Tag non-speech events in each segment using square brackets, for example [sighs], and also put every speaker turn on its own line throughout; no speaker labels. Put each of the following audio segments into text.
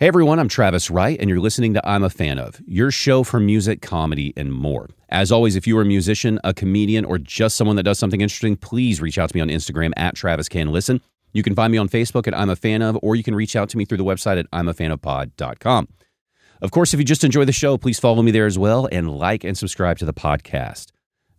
Hey everyone, I'm Travis Wright, and you're listening to I'm a Fan of, your show for music, comedy, and more. As always, if you are a musician, a comedian, or just someone that does something interesting, please reach out to me on Instagram at Travis Can Listen. You can find me on Facebook at I'm a Fan of, or you can reach out to me through the website at I'm a fan of pod.com. Of course, if you just enjoy the show, please follow me there as well and like and subscribe to the podcast.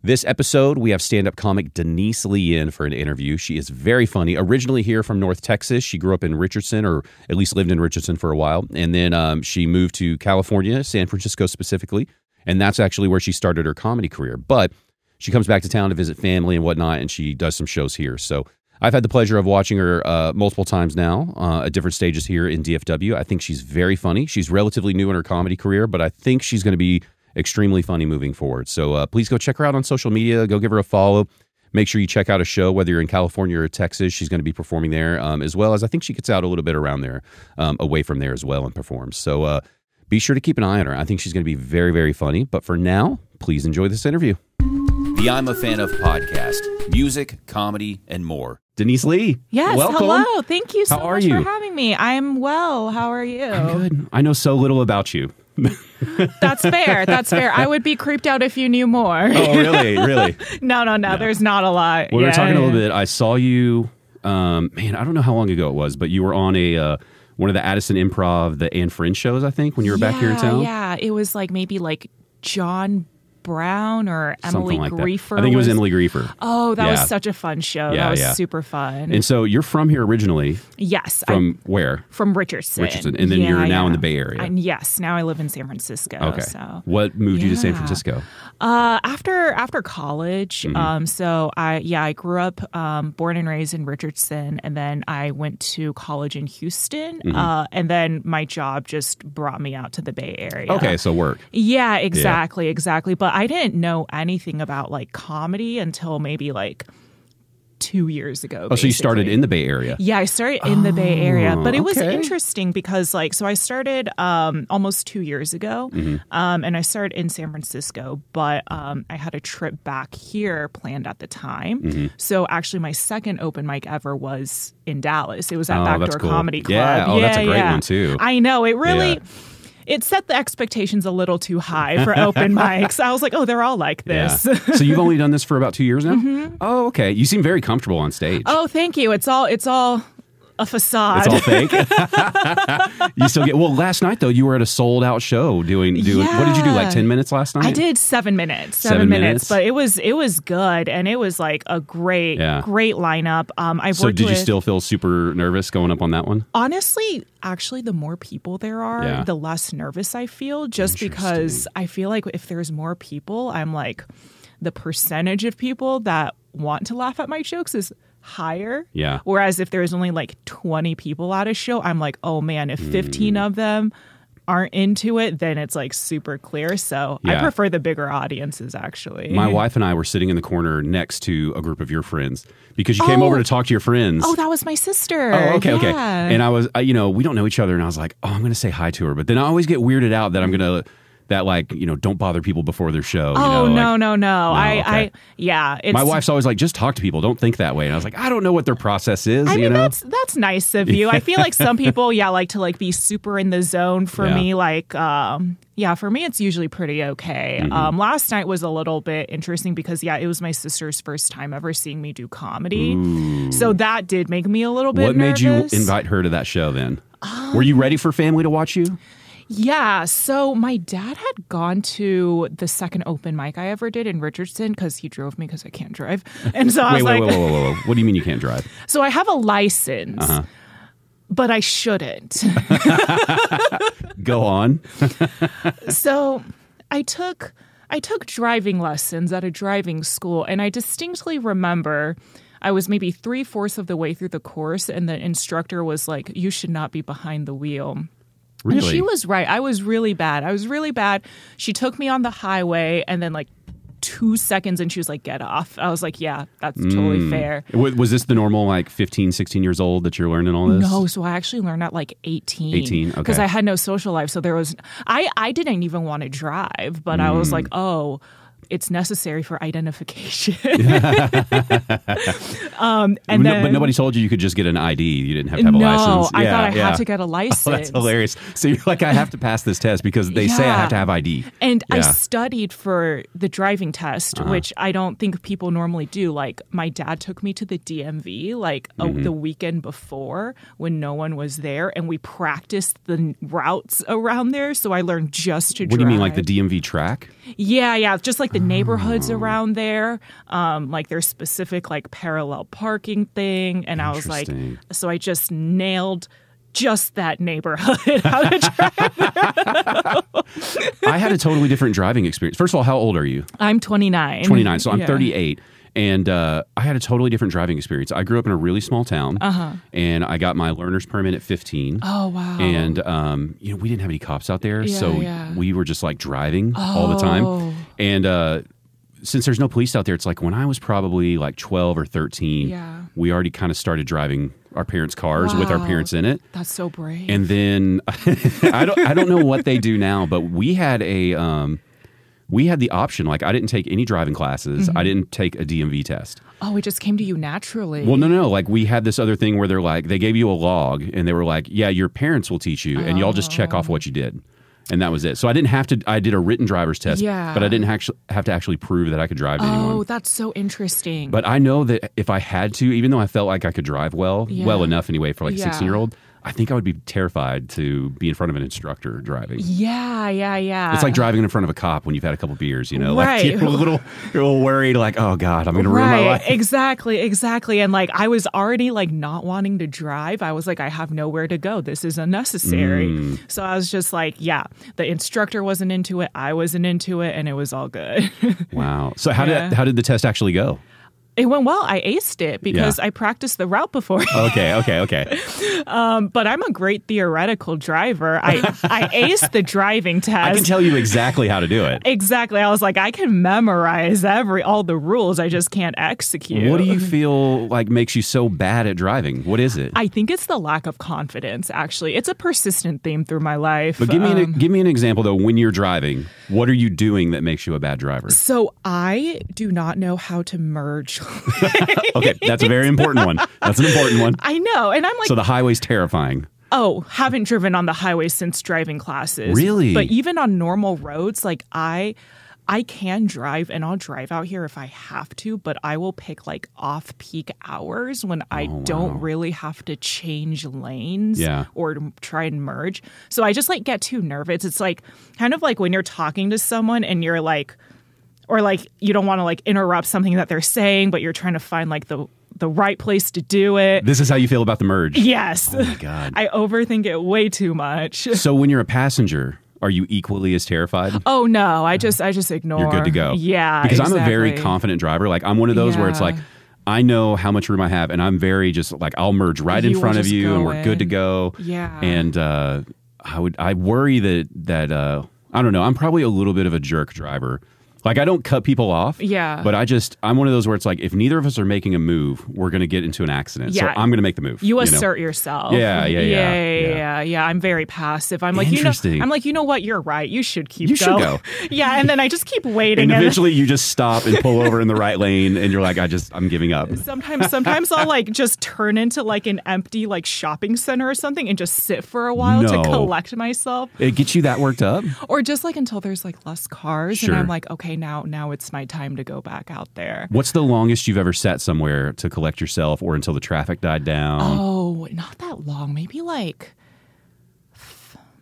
This episode, we have stand up comic Denise Lee in for an interview. She is very funny. Originally here from North Texas. She grew up in Richardson, or at least lived in Richardson for a while. And then um, she moved to California, San Francisco specifically. And that's actually where she started her comedy career. But she comes back to town to visit family and whatnot, and she does some shows here. So I've had the pleasure of watching her uh, multiple times now uh, at different stages here in DFW. I think she's very funny. She's relatively new in her comedy career, but I think she's going to be extremely funny moving forward. So uh, please go check her out on social media. Go give her a follow. Make sure you check out a show, whether you're in California or Texas. She's going to be performing there, um, as well as I think she gets out a little bit around there, um, away from there as well, and performs. So uh, be sure to keep an eye on her. I think she's going to be very, very funny. But for now, please enjoy this interview. The I'm a Fan of podcast, music, comedy, and more. Denise Lee.
Yes,
welcome.
hello. Thank you so
How are
much
you?
for having me. I'm well. How are you?
I'm Good. I know so little about you. [laughs]
That's fair. That's fair. I would be creeped out if you knew more.
Oh, really? Really? [laughs]
no, no, no, There's not a lot.
We were
Yeah,
talking a little bit. I saw you. Um, man, I don't know how long ago it was, but you were on a uh, one of the Addison Improv, the Anne Fringe shows. I think when you were back here in town.
Yeah, it was like maybe like John Brown or Emily
like
Griefer.
that. I think it was Emily Griefer.
Oh, that
Yeah.
was such a fun show.
Yeah,
that was
yeah.
super fun.
And so you're from here originally,
yes, I-
from where?
from Richardson.
Richardson, and then you're now in the Bay Area.
And yes, now I live in San Francisco.
Okay.
So
What moved you to San Francisco?
Uh, after after college,
Mm-hmm.
um, so I yeah I grew up, um, born and raised in Richardson, and then I went to college in Houston,
Mm-hmm.
uh, and then my job just brought me out to the Bay Area.
Okay, so work.
Yeah, exactly, exactly. But I didn't know anything about like comedy until maybe like two years ago.
Oh, so you started in the Bay Area.
Yeah, I started in the Bay Area, but it was interesting because, like, so I started um, almost two years ago,
Mm-hmm.
um, and I started in San Francisco, but um, I had a trip back here planned at the time.
Mm-hmm.
So actually, my second open mic ever was in Dallas. It was at
Oh,
Backdoor
cool.
Comedy Club.
Yeah. Oh, that's a great one, too.
I know it really.
Yeah.
It set the expectations a little too high for open [laughs] mics. I was like, "Oh, they're all like this." Mm-hmm.
so you've only done this for about two years now. Oh, okay. You seem very comfortable on stage.
oh, thank you. It's all. It's all a facade.
It's all fake. [laughs] you still get well. Last night though, you were at a sold out show doing doing. What did you do? Like ten minutes last night.
I did seven minutes, seven,
Seven
minutes,
minutes?
but it was it was good, and it was like a great,
Yeah.
great lineup. Um, I've
So did you still feel super nervous going up on that one?
honestly, actually, the more people there are,
Yeah.
the less nervous I feel. Just because I feel like if there's more people, I'm like the percentage of people that want to laugh at my jokes is higher.
Yeah.
Whereas if there's only like 20 people at a show, I'm like, oh man, if 15
Mm.
of them aren't into it, then it's like super clear. So I prefer the bigger audiences actually.
My wife and I were sitting in the corner next to a group of your friends because you came
Oh.
over to talk to your friends.
Oh, that was my sister.
Oh, okay, okay. And I was, I, you know, we don't know each other, and I was like, oh, I'm going to say hi to her, but then I always get weirded out that I'm going to, that like, you know, don't bother people before their show. you
oh
know,
no,
like-
no, no, I,
okay.
I, yeah. It's,
My wife's always like, just talk to people, don't think that way. And I was like, I don't know what their process is.
I
you
mean,
know,
that's that's nice of [laughs] you. I feel like some people, yeah, like to like be super in the zone. For
Yeah.
me, like, um, yeah, for me, it's usually pretty okay.
Mm-hmm.
Um, last night was a little bit interesting because, yeah, it was my sister's first time ever seeing me do comedy, so that did make me a little bit.
what made you invite her to that show then? Were you ready for family to watch you?
Yeah. So my dad had gone to the second open mic I ever did in Richardson because he drove me because I can't drive. [laughs] And so I
Wait,
was
wait,
like,
wait, wait, wait, wait. What do you mean you can't drive? [laughs]
so I have a license,
Uh-huh.
but I shouldn't. [laughs]
Go on.
so I took I took driving lessons at a driving school, and I distinctly remember. I was maybe three fourths of the way through the course, and the instructor was like, You should not be behind the wheel.
Really?
And she was right. I was really bad. I was really bad. She took me on the highway and then like two seconds and she was like, get off. I was like, yeah, that's
Mm.
totally fair.
Wa- Was this the normal like 15, 16 years old that you're learning all this?
No, so I actually learned at like 18.
18,
Because. I had no social life. So there was, I, I didn't even want to drive, but I was
Mm.
like, oh, it's necessary for identification. [laughs] um, and
No-
then,
but nobody told you you could just get an ID. You didn't have to have a
no,
license.
I
Yeah,
thought I
yeah.
had to get a license. [laughs]
Oh, that's hilarious. So you're like, I have to pass this test because they say I have to have ID.
And I
Yeah. Uh-huh.
studied for the driving test, which I don't think people normally do. Like my dad took me to the DMV like a,
Mm-hmm.
the weekend before when no one was there, and we practiced the routes around there. So I learned just to drive.
What
drive.
do you mean, like the DMV track?
Yeah, yeah, just like the neighborhoods
Oh.
around there, um, like their specific like parallel parking thing, and I was like, so I just nailed just that neighborhood. How to drive.
I had a totally different driving experience. First of all, how old are you?
I'm 29.
29. So I'm
Yeah.
38. And uh, I had a totally different driving experience. I grew up in a really small town,
Uh-huh.
and I got my learner's permit at 15.
Oh wow.
And um, you know, we didn't have any cops out there,
Yeah,
so
yeah.
we were just like driving all the time.
Oh.
And uh, since there's no police out there, it's like when I was probably like 12 or 13,
Yeah.
we already kind of started driving our parents' cars with our parents in it.
That's so brave.
And then [laughs] I don't I don't know what they do now, but we had a um, we had the option. Like I didn't take any driving classes.
Mm-hmm.
I didn't take a DMV test.
oh, it just came to you naturally.
Well, no, no, no. Like we had this other thing where they're like they gave you a log and they were like, yeah, your parents will teach you, and y'all just check off what you did. And that was it. So I didn't have to. I did a written driver's test,
Yeah.
but I didn't actually have to actually prove that I could drive anyone.
Oh, that's so interesting.
But I know that if I had to, even though I felt like I could drive well,
Yeah.
well enough anyway for like a
Yeah.
16 year old, I think I would be terrified to be in front of an instructor driving.
yeah, yeah, yeah.
It's like driving in front of a cop when you've had a couple beers, you know? Like [laughs] you're a little, you're a little worried, like, oh God, I'm going to ruin my life.
exactly, exactly. And like I was already like not wanting to drive. I was like, I have nowhere to go. This is unnecessary.
Mm.
So I was just like, yeah, the instructor wasn't into it. I wasn't into it, and it was all good. [laughs]
Wow. So how
Yeah.
did how did the test actually go?
It went well. I aced it because
Yeah.
I practiced the route before. [laughs]
Okay, okay, okay. [laughs]
but I'm a great theoretical driver. I I aced the driving test. [laughs]
I can tell you exactly how to do it.
Exactly. I was like, I can memorize every all the rules. I just can't execute.
What do you feel like makes you so bad at driving? What is it?
I think it's the lack of confidence. Actually, it's a persistent theme through my life.
But give me
Um,
an, give me an example though. When you're driving, what are you doing that makes you a bad driver?
so I do not know how to merge.
Okay, that's a very important one. That's an important one.
I know, and I'm like,
So the highway's terrifying.
oh, haven't driven on the highway since driving classes.
Really?
But even on normal roads, like I. I can drive and I'll drive out here if I have to, but I will pick like off peak hours when I oh, don't really have to change lanes
Oh, Yeah.
or try and merge. So I just like get too nervous. It's like kind of like when you're talking to someone and you're like, or like you don't want to like interrupt something that they're saying, but you're trying to find like the the right place to do it.
This is how you feel about the merge.
Yes.
Oh my God. [laughs]
I overthink it way too much. [laughs]
So when you're a passenger, are you equally as terrified?
Oh no, I just I just ignore.
You're good to go.
Yeah.
Because I'm a very confident driver. Like I'm one of those where it's like I know how much room I have, and I'm very just like I'll merge right in
You will
front of you, and we're good to go.
Yeah.
And uh, I would I worry that that uh, I don't know. I'm probably a little bit of a jerk driver. Like I don't cut people off.
Yeah.
But I just I'm one of those where it's like if neither of us are making a move, we're gonna get into an accident.
Yeah. So.
I'm gonna make the move.
You
know?
assert yourself.
Yeah, yeah, yeah,
yeah,
yeah.
yeah, yeah. I'm very passive. I'm like, you know,
Interesting.
I'm like, you know what? You're right. You should keep.
You should
going.
go. [laughs]
yeah, and then I just keep waiting.
And
and
eventually you just stop and pull [laughs] over in the right lane, and you're like, I just I'm giving up.
Sometimes, sometimes I'll like just turn into like an empty like shopping center or something and just sit for a while
No.
to collect myself,
It gets you that worked up.
or just like until there's like less cars
Sure.
and I'm like, okay, now now it's my time to go back out there.
What's the longest you've ever sat somewhere to collect yourself or until the traffic died down?
Oh, not that long. Maybe like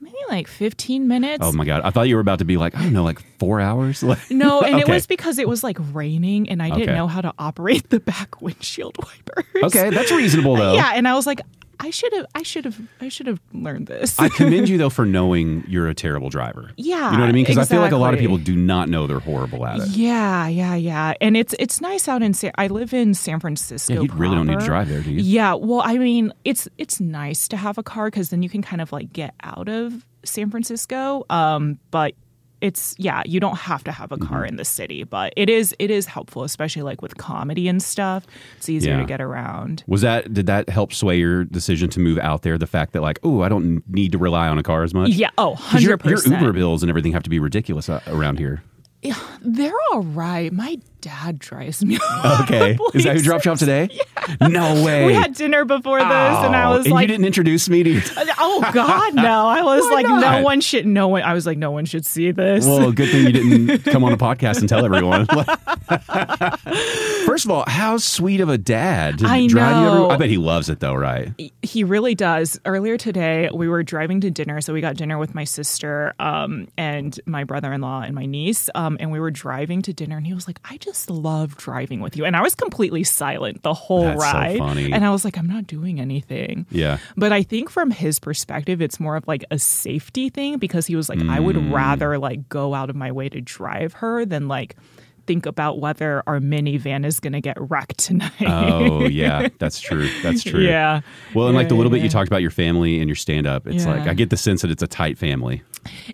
maybe like 15 minutes.
Oh my God. I thought you were about to be like, I don't know, like four hours? [laughs] Like,
No, and it was because it was like raining and I didn't
Okay.
know how to operate the back [laughs] windshield wipers.
okay, that's reasonable though.
Yeah, and I was like, I should have, I should have, I should have learned this.
I commend you [laughs] though for knowing you're a terrible driver.
Yeah,
You know what I mean? Because I feel like a lot of people do not know they're horrible at it.
yeah, yeah, yeah, and it's it's nice out in San. I live in San Francisco.
Yeah, you really don't need to drive there, do you?
Yeah, well, I mean, it's it's nice to have a car because then you can kind of like get out of San Francisco. Um, but it's yeah, you don't have to have a car
Mm-hmm.
in the city, but it is it is helpful, especially like with comedy and stuff. It's easier
Yeah.
to get around.
Was that did that help sway your decision to move out there? The fact that like, oh, I don't need to rely on a car as much.
Yeah. Oh,
'Cause your,
100
your
percent.
Uber bills and everything have to be ridiculous uh, around here.
They're all right. My dad drives me. [laughs]
Okay. Is that who dropped you off today? Yeah. No [laughs] way.
We had dinner before this, oh, and I was
and
like,
"You didn't introduce me to." [laughs]
oh God, no! I was
Why
like,
not?
no one should. No one. I was like, no one should see this.
Well, good thing you didn't come on a podcast and tell everyone. First of all, how sweet of a dad to
I
drive you
know.
I bet he loves it though, right?
He really does. Earlier today, we were driving to dinner. So we got dinner with my sister um, and my brother in law and my niece. Um, and we were driving to dinner, and he was like, I just love driving with you. And I was completely silent the whole
That's so
ride.
funny.
And I was like, I'm not doing anything.
Yeah.
But I think from his perspective, it's more of like a safety thing because he was like, I would
Mm.
rather like go out of my way to drive her than like think about whether our minivan is going to get wrecked tonight.
Oh, yeah, [laughs] that's true. That's true.
Yeah.
Well, and like the
Yeah,
little bit you talked about your family and your stand up, it's like I get the sense that it's a tight family.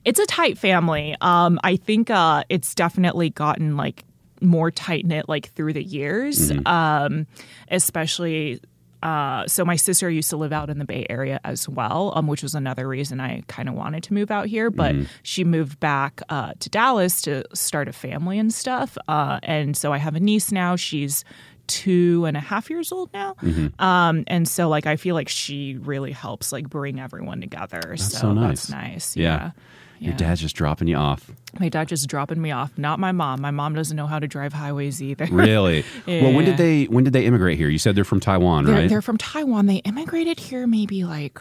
It's a tight family. Um, I think uh, it's definitely gotten like more tight knit like through the years,
Mm-hmm.
um, especially. Uh, so my sister used to live out in the Bay Area as well, um, which was another reason I kind of wanted to move out here. But
Mm-hmm.
she moved back uh, to Dallas to start a family and stuff. Uh, and so I have a niece now. She's two and a half years old now.
Mm-hmm.
Um, and so like I feel like she really helps like bring everyone together. That's
so
That's
nice.
nice.
Yeah.
yeah.
Your
Yeah.
dad's just dropping you off.
My dad just dropping me off. Not my mom. My mom doesn't know how to drive highways either.
Really? [laughs] Well, when did they when did they immigrate here? You said they're from Taiwan,
They're,
right?
they're from Taiwan. They immigrated here maybe like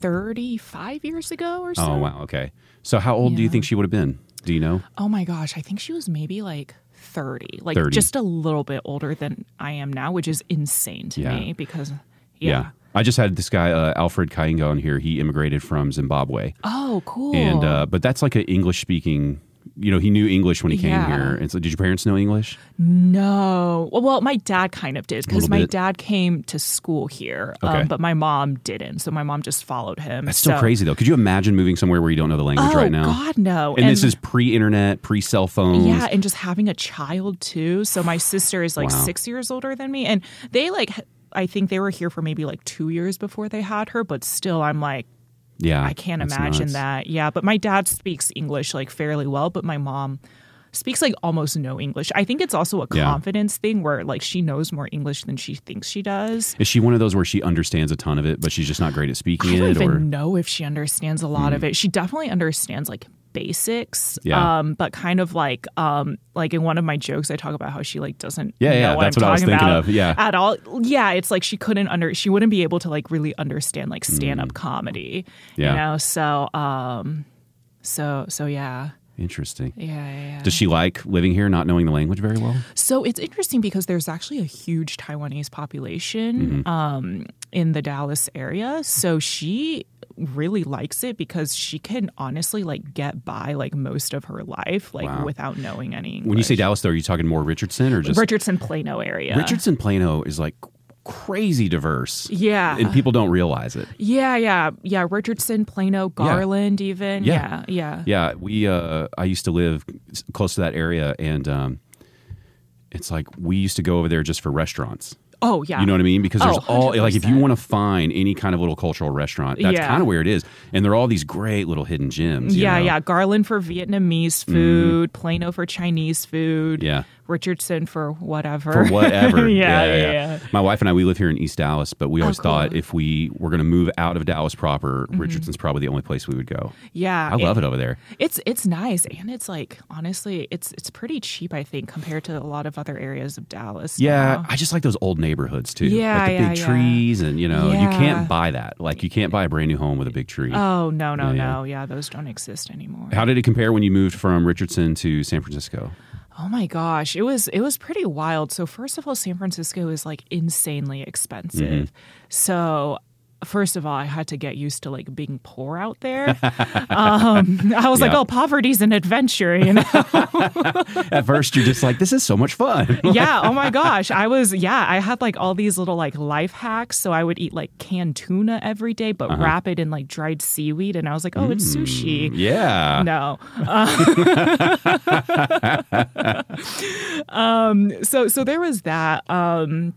35 years ago or oh, so.
oh wow, okay. So how old do you think she would have been? Do you know?
Oh my gosh. I think she was maybe like 30, like
30.
just a little bit older than I am now, which is insane to
Yeah.
me because, yeah.
I just had this guy uh, Alfred Kainga on here. He immigrated from Zimbabwe,
Oh, cool.
and uh, but that's like an English speaking. You know, he knew English when he came
Yeah.
here. And so, did your parents know English?
No. Well, well, my dad kind of did because
Little
my
bit.
dad came to school here,
Okay.
um, but my mom didn't. So my mom just followed him.
That's still
So-
crazy, though. Could you imagine moving somewhere where you don't know the language
Oh
right now?
God, no!
And, this is pre-internet, pre-cell phones.
yeah, and just having a child too. So my sister is like
Wow.
six years older than me, and they like. I think they were here for maybe like two years before they had her, but still, I'm like,
yeah.
I can't imagine
nuts.
that. Yeah, but my dad speaks English like fairly well, but my mom speaks like almost no English. I think it's also a
Yeah.
confidence thing where like she knows more English than she thinks she does.
Is she one of those where she understands a ton of it, but she's just not great at speaking
I don't
it?
even
Or
know if she understands a lot of hmm. it. She definitely understands like basics.
Yeah.
Um, but kind of like um like in one of my jokes I talk about how she like doesn't
Yeah,
know
yeah,
what
that's
I'm
what I was
talking
thinking
about
of, yeah.
At all. Yeah, it's like she couldn't under she wouldn't be able to like really understand like stand up comedy.
Mm. Yeah.
You know, so um so so yeah.
interesting.
Yeah, yeah, yeah.
Does she like living here, not knowing the language very well?
So it's interesting because there's actually a huge Taiwanese population
Mm-hmm.
um, in the Dallas area. So she really likes it because she can honestly like get by like most of her life like
Wow.
without knowing any English.
When you say Dallas, though, are you talking more Richardson or just
Richardson Plano area.
Richardson Plano is like crazy diverse.
Yeah.
And people don't realize it.
yeah, yeah, yeah. Richardson, Plano, Garland, even.
Yeah.
Yeah, yeah.
Yeah, we. Uh, I used to live close to that area, and um, it's like we used to go over there just for restaurants.
Oh, yeah.
You know what I mean? Because there's
Oh,
all like if you want to find any kind of little cultural restaurant, that's
Yeah.
kind of where it is. And there are all these great little hidden gems. you
Yeah,
know? Mm-hmm.
yeah. Garland for Vietnamese food, Plano for Chinese food.
Yeah.
Richardson for whatever.
for whatever. [laughs]
yeah, yeah, yeah.
My wife and I, we live here in East Dallas, but we oh, always
cool.
thought if we were going to move out of Dallas proper, mm-hmm. Richardson's probably the only place we would go.
Yeah,
I love it over there.
It's it's nice and it's like honestly, it's it's pretty cheap. I think compared to a lot of other areas of Dallas.
Yeah,
now.
I just like those old neighborhoods too.
Yeah,
like the
yeah,
big
yeah.
trees, and you know, you can't buy that. Like you can't buy a brand new home with a big tree.
Oh no no
Yeah, yeah.
no! Yeah, those don't exist anymore.
How did it compare when you moved from Richardson to San Francisco?
Oh my gosh, it was it was pretty wild. So first of all, San Francisco is like insanely expensive.
Mm-hmm.
So first of all, I had to get used to like being poor out there. um, I was like,
Yeah.
oh, poverty's an adventure, you know. [laughs]
At first, you're just like, this is so much fun. [laughs]
yeah. Oh my gosh. I was, yeah, I had like all these little like life hacks. So I would eat like canned tuna every day, but
Uh-huh.
wrap it in like dried seaweed. And I was like, oh, it's sushi.
Mm, yeah.
No. Uh, [laughs] um, so so there was that. Um,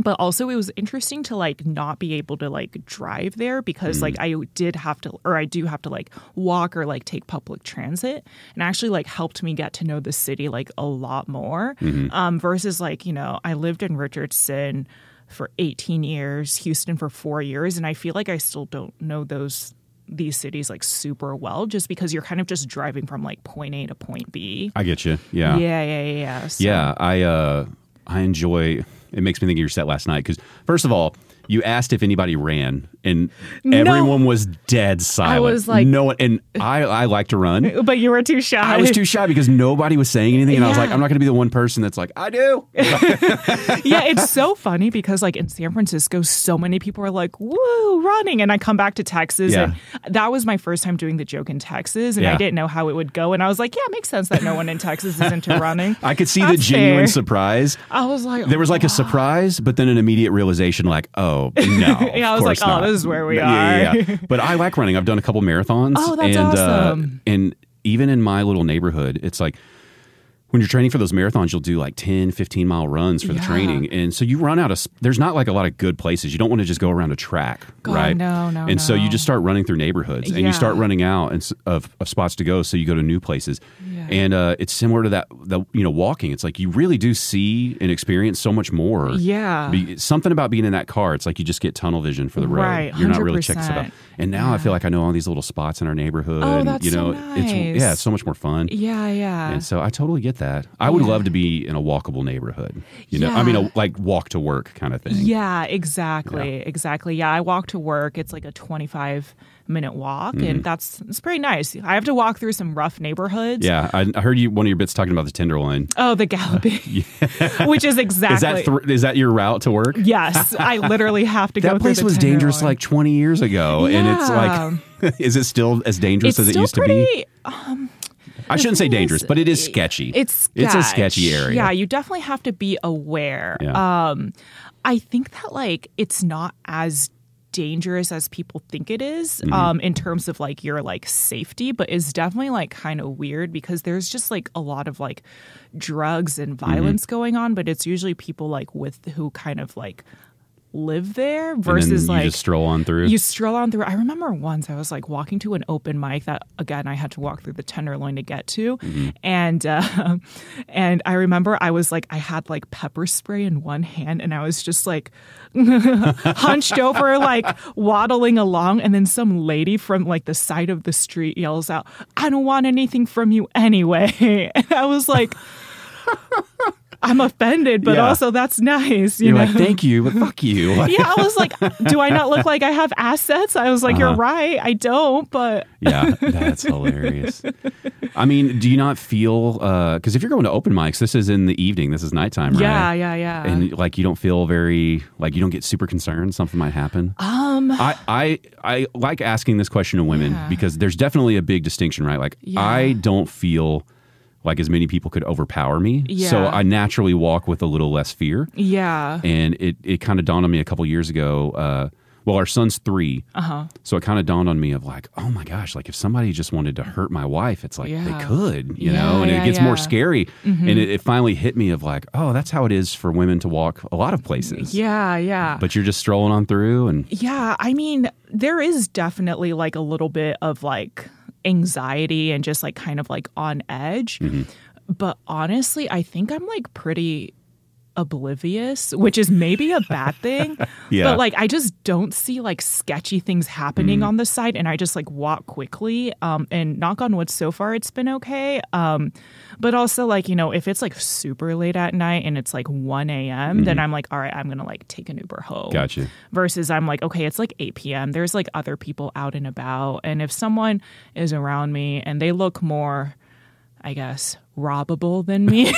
but also it was interesting to like not be able to like drive there because like I did have to or I do have to like walk or like take public transit and actually like helped me get to know the city like a lot more um versus like you know I lived in Richardson for 18 years Houston for 4 years and I feel like I still don't know those these cities like super well just because you're kind of just driving from like point A to point B.
I get you. Yeah.
Yeah, yeah, yeah. yeah. So-
Yeah, I uh, I enjoy. It makes me think of your set last night because first of all, you asked if anybody ran, and
No.
everyone was dead silent.
I was like-
no one. And I I like to run. [laughs]
But you were too shy.
I was too shy because nobody was saying anything, and I was like, I'm not going to be the one person that's like, I do. [laughs]
yeah, it's so funny because like in San Francisco, so many people are like, "Woo, running!" And I come back to Texas,
Yeah.
and that was my first time doing the joke in Texas, and I didn't know how it would go, and I was like, "Yeah, it makes sense that no one in Texas is into [laughs] running."
I could see the genuine
fair.
surprise.
I was like,
There was like a surprise, but then an immediate realization, like, oh no. [laughs]
Yeah, I was like, oh,
not.
this is where we
Yeah, yeah,
are.
yeah. [laughs] But I like running. I've done a couple marathons.
Oh, that's
and,
awesome.
Uh, and even in my little neighborhood, it's like when you're training for those marathons, you'll do like 10, 15 mile runs for the training. And so you run out of, there's not like a lot of good places. You don't want to just go around a track,
God,
right?
no, no,
And so you just start running through neighborhoods and you start running out and of, of spots to go. So you go to new places.
Yeah.
And uh, it's similar to that, the, you know, walking. It's like you really do see and experience so much more.
Yeah.
Be, something about being in that car, it's like you just get tunnel vision for the road.
Right,
You're not really checking stuff out. And now I feel like I know all these little spots in our neighborhood.
Oh,
and,
that's
you know,
so
it's
nice.
yeah, it's so much more fun.
yeah, yeah.
And so I totally get that. I would
Yeah.
love to be in a walkable neighborhood. You know, I mean, a, like walk to work kind of thing.
Yeah, exactly. Exactly. Yeah, I walk to work. It's like a 25 minute walk
Mm-hmm.
and that's it's pretty nice. I have to walk through some rough neighborhoods.
Yeah, I, I heard you one of your bits talking about the Tenderloin.
Oh, the galloping. [laughs] [laughs] Which is exactly
Is that th- is that your route to work?
Yes, I literally have to [laughs] go
That place was dangerous like 20 years ago, and it's like, is it still as dangerous
it's
as it used to
pretty
be? I shouldn't say dangerous,
is,
but it is sketchy.
It's
it's a sketchy area.
Yeah, you definitely have to be aware.
Yeah.
Um, I think that like it's not as dangerous as people think it is,
Mm-hmm.
um, in terms of like your like safety, but it's definitely like kind of weird because there's just like a lot of like drugs and
Mm-hmm.
violence going on, but it's usually people like with who kind of like live there versus
you
like
just stroll on through.
you stroll on through. I remember once I was like walking to an open mic that again I had to walk through the Tenderloin to get to,
Mm-hmm.
and uh, [laughs] and I remember I was like I had like pepper spray in one hand and I was just like [laughs] hunched over like waddling along, and then some lady from like the side of the street yells out, "I don't want anything from you anyway," [laughs] and I was like. I'm offended, but
Yeah.
also that's nice. You
You're
know?
like, thank you, but fuck you. [laughs]
yeah, I was like, do I not look like I have assets? I was like,
Uh-huh.
you're right, I don't, but [laughs]
yeah, that's hilarious. I mean, do you not feel because if you're going to open mics, this is in the evening, this is nighttime, right?
yeah, yeah, yeah.
And like you don't feel very like you don't get super concerned something might happen.
um,
I, I I like asking this question to women
Yeah.
because there's definitely a big distinction, right? Like
Yeah.
I don't feel like as many people could overpower me, so I naturally walk with a little less fear.
yeah,
And it it kind of dawned on me a couple years ago. Uh, well, our son's three,
uh huh.
so it kind of dawned on me of like, oh my gosh, like if somebody just wanted to hurt my wife, it's like
Yeah.
they could, you
Yeah,
know, and
yeah,
it gets more
yeah.
scary. And it, it finally hit me of like, oh, that's how it is for women to walk a lot of places.
Yeah, yeah.
But you're just strolling on through, and
Yeah, I mean, there is definitely like a little bit of like anxiety and just like kind of like on edge.
Mm-hmm.
But honestly, I think I'm like pretty oblivious, which is maybe a bad thing. [laughs]
Yeah.
But like I just don't see like sketchy things happening on the side and I just like walk quickly. Um and knock on wood so far it's been okay. Um but also like, you know, if it's like super late at night and it's like one AM, then I'm like, all right, I'm gonna like take an Uber home
gotcha.
versus I'm like, okay, it's like 8 p.m. There's like other people out and about. And if someone is around me and they look more, I guess, robbable than me. [laughs]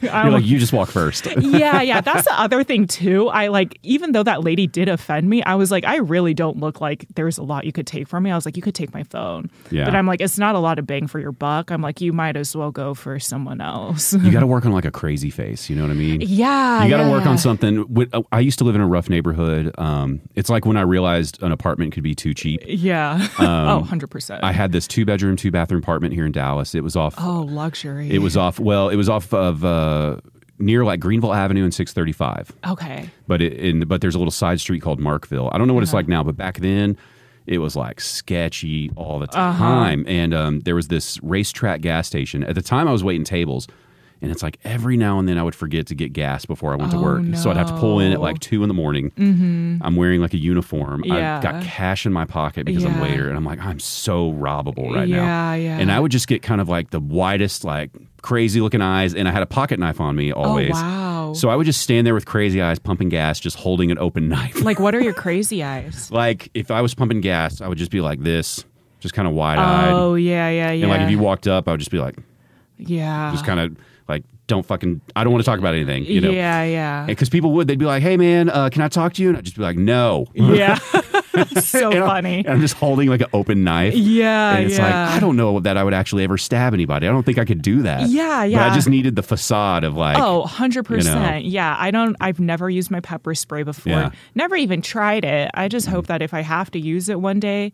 You're like, you just walk first. [laughs]
yeah, yeah. That's the other thing too. I like, even though that lady did offend me, I was like, I really don't look like there's a lot you could take from me. I was like, you could take my phone.
Yeah.
But I'm like, it's not a lot of bang for your buck. I'm like, you might as well go for someone else.
you got to work on like a crazy face. You know what I mean?
yeah.
You got to
yeah,
work on something. Uh, I used to live in a rough neighborhood. Um, it's like when I realized an apartment could be too cheap.
Yeah. [laughs] oh, 100%.
I had this two bedroom, two bathroom apartment here in Dallas. It was off.
oh, luxury.
It was off. Well, it was off of. Uh, near like Greenville Avenue and 635.
Okay.
But it, in, but there's a little side street called Markville. I don't know what it's
Uh-huh.
like now, but back then it was like sketchy all the
Uh-huh.
time. And um, there was this RaceTrac gas station. At the time, I was waiting tables. And it's like every now and then I would forget to get gas before I went to
Oh,
work. So I'd have to pull in at like two in the morning. Mm-hmm. I'm wearing like a uniform.
Yeah.
I've got cash in my pocket because I'm
Yeah.
later. And I'm like, I'm so robbable right now.
Yeah, yeah.
And I would just get kind of like the widest, like crazy looking eyes. And I had a pocket knife on me always.
Oh, wow.
So I would just stand there with crazy eyes, pumping gas, just holding an open [laughs] knife.
like, what are your crazy eyes? [laughs]
like if I was pumping gas, I would just be like this, just kind of wide eyed.
Oh, yeah, yeah, yeah.
And like if you walked up, I would just be like,
yeah.
just kind of like, don't fucking, I don't want to talk about anything, you know?
Yeah, yeah.
Because people would, they'd be like, hey man, uh, can I talk to you? And I'd just be like, no.
yeah. [laughs] so
And I'm-
funny.
And I'm just holding like an open knife.
Yeah,
And it's
yeah.
like, I don't know that I would actually ever stab anybody. I don't think I could do that.
Yeah, yeah. But.
I just needed the facade of like,
Oh, 100%.
you know.
Yeah, I don't I've never used my pepper spray before.
Yeah.
Never even tried it. I just hope that if I have to use it one day,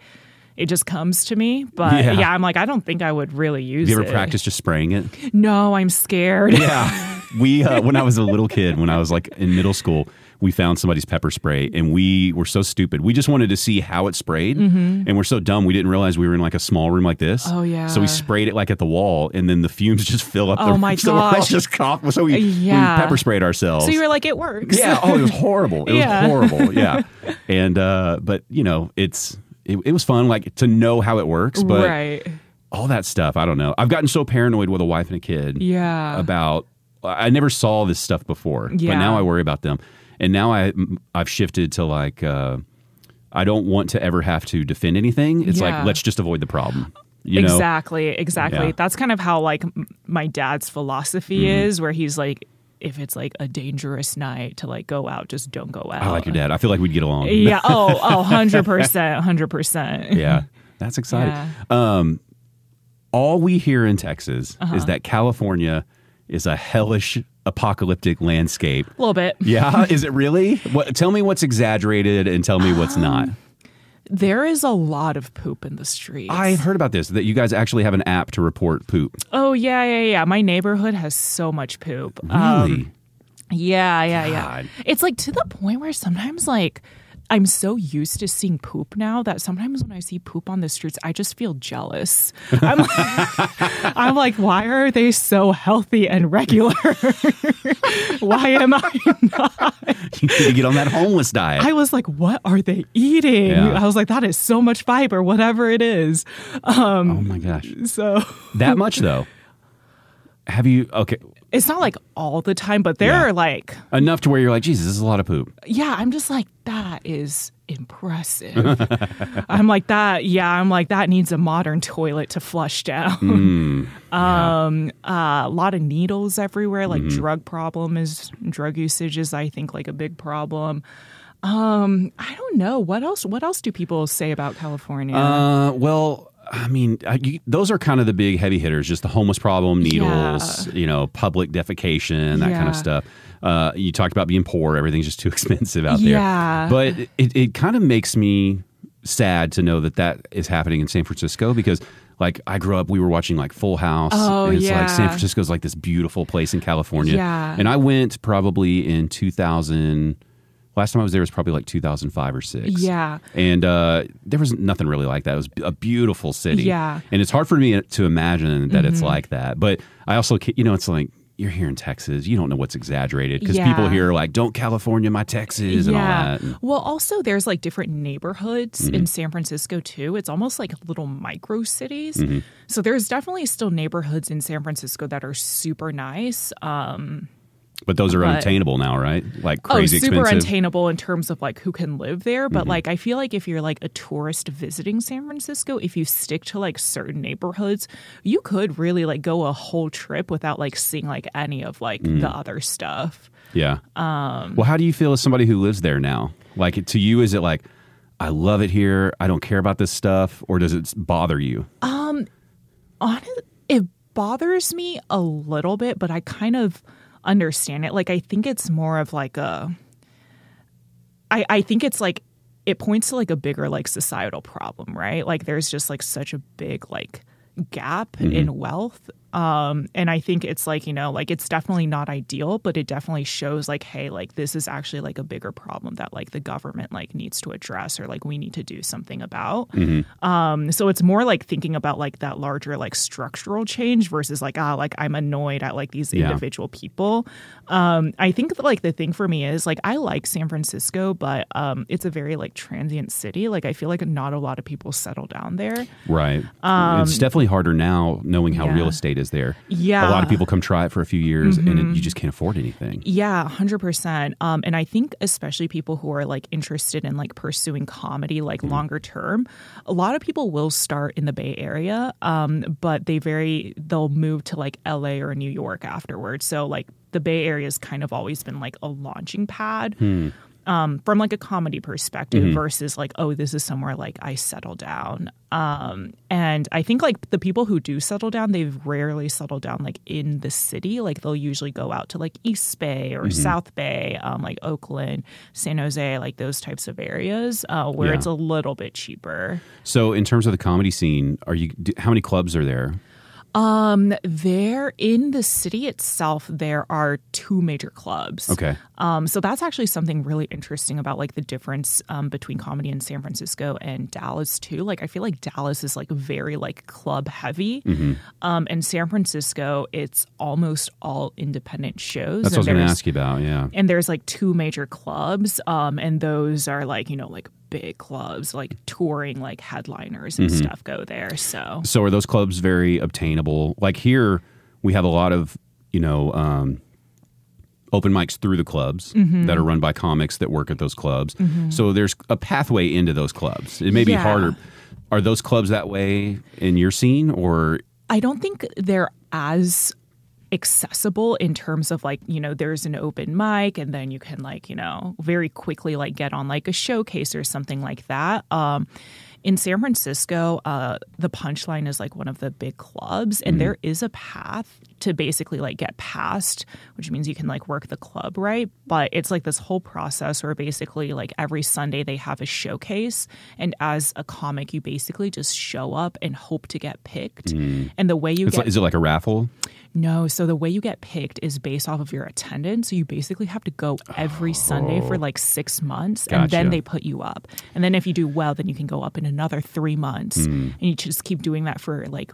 it just comes to me. But
Yeah.
yeah, I'm like I don't think I would really use
it. you ever
it.
practiced just spraying it?
No, I'm scared.
Yeah. We uh, when I was a little kid, when I was like in middle school, we found somebody's pepper spray, and we were so stupid. We just wanted to see how it sprayed, and we're so dumb we didn't realize we were in like a small room like this.
Mm-hmm. Oh, yeah.
So we sprayed it like at the wall, and then the fumes [laughs] just fill up.
Oh, [laughs]
the
my
so
gosh.
just cough. So we,
Yeah.
we pepper sprayed ourselves.
So you were like it works.
yeah. Oh, it was horrible. It [laughs]
Yeah.
was horrible. Yeah. And uh, but you know, it's it, it was fun like to know how it works, but
right.
all that stuff. I don't know. I've gotten so paranoid with a wife and a kid
Yeah.
about I never saw this stuff before,
yeah.
but now I worry about them. And now I I've shifted to like uh, I don't want to ever have to defend anything. It's
Yeah.
like let's just avoid the problem. You know?
exactly, exactly.
Yeah. Mm-hmm.
That's kind of how like my dad's philosophy is where he's like if it's like a dangerous night to like go out, just don't go out.
I like your dad. I feel like we'd get along.
Yeah. [laughs] Oh, oh, 100%. 100%.
yeah. That's exciting.
Yeah.
Um, all we hear in Texas
Uh-huh.
is that California is a hellish apocalyptic landscape.
A little bit.
Yeah, is it really? What, tell me what's exaggerated and tell me what's not. [gasps] [laughs]
There is a lot of poop in the streets.
I've heard about this that you guys actually have an app to report poop.
oh, yeah, yeah, yeah. My neighborhood has so much poop. Um,
Really?
Yeah, yeah, yeah.
God.
It's like to the point where sometimes like I'm so used to seeing poop now that sometimes when I see poop on the streets, I just feel jealous. [laughs] I'm like, I'm like why are they so healthy and regular? [laughs] why am I not?
you need to get on that homeless diet.
I was like, what are they eating?
Yeah.
I was like, that is so much fiber, whatever it is.
Um, oh my gosh.
So
That much though. Have you okay
it's not like all the time, but there
Yeah.
are like
enough to where you're like, Jesus, this is a lot of poop.
yeah, I'm just like, that is impressive. [laughs] I'm like that, yeah, I'm like that needs a modern toilet to flush down.
Mm, [laughs]
um uh, a lot of needles everywhere, like
Mm-hmm.
drug problem is drug usage is I think like a big problem. Um, I don't know. What else what else do people say about California?
Uh, well, I mean, I, you, those are kind of the big heavy hitters. Just the homeless problem, needles, you know, public defecation, that kind of stuff. Uh, you talked about being poor; everything's just too [laughs] expensive out
Yeah.
there. But it, it kind of makes me sad to know that that is happening in San Francisco because. Like I grew up, we were watching like Full House.
Oh,
and it's like San
yeah.
Francisco's like this beautiful place in California.
Yeah.
And I went probably in 2000. Last time I was there was probably like 2005 or six.
Yeah.
And uh, there was nothing really like that. It was a beautiful city.
Yeah. Mm-hmm.
And it's hard for me to imagine that it's like that. But I also, you know, it's like you're here in Texas. You don't know what's exaggerated because people here are like, don't California my Texas and all that.
Well, also there's like different neighborhoods
Mm-hmm.
in San Francisco too. It's almost like little micro cities.
Mm-hmm.
So there's definitely still neighborhoods in San Francisco that are super nice. Um,
but those are unattainable now, right? Like crazy
oh, super
expensive.
unattainable in terms of like who can live there. But like I feel like if you're like a tourist visiting San Francisco, if you stick to like certain neighborhoods, you could really like go a whole trip without like seeing like any of like
Mm.
the other stuff.
yeah.
Um,
well, how do you feel as somebody who lives there now? Like to you, is it like, I love it here. I don't care about this stuff, or does it bother you?
Um, honest, it bothers me a little bit, but I kind of understand it. Like, I think it's more of like a, I, I think it's like, it points to like a bigger like societal problem, right? Like, there's just like such a big like gap mm-hmm. in wealth Um, and I think it's like, you know, like it's definitely not ideal, but it definitely shows like, hey, like this is actually like a bigger problem that like the government like needs to address or like we need to do something about.
Mm-hmm.
Um, so it's more like thinking about like that larger like structural change versus like, ah, like I'm annoyed at like these
Yeah.
individual people. Um, I think that, like the thing for me is like I like San Francisco, but um, it's a very like transient city. Like I feel like not a lot of people settle down there.
Right. Um, it's definitely harder now knowing how
yeah.
real estate is there.
Yeah. Mm-hmm.
A lot of people come try it for a few years and it, you just can't afford anything.
Yeah, hundred percent. Um, and I think especially people who are like interested in like pursuing comedy like
Mm-hmm.
longer term, a lot of people will start in the Bay Area, um, but they very they'll move to like LA or New York afterwards. So like the Bay Area has kind of always been like a launching pad.
Hmm.
Um, from like a comedy perspective
Mm-hmm.
versus like oh this is somewhere like i settle down um and i think like the people who do settle down they've rarely settled down like in the city like they'll usually go out to like east bay or
Mm-hmm.
south bay um like oakland san jose like those types of areas uh where
Yeah.
it's a little bit cheaper
So, in terms of the comedy scene, are you? How many clubs are there?
Um there in the city itself there are two major clubs
Okay.
Um, so that's actually something really interesting about like the difference um, between comedy in San Francisco and Dallas too. Like I feel like Dallas is like very like club heavy,
Mm-hmm.
um, and San Francisco it's almost all independent shows.
That's what I was going to ask you about. Yeah.
And there's like two major clubs, um, and those are like you know like big clubs, like touring like headliners and
Mm-hmm.
stuff go there. So
So, are those clubs very obtainable? Like here, we have a lot of you know um, open mics through the clubs
Mm-hmm.
that are run by comics that work at those clubs. So there's a pathway into those clubs. It may be harder. Are those clubs that way in your scene, or
I don't think they're as accessible in terms of like you know there's an open mic and then you can like you know very quickly like get on like a showcase or something like that um in San Francisco, uh, the Punchline is like one of the big clubs, and there is a path to basically like get passed, which means you can like work the club right. But it's like this whole process where basically like every Sunday they have a showcase, and as a comic, you basically just show up and hope to get picked. And the way you
it's
get
like, is it like a raffle?
No, so the way you get picked is based off of your attendance. So you basically have to go every Sunday for like six months, and
Oh.
Then they put you up. And then if you do well, then you can go up in another three months,
Hmm.
and you just keep doing that for like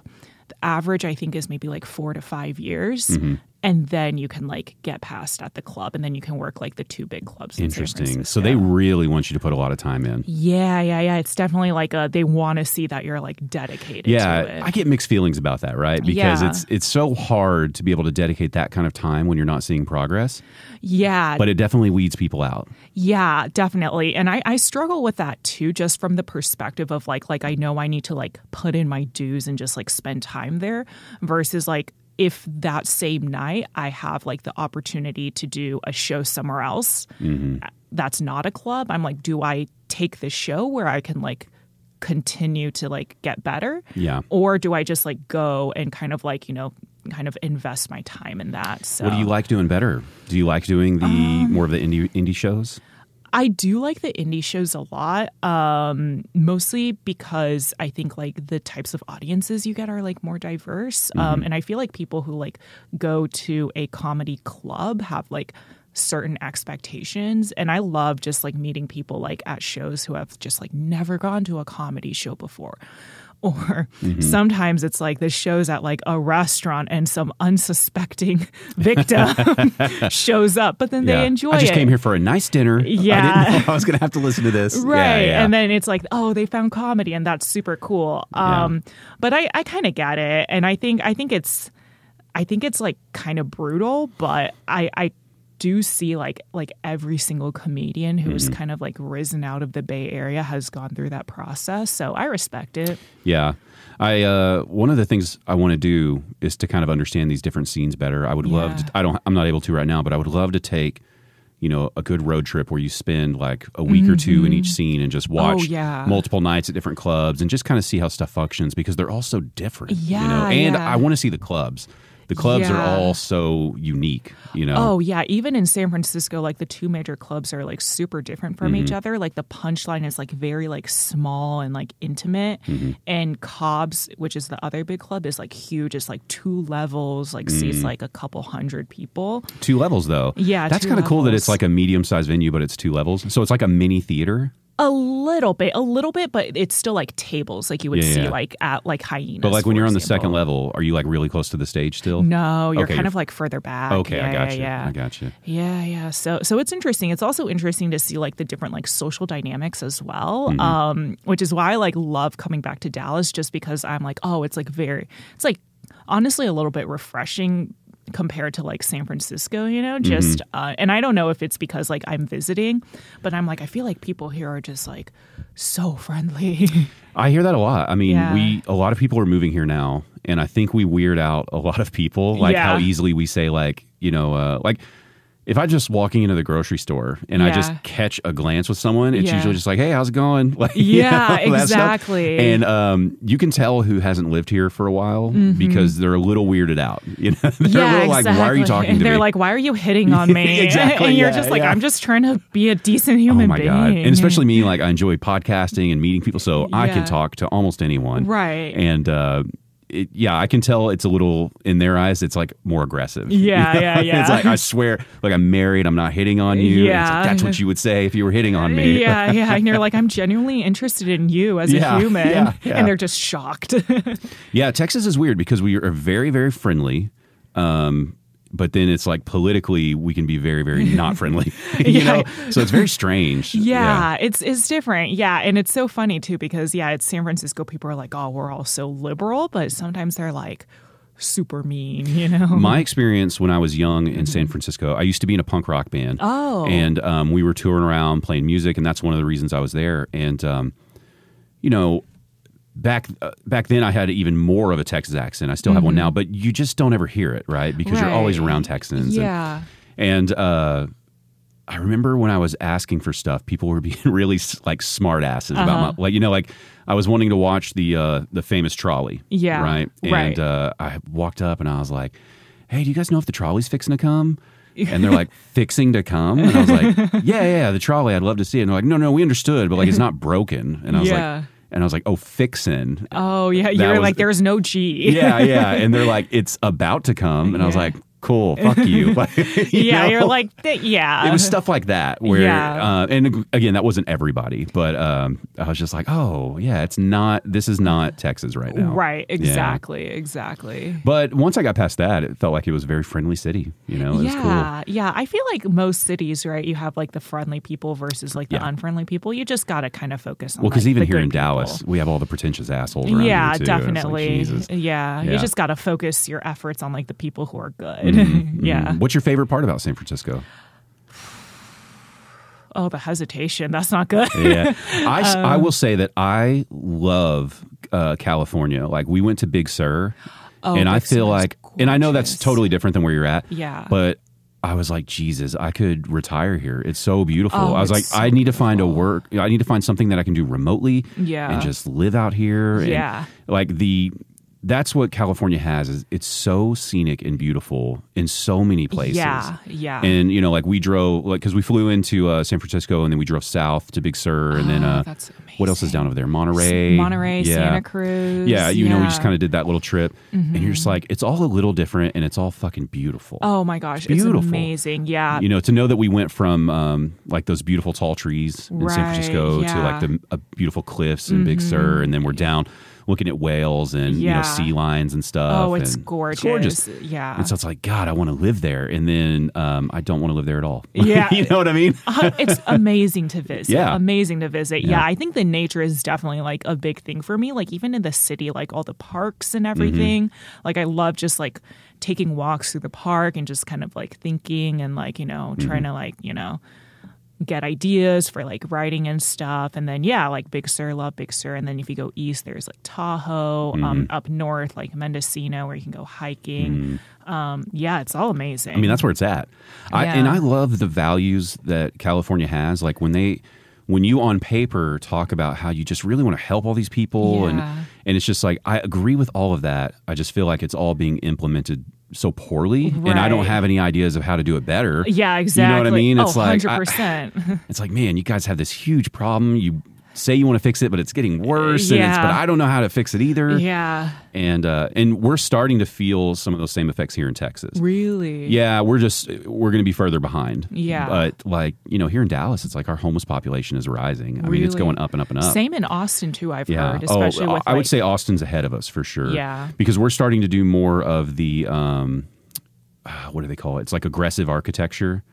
the average. I think is maybe like four to five years,
Mm-hmm.
And then you can like get passed at the club, and then you can work like the two big clubs. in
Interesting. So they really want you to put a lot of time in.
yeah, yeah, yeah. It's definitely like a they want to see that you're like dedicated. to
Yeah,
it.
I get mixed feelings about that, right? Because
Yeah.
it's it's so hard to be able to dedicate that kind of time when you're not seeing progress.
yeah,
But it definitely weeds people out.
Yeah, definitely. And I, I struggle with that too, just from the perspective of like like I know I need to like put in my dues and just like spend time there versus like if that same night I have like the opportunity to do a show somewhere else that's not a club, I'm like, do I take the show where I can like continue to like get better?
Yeah.
Or do I just like go and kind of like, you know, kind of invest my time in that? So
What do you like doing better? Do you like doing the
Um,
more of the indie indie shows?
I do like the indie shows a lot, um, mostly because I think like the types of audiences you get are like more diverse, um, and I feel like people who like go to a comedy club have like certain expectations, and I love just like meeting people like at shows who have just like never gone to a comedy show before. [laughs] Or sometimes it's like the show's at like a restaurant and some unsuspecting [laughs] victim [laughs] shows up, but then they enjoy it.
I just
it.
came here for a nice dinner. I
Yeah.
didn't know I was going to have to listen to this.
Right
yeah.
and then it's like oh they found comedy and that's super cool
Yeah.
um but i i kind of get it and i think i think it's i think it's like kind of brutal but i i do see like like every single comedian who's
Mm-hmm.
kind of like risen out of the bay area has gone through that process so i respect it
Yeah. I uh one of the things I want to do is to kind of understand these different scenes better. I would love to I don't I'm not able to right now, but I would love to take you know, a good road trip where you spend like a week or two in each scene and just watch
Mm-hmm. Oh, yeah.
multiple nights at different clubs and just kind of see how stuff functions because they're all so different. you know,
Yeah,
and
yeah.
I want to see the clubs. The clubs
Yeah.
are all so unique. You know.
Oh yeah, even in San Francisco, like the two major clubs are like super different from
Mm-hmm.
each other. Like the Punchline is like very like small and like intimate,
Mm-hmm.
and Cobb's, which is the other big club, is like huge. It's like two levels, like
Mm.
seats like a couple hundred people.
Two levels though.
Yeah,
that's kind of cool that it's like a medium-sized venue, but it's two levels. So it's like a mini theater.
A little bit, a little bit, but it's still like tables, like you would
Yeah,
see
yeah.
like at like hyenas.
But like when you're on the second level, are you like really close to the stage still?
No, you're
Okay,
kind
you're-
of like further back.
Okay,
yeah,
I got
yeah,
you.
Yeah.
I got you.
Yeah, yeah. So so it's interesting. It's also interesting to see like the different like social dynamics as well.
Mm-hmm.
Um, which is why I like love coming back to Dallas just because I'm like, oh, it's like very it's like honestly a little bit refreshing compared to like San Francisco, you know,
Mm-hmm.
just uh, and I don't know if it's because like I'm visiting, but I'm like I feel like people here are just like so [laughs] friendly.
I hear that a lot. I mean,
Yeah.
we a lot of people are moving here now, and I think we weird out a lot of people. Like how easily we say like you know uh, like. If I just walking into the grocery store and I just catch a glance with someone, it's
Yeah.
usually just like, "Hey, how's it going?" [laughs] Like, you
Yeah,
know,
exactly.
And um, you can tell who hasn't lived here for a while because they're a little weirded out. [laughs] You know, they're a
Mm-hmm. yeah,
little like, "Why are you talking
and
to [laughs]
they're
me?"
like, "Why are you hitting on me?"
Exactly,
and you're
yeah,
just like,
yeah.
"I'm just trying to be a decent human."
Oh
human
my
being."
god! And especially me, like I enjoy podcasting and meeting people, so I can talk to almost anyone.
Right.
And uh, it, yeah, I can tell it's a little in their eyes. It's like more aggressive.
Yeah, [laughs]
You know?
yeah, yeah.
it's like I swear, like I'm married. I'm not hitting on you. It's like,
Yeah.
that's what you would say if you were hitting on me.
yeah, yeah. [laughs] And you're like, I'm genuinely interested in you as
Yeah,
a human.
yeah, yeah.
And they're just shocked. [laughs]
Yeah, Texas is weird because we are very, very friendly. Um, but then it's like politically, we can be very, very [laughs] not friendly. [laughs] you
Yeah.
know, so it's very strange.
yeah, it's it's different. Yeah. And it's so funny too, because yeah, it's San Francisco. People are like, oh, we're all so liberal, but sometimes they're like super mean, [laughs] you know?
My experience when I was young in San Francisco, I used to be in a punk rock band.
Oh.
And um, we were touring around playing music, and that's one of the reasons I was there. And, um, you know, back uh, back then I had even more of a Texas accent. I still have one now, but you just don't ever hear it, right? Because you're always
Mm-hmm.
Around Texans. and-
yeah.
And, uh, I remember when I was asking for stuff, people were [laughs] being really like smart asses about
Uh-huh.
my like you know like I was wanting to watch the uh, the famous trolley,
Yeah,
right, and
right.
Uh, I walked up and I was like, "Hey, do you guys know if the trolley's fixing to come?" [laughs] And they're like, "Fixing to come," and I was like, [laughs] "Yeah, yeah, the trolley. I'd love to see it." And they're like, "No, no, we understood, but like it's not broken." And I was
Yeah.
like, and I was like, "Oh, fixin'."
Oh, yeah.
That
You're
was-
like, there's no G.
yeah, yeah, and they're [laughs] like, "It's about to come," and I was like, "Cool, fuck you." [laughs] Like, you
yeah.
know?
You're like, yeah.
it was stuff like that where
Yeah.
uh, and again that wasn't everybody but um, i was just like oh yeah it's not this is not texas right now
Right.
Yeah.
Exactly. Exactly.
but once i got past that it felt like it was a very friendly city you know it was cool
yeah, yeah. I feel like most cities, right? You have like the friendly people versus like the
Yeah.
unfriendly people. You just got to kind of focus on.
well because
like,
even here in
people.
dallas we have all the pretentious assholes around
Yeah,
here too. And like,
definitely.
Jesus.
yeah,
Yeah.
you just got to focus your efforts on like the people who are good.
Mm-hmm. [laughs]
yeah.
what's your favorite part about san francisco
Oh, the hesitation. That's not good.
yeah [laughs] I,
Um,
I will say that i love uh, california like we went to big sur
Oh,
and i
Big Sur
feel
is
like and i know that's totally different than where you're at
Yeah.
but I was like, Jesus, I could retire here. It's so beautiful.
Oh,
I was like,
so
I need to find a work. I need to find something that I can do remotely.
Yeah.
and just live out here.
Yeah.
like the that's what California has. Is it's so scenic and beautiful in so many places.
Yeah, yeah.
And you know, like we drove, like because we flew into uh, San Francisco and then we drove south to Big Sur, and then
Oh,
uh,
that's
what else is down over there? Monterey,
Monterey,
yeah.
Santa Cruz.
Yeah, you know, we just kind of did that little trip, and you're just like, it's all a little different, and it's all fucking beautiful.
Oh my gosh,
beautiful.
it's amazing. Yeah.
you know, to know that we went from um, like those beautiful tall trees in San
Right,
Francisco to like the uh, beautiful cliffs in Big Sur, and then we're down looking at whales and you know sea lions and stuff.
oh, it's gorgeous.
gorgeous.
Yeah.
And so it's like, God, I want to live there, and then um, I don't want to live there at all. [laughs]
Yeah.
you know what I mean?
Uh, it's [laughs] amazing to visit.
Yeah.
Amazing to visit. Yeah.
Yeah.
I think the nature is definitely like a big thing for me. Like even in the city, like all the parks and
Mm-hmm.
everything. Like I love just like taking walks through the park and just kind of like thinking and like, you know,
Mm-hmm.
trying to like, you know, get ideas for like writing and stuff. And then yeah, like Big Sur, love Big Sur. And then if you go east, there's like Tahoe. Um,
Mm-hmm.
up north, like Mendocino, where you can go hiking. Um, yeah, it's all amazing.
I mean, that's where it's at. I,
Yeah.
and I love the values that California has. Like when they, when you on paper talk about how you just really want to help all these people, and and it's just like I agree with all of that. I just feel like it's all being implemented so poorly, and I don't have any ideas of how to do it better.
Yeah, exactly.
You know what I mean? It's
oh,
like I-
100%. [laughs]
It's like, man, you guys have this huge problem. You say you want to fix it, but it's getting worse, and it's,
Yeah.
but I don't know how to fix it either.
yeah.
And uh, and we're starting to feel some of those same effects here in Texas.
Really?
Yeah, we're just we're going to be further behind.
Yeah.
but like you know, here in Dallas, it's like our homeless population is rising. I mean, it's going up and up and up.
Same in Austin too. I've
Yeah.
heard, especially
oh,
with
I would say Austin's ahead of us for sure.
Yeah.
Because we're starting to do more of the um, uh, what do they call it? It's like aggressive architecture.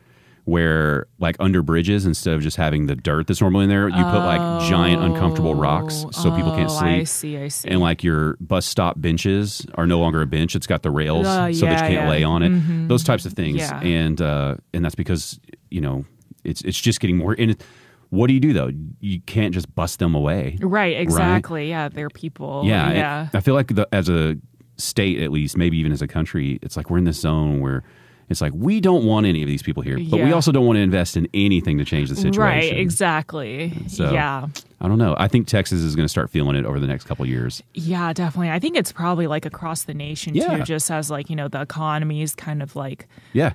Where like under bridges, instead of just having the dirt that's normally in there, you put like giant uncomfortable rocks so people can't
Oh,
sleep.
I see. I see.
And like your bus stop benches are no longer a bench; it's got the rails,
Uh,
so that you can't
yeah.
lay on it. Those types of things,
Yeah.
and uh, and that's because you know it's it's just getting more. And it, what do you do though? You can't just bust them away.
right. Exactly. Yeah. They're people.
Yeah,
Yeah.
I feel like the, as a state, at least, maybe even as a country, it's like we're in this zone where it's like we don't want any of these people here, but we also don't want to invest in anything to change the situation.
Right. Exactly.
So-
yeah.
I don't know. I think Texas is going to start feeling it over the next couple of years.
Yeah, definitely. I think it's probably like across the nation
Yeah.
too, just as like, you know, the economy is kind of like
Yeah.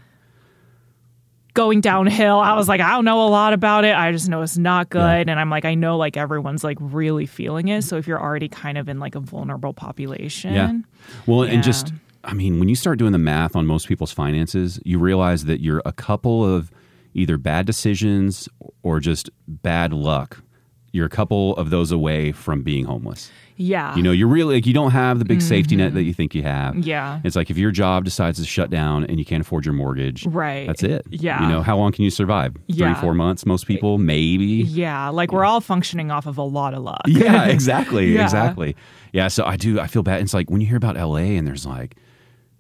going downhill. I was like, I don't know a lot about it. I just know it's not good. And I'm like, I know like everyone's like really feeling it. So if you're already kind of in like a vulnerable population.
Yeah. Well,
Yeah.
and just, I mean, when you start doing the math on most people's finances, you realize that you're a couple of either bad decisions or just bad luck. You're a couple of those away from being homeless.
Yeah.
You know, you're really like, you don't have the big safety net that you think you have.
Mm-hmm. Yeah.
It's like if your job decides to shut down and you can't afford your mortgage,
Right.
That's it.
Yeah.
You know, how long can you survive?
Yeah.
Three, four months, most people, maybe.
yeah. Like we're all functioning off of a lot of luck.
Yeah, [laughs] exactly.
Yeah.
Exactly. Yeah. So I do, I feel bad. It's like when you hear about LA and there's like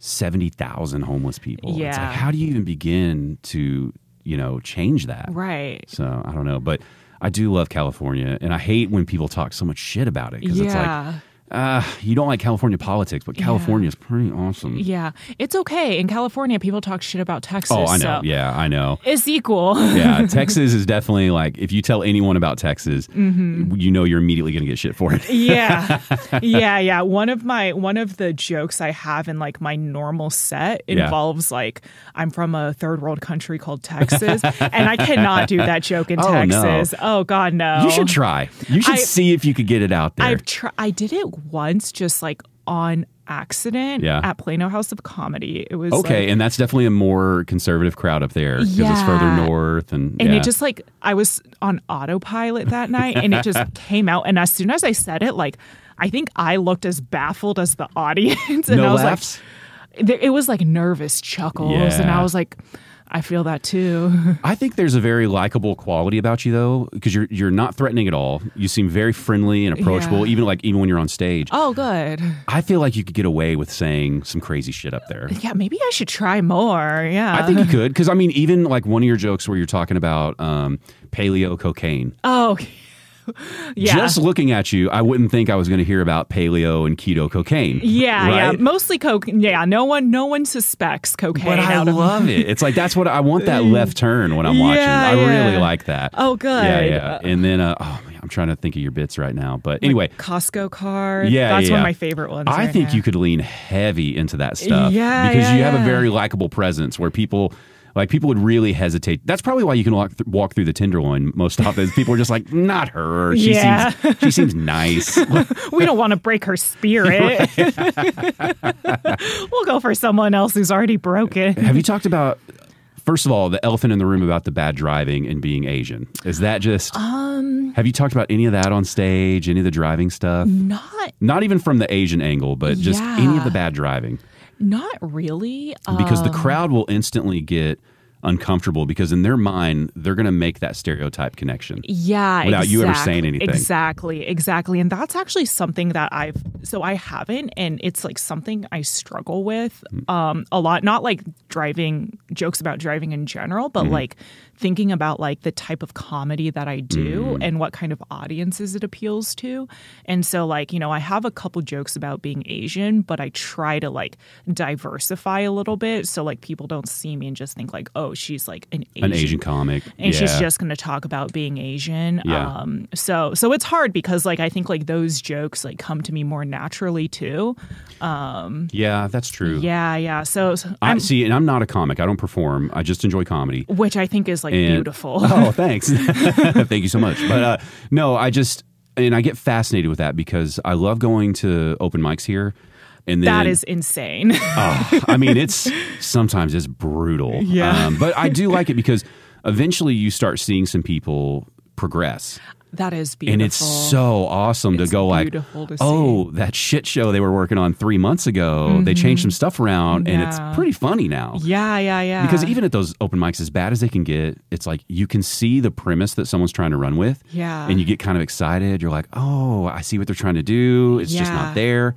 70,000 homeless people. It's
Yeah.
like, how do you even begin to, you know, change that?
Right.
So I don't know. But I do love California and I hate when people talk so much shit about it because it's like,
Yeah.
Uh, you don't like California politics, but California is pretty awesome.
Yeah. It's okay. In California, people talk shit about Texas.
Oh, I know.
so
Yeah, I know.
It's equal. [laughs]
Yeah, Texas is definitely like if you tell anyone about Texas, you know you're immediately going to get shit for it.
yeah [laughs] yeah yeah one of my one of the jokes i have in like my normal set
Yeah.
involves like i'm from a third world country called texas and i cannot do that joke in [laughs]
Oh, no.
texas oh god no
You should try. You should
I-
see if you could get it out there.
i've tried i did it once just like on accident
Yeah.
at plano house of comedy it was
okay,
like,
and that's definitely a more conservative crowd up there because it's further north and
and
yeah.
it just like I was on autopilot that night and it just [laughs] came out and as soon as I said it like I think I looked as baffled as the [laughs] audience and
no
I was
laughs.
like it was like nervous chuckles and I was like I feel that too. [laughs]
I think there's a very likable quality about you though because you're you're not threatening at all. You seem very friendly and approachable,
Yeah.
even like even when you're on stage.
oh good.
I feel like you could get away with saying some crazy shit up there.
Yeah, maybe I should try more. Yeah.
I think you could because I mean, even like one of your jokes where you're talking about um, paleo cocaine.
Oh. [laughs] yeah.
Just looking at you, I wouldn't think I was going to hear about paleo and keto cocaine.
yeah, yeah. Mostly coke. Yeah, no one no one suspects cocaine
But I love [laughs] it. It's like that's what I want that left turn when I'm watching.
Yeah,
I really like that.
Oh, good.
Yeah, yeah. And then, uh, oh man, I'm trying to think of your bits right now. But anyway,
Costco card.
yeah,
That's
yeah,
one of my favorite ones.
I
right
think
now.
you could lean heavy into that stuff.
Yeah,
because
yeah,
you have a very likable presence where people. Like people would really hesitate. That's probably why you can walk th- walk through the Tenderloin most often. [laughs] People are just like, not her. She
Yeah.
seems she seems [laughs] nice. [laughs]
we don't want to break her spirit. we'll go for someone else who's already broken.
Have you talked about first of all the elephant in the room about the bad driving and being Asian? Is that just? Um. Have you talked about any of that on stage? Any of the driving stuff?
Not
Not even from the Asian angle, but just any of the bad driving.
Not really.
Because the
Um,
crowd will instantly get uncomfortable because in their mind they're going to make that stereotype connection.
Yeah,
Without you ever saying anything.
Exactly, exactly. And that's actually something that I've so I haven't and it's like something I struggle with
Mm.
um a lot not like driving jokes about driving in general, but
Mm-hmm.
like thinking about like the type of comedy that I do
Mm.
and what kind of audiences it appeals to. And so like, you know, I have a couple jokes about being Asian, but I try to like diversify a little bit so like people don't see me and just think like, "Oh, she's like an Asian,
An Asian comic.
and
yeah.
she's just going to talk about being Asian.
Yeah.
Um, so so it's hard because like I think like those jokes like come to me more naturally too.
Yeah, that's true.
Yeah, yeah. So, so
I
I'm,
see, and I'm not a comic. I don't perform. I just enjoy comedy.
which I think is like
And-
beautiful. [laughs]
Oh, thanks. [laughs] Thank you so much. But uh, no, I just and I get fascinated with that because I love going to open mics here. And then
that is insane. [laughs]
oh, I mean, it's sometimes it's brutal. Um,
Yeah.
but I do like it because eventually you start seeing some people progress.
That is beautiful.
And it's so awesome
It's
to go like,
to see.
oh, that shit show they were working on three months ago. They changed some stuff around, and it's
Mm-hmm.
Pretty funny now.
Yeah, yeah, yeah.
Because even at those open mics, as bad as they can get, it's like you can see the premise that someone's trying to run with.
Yeah.
And you get kind of excited. You're like, oh, I see what they're trying to do. It's just not there.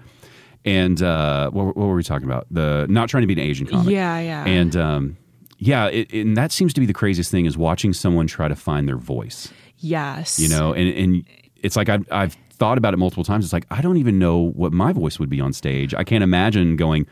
And uh, what, what were we talking about? The not trying to be an Asian comic.
Yeah, yeah.
And um, yeah, it, and that seems to be the craziest thing is watching someone try to find their voice.
Yes.
You know, and and it's like I've I've thought about it multiple times. It's like I don't even know what my voice would be on stage. I can't imagine going.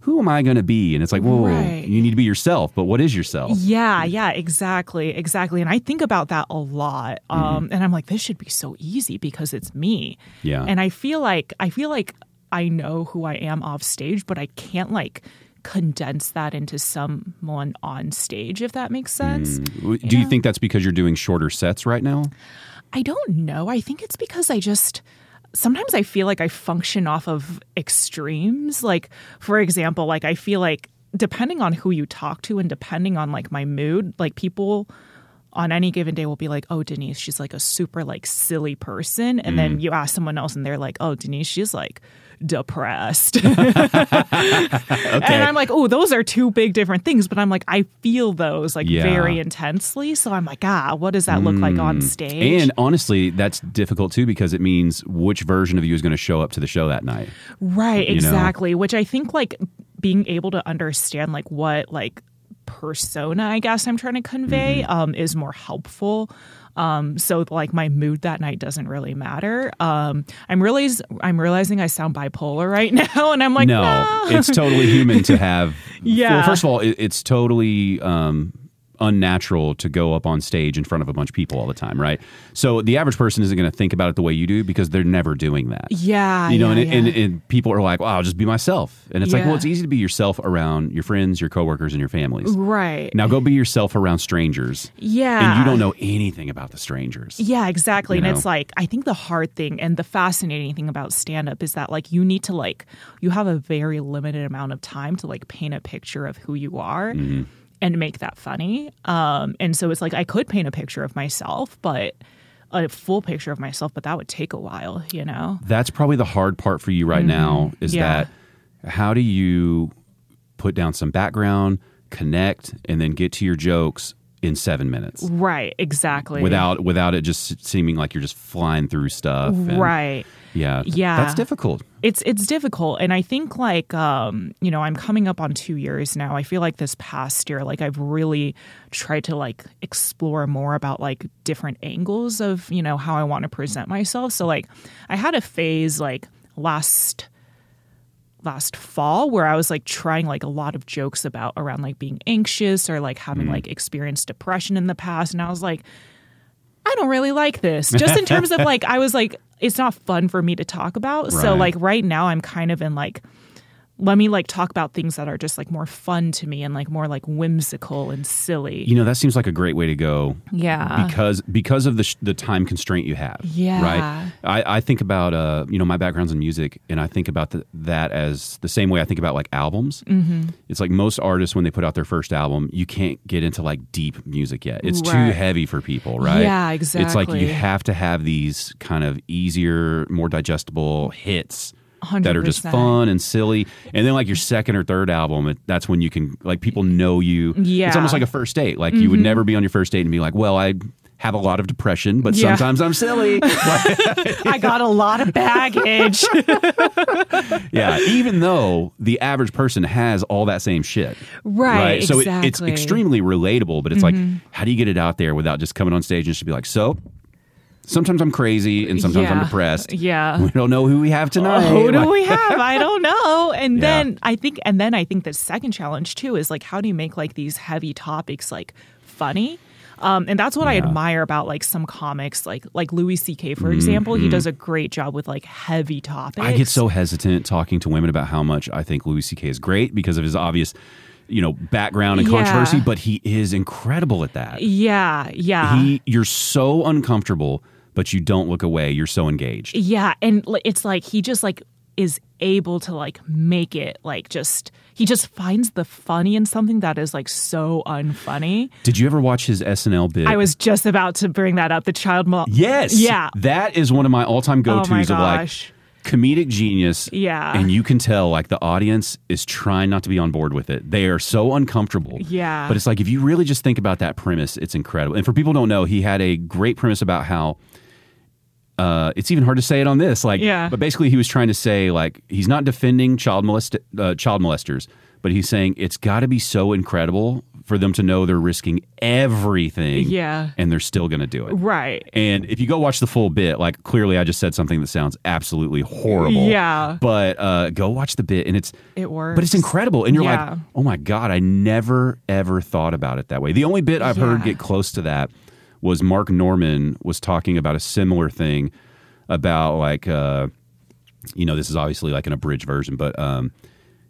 Who am I going to be? And it's like, whoa,
Right.
you need to be yourself. But what is yourself?
Yeah, yeah, exactly, exactly. And I think about that a lot. Um, and I'm like, this should be so easy because it's me.
Mm-hmm. Yeah.
And I feel like I feel like I know who I am off stage, but I can't like condense that into someone on stage, if that makes sense. Mm.
W- Do you think that's because you're doing shorter sets right now?
I don't know. I think it's because I just sometimes I feel like I function off of extremes. Like, for example, like I feel like depending on who you talk to and depending on like my mood, like people on any given day will be like, "Oh, Denise, she's like a super like silly person," and then mm. you ask someone else and they're like, "Oh, Denise, she's like depressed," [laughs] and I'm like, "Oh, those are two big different things." But I'm like, I feel those like
Yeah.
very intensely, so I'm like, ah, what does that look like on stage?
And honestly, that's difficult too because it means which version of you is going to show up to the show that night.
Right,
you know?
exactly. Which I think like being able to understand like what like persona I guess I'm trying to convey
Mm-hmm.
um is more helpful. Um so like my mood that night doesn't really matter. Um I'm really I'm realizing I sound bipolar right [laughs] now and I'm like
no,
no.
it's totally human to have. [laughs]
Yeah.
Well, first of all, it, it's totally um, unnatural to go up on stage in front of a bunch of people all the time, right? So the average person isn't going to think about it the way you do because they're never doing that.
yeah,
You know,
yeah,
and, and,
yeah.
and people are like, "Wow, I'll just be myself," and it's like, well, it's easy to be yourself around your friends, your coworkers, and your families.
right.
Now go be yourself around strangers,
yeah.
and you don't know anything about the strangers.
Yeah, exactly.
You
and it's like I think the hard thing and the fascinating thing about stand up is that like you need to like you have a very limited amount of time to like paint a picture of who you are
Mm-hmm.
And make that funny. Um and so it's like I could paint a picture of myself, but a full picture of myself, but that would take a while, you know.
That's probably the hard part for you right now is
Mm-hmm. Yeah.
that how do you put down some background, connect, and then get to your jokes in seven minutes
Right, exactly.
without without it just seeming like you're just flying through stuff. and-
right.
Yeah.
Yeah.
That's difficult.
it's it's difficult and i think like um you know i'm coming up on two years now i feel like this past year like i've really tried to like explore more about like different angles of you know how i want to present myself so like i had a phase like last last fall where i was like trying like a lot of jokes about around like being anxious or like having like experienced depression in the past and i was like I don't really like this. Just in terms of like, I was like, it's not fun for me to talk about. So like right now, I'm kind of in like, let me like talk about things that are just like more fun to me and like more like whimsical and silly.
You know, that seems like a great way to go
yeah.
because because of the sh- the time constraint you have.
Yeah.
Right. I, I think about uh you know my background's in music and I think about the, that as the same way I think about like albums. Mm-hmm. It's like most artists when they put out their first album, you can't get into like deep music yet. It's too heavy for people, right?
Yeah, exactly.
It's like you have to have these kind of easier, more digestible hits. That are just fun and silly, and then like your second or third album, it, that's when you can like people know you.
Yeah. Mm-hmm.
it's almost like a first date. Like you would never be on your first date and be like, "Well, I have a lot of depression, but
Yeah.
sometimes I'm silly." [laughs]
I got a lot of baggage. [laughs]
yeah, even though the average person has all that same shit.
right.
So it, it's extremely relatable, but it's like, how do you get it out there without just coming on stage and just be like, "So, sometimes I'm crazy and sometimes I'm depressed.
Yeah.
We don't know who we have tonight.
Who do we [laughs] have? I don't know. And
Yeah.
then I think, and then I think the second challenge too is like, how do you make like these heavy topics like funny? Um, and that's what I admire about like some comics, like like Louis C.K. for example. He does a great job with like heavy topics.
Mm-hmm. I get so hesitant talking to women about how much I think Louis C.K. is great because of his obvious, you know, background and
Yeah.
controversy, but he is incredible at that.
yeah, yeah.
He, you're so uncomfortable, but you don't look away. You're so engaged.
Yeah, and it's like he just like is able to like make it like just he just finds the funny in something that is like so unfunny.
Did you ever watch his SNL bit?
I was just about to bring that up. The child mo-
Yes.
Yeah.
That is one of my all-time
Oh my
go-tos of like comedic genius.
Yeah.
And you can tell like the audience is trying not to be on board with it. They are so uncomfortable.
Yeah.
But it's like if you really just think about that premise, it's incredible. And for people who don't know, he had a great premise about how uh, it's even hard to say it on this. Like,
Yeah.
but basically, he was trying to say like he's not defending child molest uh, child molesters, but he's saying it's got to be so incredible for them to know they're risking everything,
Yeah.
and they're still going to do it.
Right.
And if you go watch the full bit, like clearly I just said something that sounds absolutely horrible.
Yeah.
But uh, go watch the bit, and it's
It works.
but it's incredible. And you're
Yeah.
like, oh my god, I never ever thought about it that way. The only bit I've heard get close to that was Mark Normand was talking about a similar thing about like uh, you know this is obviously like an abridged version, but um,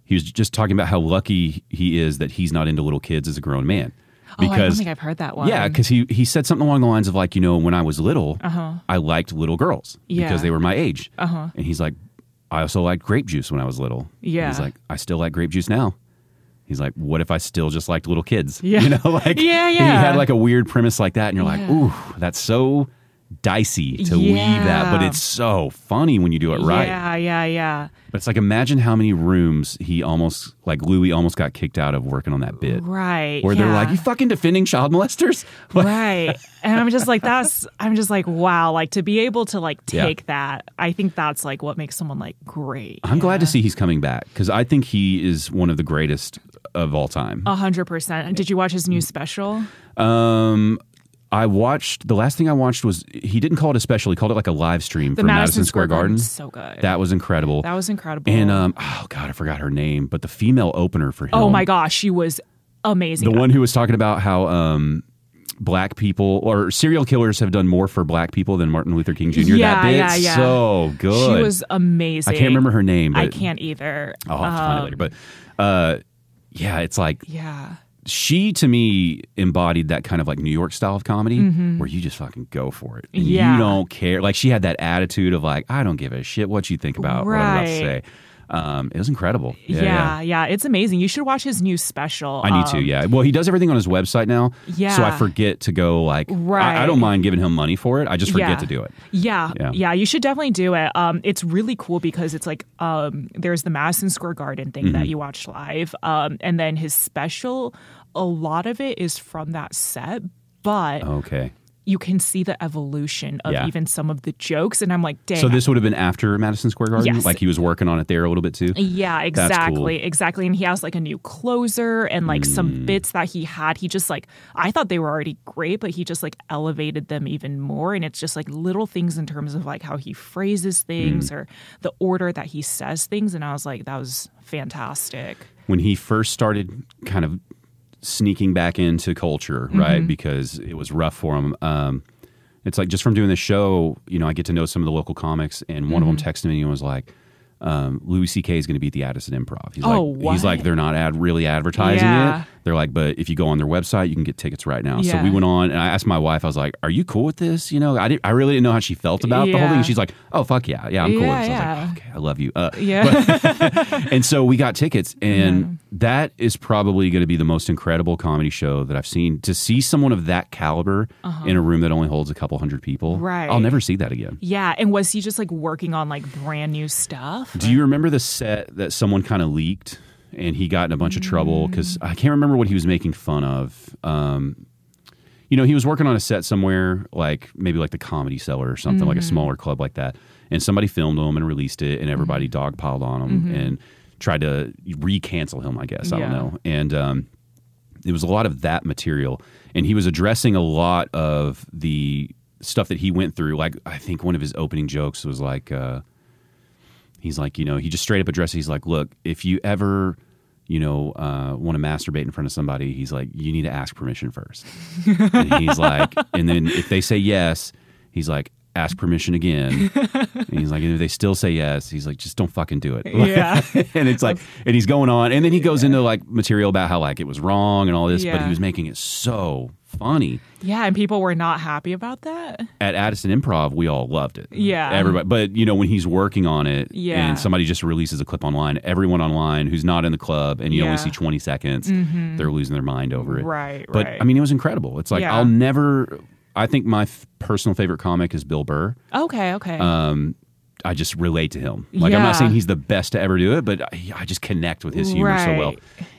he was just talking about how lucky he is that he's not into little kids as a grown man.
oh, I don't think I've heard that one.
Yeah, because he he said something along the lines of like, you know, when I was little, I liked little girls
Yeah.
because they were my age. Uh-huh. And he's like, I also liked grape juice when I was little.
Yeah.
He's like, I still like grape juice now. He's like, what if I still just liked little kids? [laughs]
Yeah.
You know, like
Yeah,
He had like a weird premise like that, and you're like, ooh, that's so dicey to weave that, but it's so funny when you do it right.
Yeah, yeah, yeah.
But it's like imagine how many rooms he almost like Louis almost got kicked out of working on that bit.
Right.
Where they're like, You fucking defending child molesters? [laughs]
right and i'm just like that's i'm just like wow like to be able to like
Yeah.
take that i think that's like what makes someone like great
I'm glad to see he's coming back because I think he is one of the greatest of all time.
a hundred percent did you watch his new special
Um, I watched the last thing I watched was he didn't call it a special; he called it like a live stream
the
from
madison,
Square Garden.
so good
That was incredible.
that was incredible
and um, oh god, I forgot her name, but the female opener for him.
oh my gosh she was amazing
the one who was talking about how um. Black people or serial killers have done more for black people than Martin Luther King Jr.
Yeah,
that bit,
yeah, yeah.
so good.
she was amazing
I can't remember her name. But
i can't either
I'll have to find it
Um,
later. But uh, yeah, it's like
yeah
she to me embodied that kind of like New York style of comedy mm-hmm. where you just fucking go for it. And.
Yeah.
You don't care. Like she had that attitude of like, I don't give a shit what you think about what I'm about to say. Um, it was incredible. Yeah,
yeah,
yeah.
it's amazing you should watch his new special
I need to,
Um,
yeah. Well, he does everything on his website now. Yeah. So I forget to go like, I, I don't mind giving him money for it. I just forget
Yeah.
to do it.
Yeah,
Yeah.
yeah, you should definitely do it. Um, it's really cool because it's like um, there's the Madison Square Garden thing
Mm-hmm.
that you watched live, um, and then his special. A lot of it is from that set, but
Okay.
You can see the evolution of
Yeah.
even some of the jokes, and I'm like, dang.
So this would have been after Madison Square Garden?
Yes.
Like he was working on it there a little bit too?
yeah,
cool.
exactly, exactly. And he has like a new closer and like
Mm.
some bits that he had. He just like I thought they were already great, but he just like elevated them even more. And it's just like little things in terms of like how he phrases things
Mm.
or the order that he says things. And I was like, that was fantastic.
when he first started kind of sneaking back into culture, right? Because it was rough for him. Um, it's like just from doing the show, you know, I get to know some of the local comics, and one of them texted me and was like, um, "Louis C.K. is going to be at the Addison Improv." He's
Oh,
like, he's like, they're not ad- really advertising
Yeah.
it. They're like, but if you go on their website, you can get tickets right now. So we went on, and I asked my wife, I was like, "Are you cool with this?" You know, I didn't, I really didn't know how she felt about the whole
Yeah.
thing. She's like, "Oh fuck yeah, yeah, I'm cool." with
Yeah,
this. I was like, "Okay, I love you." Uh,
Yeah. [laughs] [laughs]
and so we got tickets and that is probably going to be the most incredible comedy show that i've seen to see someone of that caliber in a room that only holds a couple hundred people
Uh-huh. Right.
i'll never see that again
yeah. And was he just like working on like brand new stuff?
do you remember the set that someone kind of leaked and he got in a bunch of trouble because i can't remember what he was making fun of. Um, you know he was working on a set somewhere like maybe like the comedy cellar or something like a smaller club like that. And somebody filmed him and released it and everybody dogpiled on him and tried to re-cancel him i guess. I don't know. And um, it was a lot of that material. And he was addressing a lot of the stuff that he went through. Like I think one of his opening jokes was like, uh, he's like, you know, he just straight up addresses. He's like, look, if you ever, you know, uh, want to masturbate in front of somebody, he's like, you need to ask permission first. [laughs] and he's like, and then if they say yes, he's like, ask permission again. [laughs] and he's like, and if they still say yes, he's like, just don't fucking do it. [laughs]
Yeah.
and it's like, and he's going on, and then he goes into like material about how like it was wrong and all this, but he was making it so funny.
Yeah, and people were not happy about that.
At Addison Improv, we all loved it.
Yeah.
everybody. But you know, when he's working on it,
Yeah.
and somebody just releases a clip online, everyone online who's not in the club, and you only
Yeah. Mm-hmm.
see twenty seconds, they're losing their mind over it.
Right,
But
right.
I mean, it was incredible. It's like
Yeah.
I'll never. I think my f- personal favorite comic is Bill Burr.
Okay, okay.
Um, I just relate to him. Like I'm not saying he's the best to ever do it, but I, I just connect with his humor so well.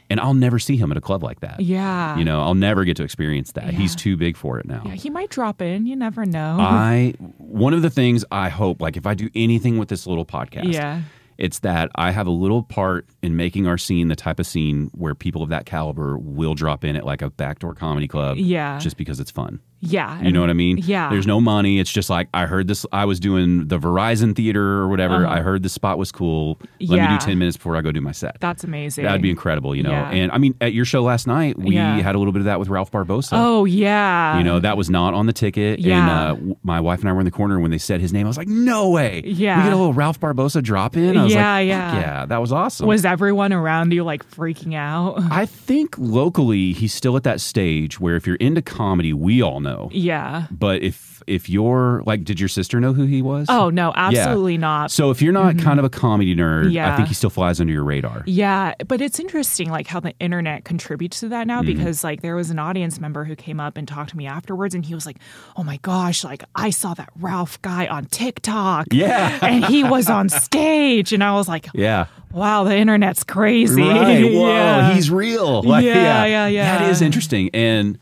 And I'll never see him at a club like that.
yeah.
You know, I'll never get to experience that. He's too big for it now.
Yeah, he might drop in. You never know.
I one of the things I hope, like if I do anything with this little podcast,
Yeah.
it's that I have a little part in making our scene the type of scene where people of that caliber will drop in at like a backdoor comedy club,
Yeah.
just because it's fun.
yeah.
You know what I mean?
Yeah.
There's no money. It's just like I heard this. I was doing the Verizon Theater or whatever.
Uh-huh.
I heard this spot was cool. Let me do ten minutes before I go do my set.
That's amazing.
That'd be incredible, you know.
Yeah.
And I mean, at your show last night, we
Yeah.
had a little bit of that with Ralph Barbosa.
Oh yeah.
You know, that was not on the ticket. And
Yeah.
uh, my wife and I were in the corner when they said his name. I was like, no way.
Yeah.
We get a little Ralph Barbosa drop in. I was
Yeah,
like,
yeah.
Yeah. That was awesome.
was everyone around you like freaking out? [laughs]
I think locally, he's still at that stage where if you're into comedy, we all know.
yeah.
But if if you're like, did your sister know who he was?
Oh no, absolutely not.
So if you're not kind of a comedy nerd, I think he still flies under your radar.
Yeah, but it's interesting like how the internet contributes to that now
Mm-hmm.
because like there was an audience member who came up and talked to me afterwards and he was like, "Oh my gosh, like I saw that Ralph guy on TikTok."
Yeah.
and he was on stage and I was like, [laughs]
Yeah.
"Wow, the internet's crazy."
Right. [laughs] Whoa,
yeah.
he's real. [laughs] Like,
Yeah, yeah, yeah.
That is interesting. And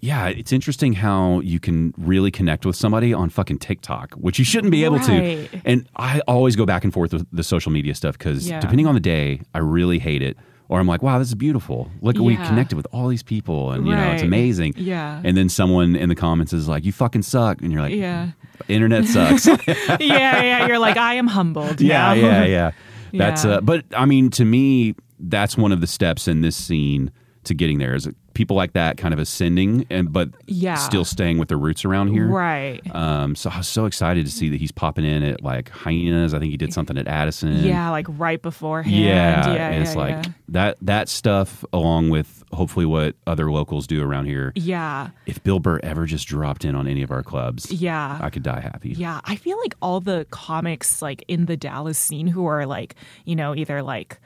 yeah, it's interesting how you can really connect with somebody on fucking TikTok, which you shouldn't be able
Right.
to. And I always go back and forth with the social media stuff because
Yeah.
depending on the day, I really hate it. Or I'm like, wow, this is beautiful. Look, we connected with all these people, and you know, it's amazing.
Yeah.
And then someone in the comments is like, "You fucking suck," and you're like,
Yeah.
internet sucks." [laughs]
yeah, yeah, you're like, "I am humbled."
yeah,
now."
yeah, yeah. That's
Yeah.
uh but I mean to me that's one of the steps in this scene to getting there is people like that kind of ascending and but
Yeah.
still staying with their roots around here.
Right.
Um so I was so excited to see that he's popping in at like hyenas. I think he did something at Addison.
Yeah, like right beforehand.
Yeah,
yeah,
and it's
yeah,
like
yeah.
that that stuff along with hopefully what other locals do around here.
yeah,
If Bill Burr ever just dropped in on any of our clubs,
yeah.
I could die happy.
Yeah, I feel like all the comics like in the Dallas scene who are like, you know, either like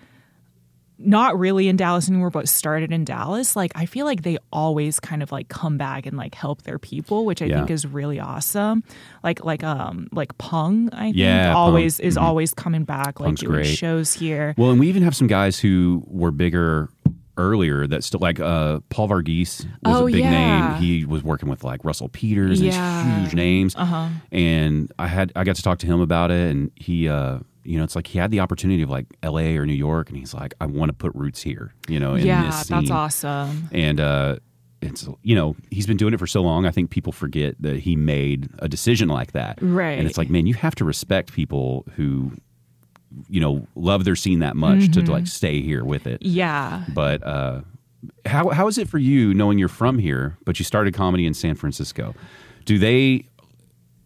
not really in Dallas anymore, but started in Dallas, like I feel like they always kind of like come back and like help their people, which I
Yeah.
think is really awesome. Like like um like Pung, I think
Yeah, Pung.
always is
Mhm.
always coming back, like
Pung's
doing
great.
shows here.
Well, and we even have some guys who were bigger earlier that still like uh Paul Varghese was
Oh,
a big
yeah.
name. He was working with like Russell Peters and
Yeah.
huge names.
Uh-huh.
And I had I got to talk to him about it and he uh you know, it's like he had the opportunity of like LA or New York and he's like, I want to put roots here, you know, in
yeah, that's awesome.
And uh it's you know, he's been doing it for so long. I think people forget that he made a decision like that.
Right.
And it's like, man, you have to respect people who you know, love their scene that much
Mm-hmm.
to like stay here with it.
Yeah.
But uh, how how is it for you knowing you're from here, but you started comedy in San Francisco? Do they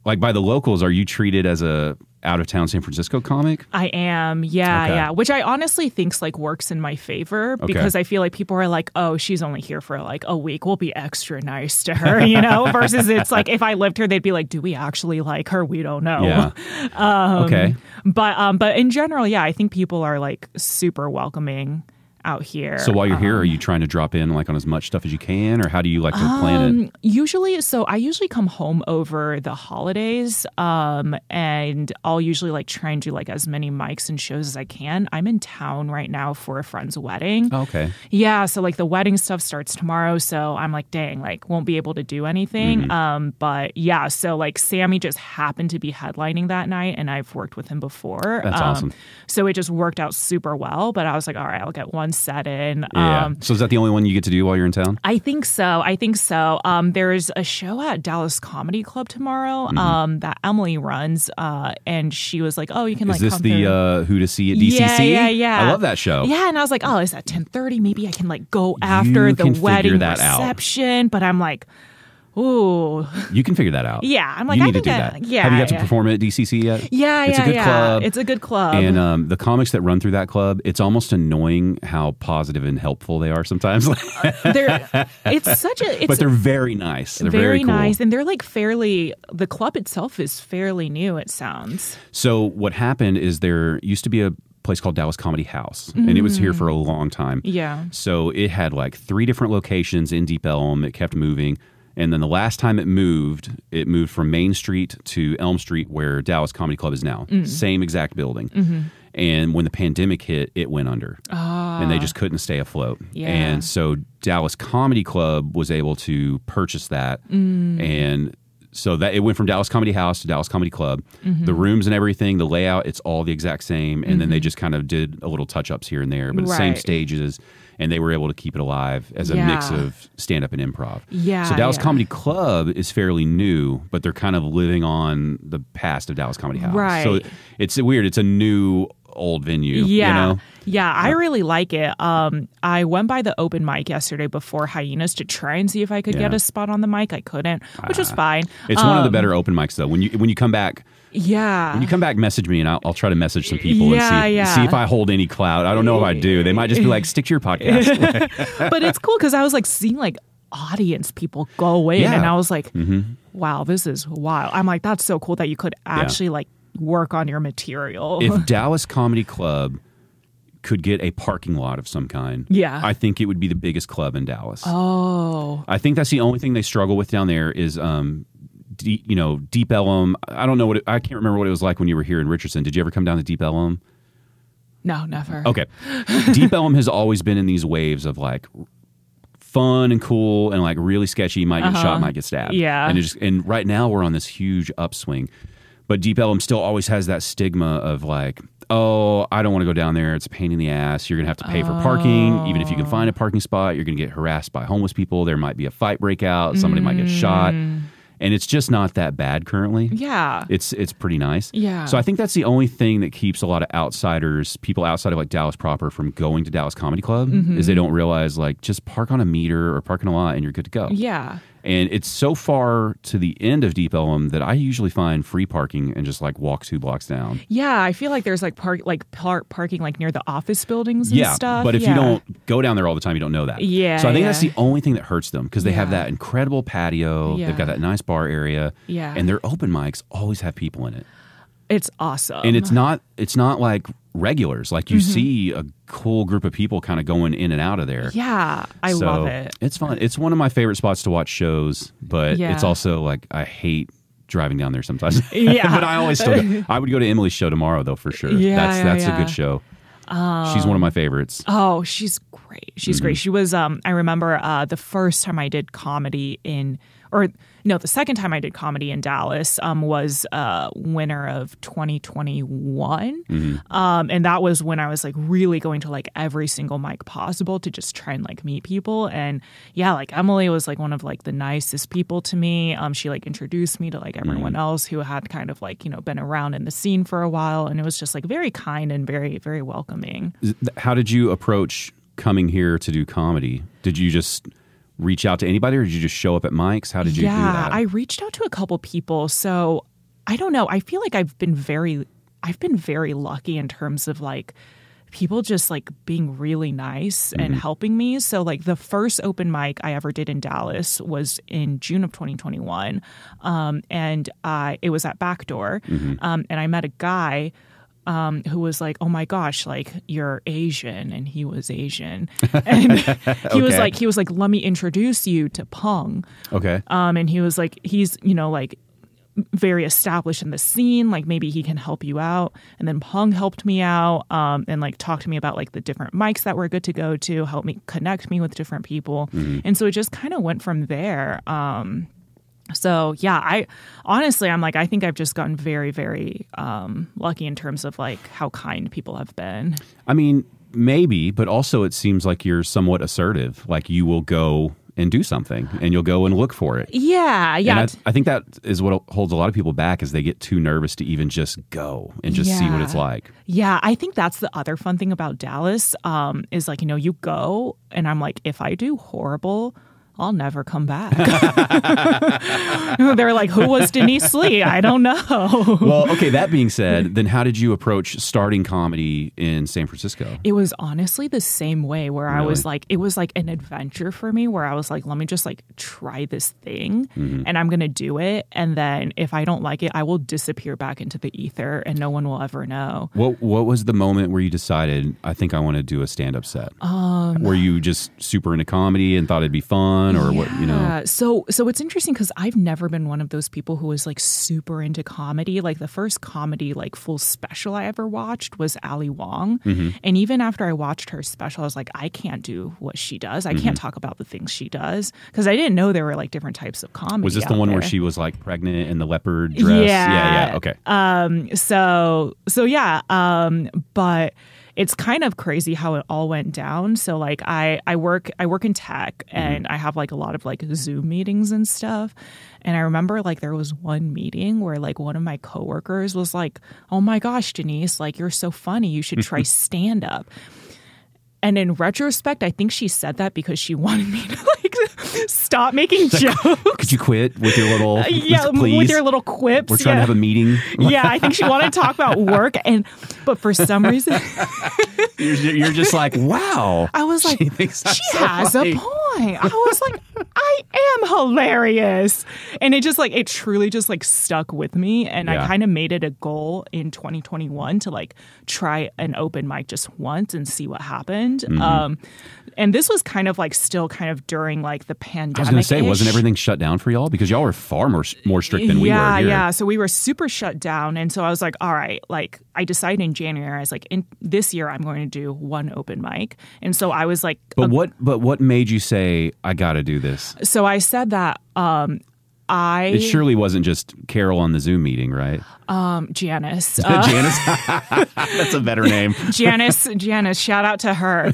like by the locals? Are you treated as a out of town San Francisco comic?
I am, yeah,
Okay.
yeah. Which I honestly thinks like works in my favor because I feel like people are like, oh, she's only here for like a week. We'll be extra nice to her, [laughs] you know. Versus it's like if I lived here, they'd be like, do we actually like her? We don't know.
Yeah. [laughs] okay.
But um, but in general, yeah, I think people are like super welcoming out here.
So while you're here, are you trying to drop in like on as much stuff as you can, or how do you like to plan it?
Um, usually, so I usually come home over the holidays, um, and I'll usually like try and do like as many mics and shows as I can. I'm in town right now for a friend's wedding.
Oh, Okay.
Yeah, so like the wedding stuff starts tomorrow, so I'm like, dang, like won't be able to do anything.
Mm-hmm.
Um, but yeah, so like Sammy just happened to be headlining that night, and I've worked with him before.
That's
um,
awesome.
So it just worked out super well. But I was like, all right, I'll get one everyone set in.
Yeah.
Um,
so is that the only one you get to do while you're in town?
I think so. I think so. Um, there's a show at Dallas Comedy Club tomorrow
Mm-hmm.
um, that Emily runs, uh, and she was like, "Oh, you can
Is
like
this
come
the uh, Who to See at DCC?
Yeah, yeah, yeah.
I love that show.
Yeah, and I was like, "Oh, is that ten thirty? Maybe I can like go after
You
the wedding
that out.
reception." But I'm like, "Ooh,
You can figure that out.
yeah." I'm like,
you
"I
need to do
I-
that.
Yeah,
Have you got to
yeah.
perform at DCC yet?
Yeah,
It's
yeah, It's
a good
yeah.
club.
It's a good club.
And um, the comics that run through that club, it's almost annoying how positive and helpful they are sometimes. [laughs]
they're, it's such a, it's
but they're very nice. They're
very,
very, cool.
nice, and they're like fairly. The club itself is fairly new. It sounds.
So what happened is there used to be a place called Dallas Comedy House, and it was here for a long time.
Yeah.
So it had like three different locations in Deep Ellum. It kept moving. And then the last time it moved, it moved from Main Street to Elm Street, where Dallas Comedy Club is now. Same exact building.
Mm-hmm.
And when the pandemic hit, it went under. And they just couldn't stay afloat.
Ah. Yeah.
And so Dallas Comedy Club was able to purchase that.
Mm.
And so that it went from Dallas Comedy House to Dallas Comedy Club.
Mm-hmm.
The rooms and everything, the layout, it's all the exact same. And then they just kind of did a little touch ups here and there, but the same
Right.
stages. And they were able to keep it alive as a mix of stand up and improv.
Yeah,
So Dallas
yeah.
Comedy Club is fairly new, but they're kind of living on the past of Dallas Comedy House.
Right.
So it's weird. It's a new old venue.
Yeah.
You know?
Yeah, I really like it. Um, I went by the open mic yesterday before Hyenas to try and see if I could get
Yeah. Ah.
a spot on the mic. I couldn't, which was fine.
It's one of the
Um,
better open mics though. When you when you come back
Yeah.
when you come back, message me and I'll, I'll try to message some people
Yeah,
and see
yeah.
see if I hold any clout. I don't know if I do. They might just be like, stick to your podcast. [laughs]
but it's cool because I was like seeing like audience people go in,
Yeah. Mm-hmm.
and I was like, wow, this is wild. I'm like, that's so cool that you could actually like work on your material.
if [laughs] Dallas Comedy Club could get a parking lot of some kind,
Yeah.
I think it would be the biggest club in Dallas.
oh,
I think that's the only thing they struggle with down there is, um, deep, you know, Deep Ellum. I don't know what it, I can't remember what it was like when you were here in Richardson. Did you ever come down to Deep Ellum?
no, never.
Okay, [laughs] Deep Ellum has always been in these waves of like fun and cool and like really sketchy. Might get shot, might get stabbed.
Uh-huh. Yeah.
and it just and right now we're on this huge upswing. But Deep Ellum still always has that stigma of like, oh, I don't want to go down there. It's a pain in the ass. You're gonna have to pay for parking. Even if you can find a parking spot, you're gonna get harassed by homeless people. There might be a fight breakout. Somebody might get shot. And it's just not that bad currently.
Yeah.
It's it's pretty nice.
Yeah.
So I think that's the only thing that keeps a lot of outsiders, people outside of like Dallas proper, from going to Dallas Comedy Club
Mm-hmm.
is they don't realize like just park on a meter or park in a lot and you're good to go.
yeah.
And it's so far to the end of Deep Ellum that I usually find free parking and just like walk two blocks down.
Yeah, I feel like there's like park like par- parking like near the office buildings and
yeah,
stuff.
but if
Yeah.
you don't go down there all the time, you don't know that.
Yeah,
So I think that's the only thing that hurts them because they have that incredible patio.
Yeah.
They've got that nice bar area.
Yeah.
And their open mics always have people in it.
it's awesome.
and it's not it's not like regulars like you
Mm-hmm.
see a cool group of people kind of going in and out of there
yeah, I
So,
love it.
it's fun it's one of my favorite spots to watch shows but
Yeah.
it's also like i hate driving down there sometimes [laughs]
Yeah. [laughs]
but i always still go. [laughs] i would go to emily's show tomorrow though for sure
Yeah,
that's
yeah,
that's a good show she's one of my favorites
Oh, she's great. She's
Mm-hmm.
great. She was um I remember uh the first time I did comedy in or no, the second time I did comedy in Dallas um was uh winter of 2021.
Mm-hmm.
Um and that was when I was like really going to like every single mic possible to just try and like meet people and yeah, like Emily was like one of like the nicest people to me. Um she like introduced me to like everyone
Mm-hmm.
else who had kind of like, you know, been around in the scene for a while and it was just like very kind and very very welcoming.
How did you approach coming here to do comedy did you just reach out to anybody or did you just show up at mics how did you
yeah,
do that
I reached out to a couple people. So I don't know. I feel like I've been very, I've been very lucky in terms of like people just like being really nice and
Mm-hmm.
helping me. So like the first open mic I ever did in Dallas was in June of 2021, um, and uh, it was at Backdoor,
Mm-hmm.
um, and I met a guy. Um, who was like, "Oh my gosh, like you're Asian," and he was Asian, [laughs] [laughs] and he was like, he was like, "Let me introduce you to Pung,"
okay
um, and he was like, he's you know like very established in the scene. Like maybe he can help you out. And then Pung helped me out um, and like talked to me about like the different mics that were good to go to, help me connect me with different people. And so it just kind of went from there. Um, so yeah, I honestly, I'm like, I think I've just gotten very, very um, lucky in terms of like how kind people have been.
I mean, maybe, but also it seems like you're somewhat assertive. Like you will go and do something, and you'll go and look for it.
Yeah, yeah.
I, I think that is what holds a lot of people back is they get too nervous to even just go and just see what it's like.
Yeah, I think that's the other fun thing about Dallas um, is like, you know, you go and I'm like, if I do horrible, I'll never come back. [laughs] They're like, who was Denise Lee? I don't know. [laughs]
Well, okay. That being said, then how did you approach starting comedy in San Francisco?
It was honestly the same way where I was like, it was like an adventure for me where I was like, let me just like try this thing
Mm-hmm.
and I'm going to do it. And then if I don't like it, I will disappear back into the ether and no one will ever know.
What What was the moment where you decided I think I want to do a stand up set? Um, Were you just super into comedy and thought it'd be fun, or what? You know,
Yeah. So so it's interesting because I've never been one of those people who was like super into comedy. Like the first comedy like full special I ever watched was Ali Wong,
Mm-hmm.
and even after I watched her special, I was like, I can't do what she does. I
Mm-hmm.
can't talk about the things she does because I didn't know there were like different types of comedy.
was this the one where she was like pregnant in the leopard dress?
Yeah.
yeah, yeah. Okay.
Um, so so yeah, um, but it's kind of crazy how it all went down. So like I I work I work in tech mm-hmm. and I have like a lot of like Zoom meetings and stuff. And I remember like there was one meeting where like one of my coworkers was like, "Oh my gosh, Denise, like you're so funny. You should try [laughs] stand up." And in retrospect, I think she said that because she [laughs] wanted me to like stop making jokes.
Could you quit with your little?
Uh, yeah,
please.
with your little quips.
We're trying
yeah
to have a meeting.
yeah, I think she wanted to talk about work, and but for some reason, [laughs]
You're, you're just like, wow.
I was like,
She
she,
so
has
funny.
a point. I was like, I am hilarious, and it just like it truly just like stuck with me, and
Yeah.
I kind of made it a goal in 2021 to like try an open mic just once and see what happened.
Mm-hmm.
Um, and this was kind of like still kind of during like the pandemic.
I was going to say, wasn't everything shut down for y'all because y'all were far more more strict than we
yeah,
were Yeah,
Yeah, So we were super shut down. And so I was like, all right, like I decided in January, I was like, in this year I'm going to do one open mic. And so I was like,
But what? But what made you say I got to do this?
so I said that um I
It surely wasn't just Carol on the Zoom meeting, right?
um Janice. [laughs] Uh,
Janice. [laughs] That's a better name. [laughs]
Janice, Janice, shout out to her.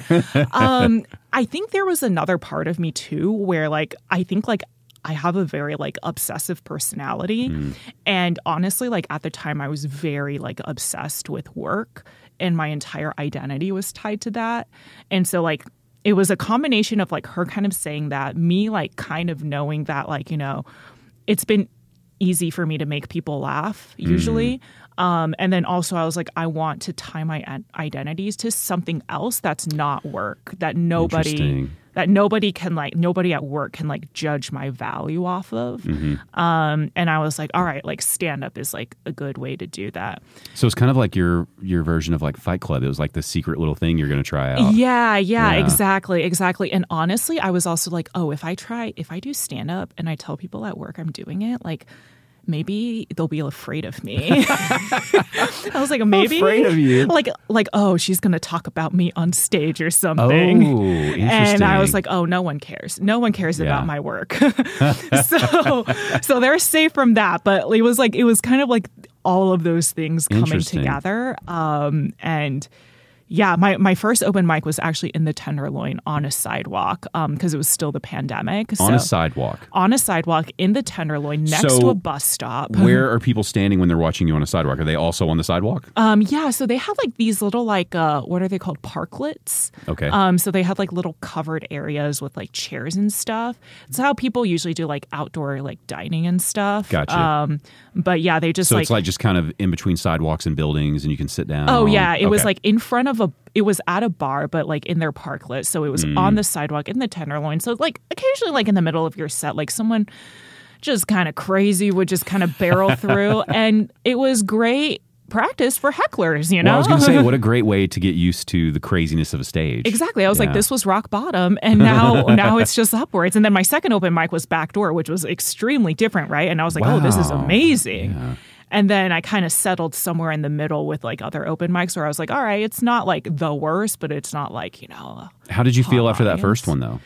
Um, I think there was another part of me too where like I think like I have a very like obsessive personality. And honestly, like at the time I was very like obsessed with work and my entire identity was tied to that. And so like it was a combination of like her kind of saying that, me like kind of knowing that like, you know, it's been easy for me to make people laugh usually. Um, and then also, I was like, I want to tie my identities to something else that's not work, that nobody,
Interesting.
That nobody can like, nobody at work can like judge my value off of.
Mm-hmm.
Um, and I was like, all right, like stand up is like a good way to do that.
So it's kind of like your your version of like Fight Club. It was like the secret little thing you're going to try out.
Yeah, yeah,
Yeah.
exactly, exactly. And honestly, I was also like, oh, if I try, if I do stand up and I tell people at work I'm doing it, like maybe they'll be afraid of me. [laughs] I was like, maybe
Afraid of you?
Like, like, oh, she's gonna talk about me on stage or something.
Oh, interesting.
And I was like, oh, no one cares. No one cares
Yeah.
about my work. [laughs] so, so they're safe from that. But it was like, it was kind of like all of those things coming together. Um, and yeah, my, my first open mic was actually in the Tenderloin on a sidewalk because it was still the pandemic.
on a sidewalk.
on a sidewalk in the Tenderloin next
So,
to a bus stop. [laughs]
Where are people standing when they're watching you on a sidewalk? Are they also on the sidewalk?
Um, yeah, so they had like these little like uh, what are they called? Parklets.
Okay.
Um, so they had like little covered areas with like chairs and stuff. It's how people usually do like outdoor like dining and stuff.
Gotcha.
Um, but yeah, they just
so
like,
it's like just kind of in between sidewalks and buildings, and you can sit down.
oh yeah, it was like in front of a. It was at a bar, but like in their parklet. So it was
Mm.
on the sidewalk in the Tenderloin. So like occasionally, like in the middle of your set, like someone just kind of crazy would just kind of barrel [laughs] through, and it was great practice for hecklers. You know,
Well, I was going to say, what a [laughs] great way to get used to the craziness of a stage.
Exactly. I was like, this was rock bottom, and now [laughs] now it's just upwards. And then my second open mic was backdoor, which was extremely different, right? And I was like, oh, this is
Wow.
amazing. And then I kind of settled somewhere in the middle with like other open mics where I was like, all right, it's not like the worst, but it's not like, you know,
How did you feel after that first one, though?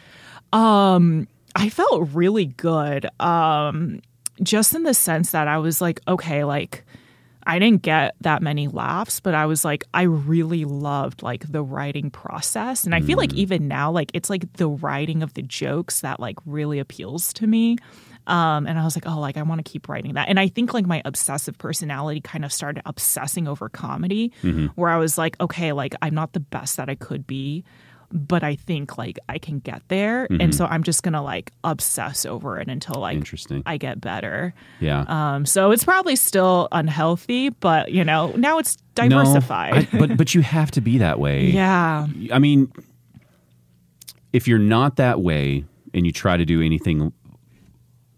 Um, I felt really good. Um, just in the sense that I was like, okay, like I didn't get that many laughs, but I was like, I really loved like the writing process. And I feel like even now, like it's like the writing of the jokes that like really appeals to me. Um, and I was like, oh, like I want to keep writing that. And I think like my obsessive personality kind of started obsessing over comedy, where I was like, okay, like I'm not the best that I could be, but I think like I can get there. And so I'm just gonna like obsess over it until like
Interesting.
I get better.
Yeah.
Um, so it's probably still unhealthy, but you know, now it's
No,
diversified.
I- but but you have to be that way. [laughs]
yeah.
I mean, if you're not that way and you try to do anything,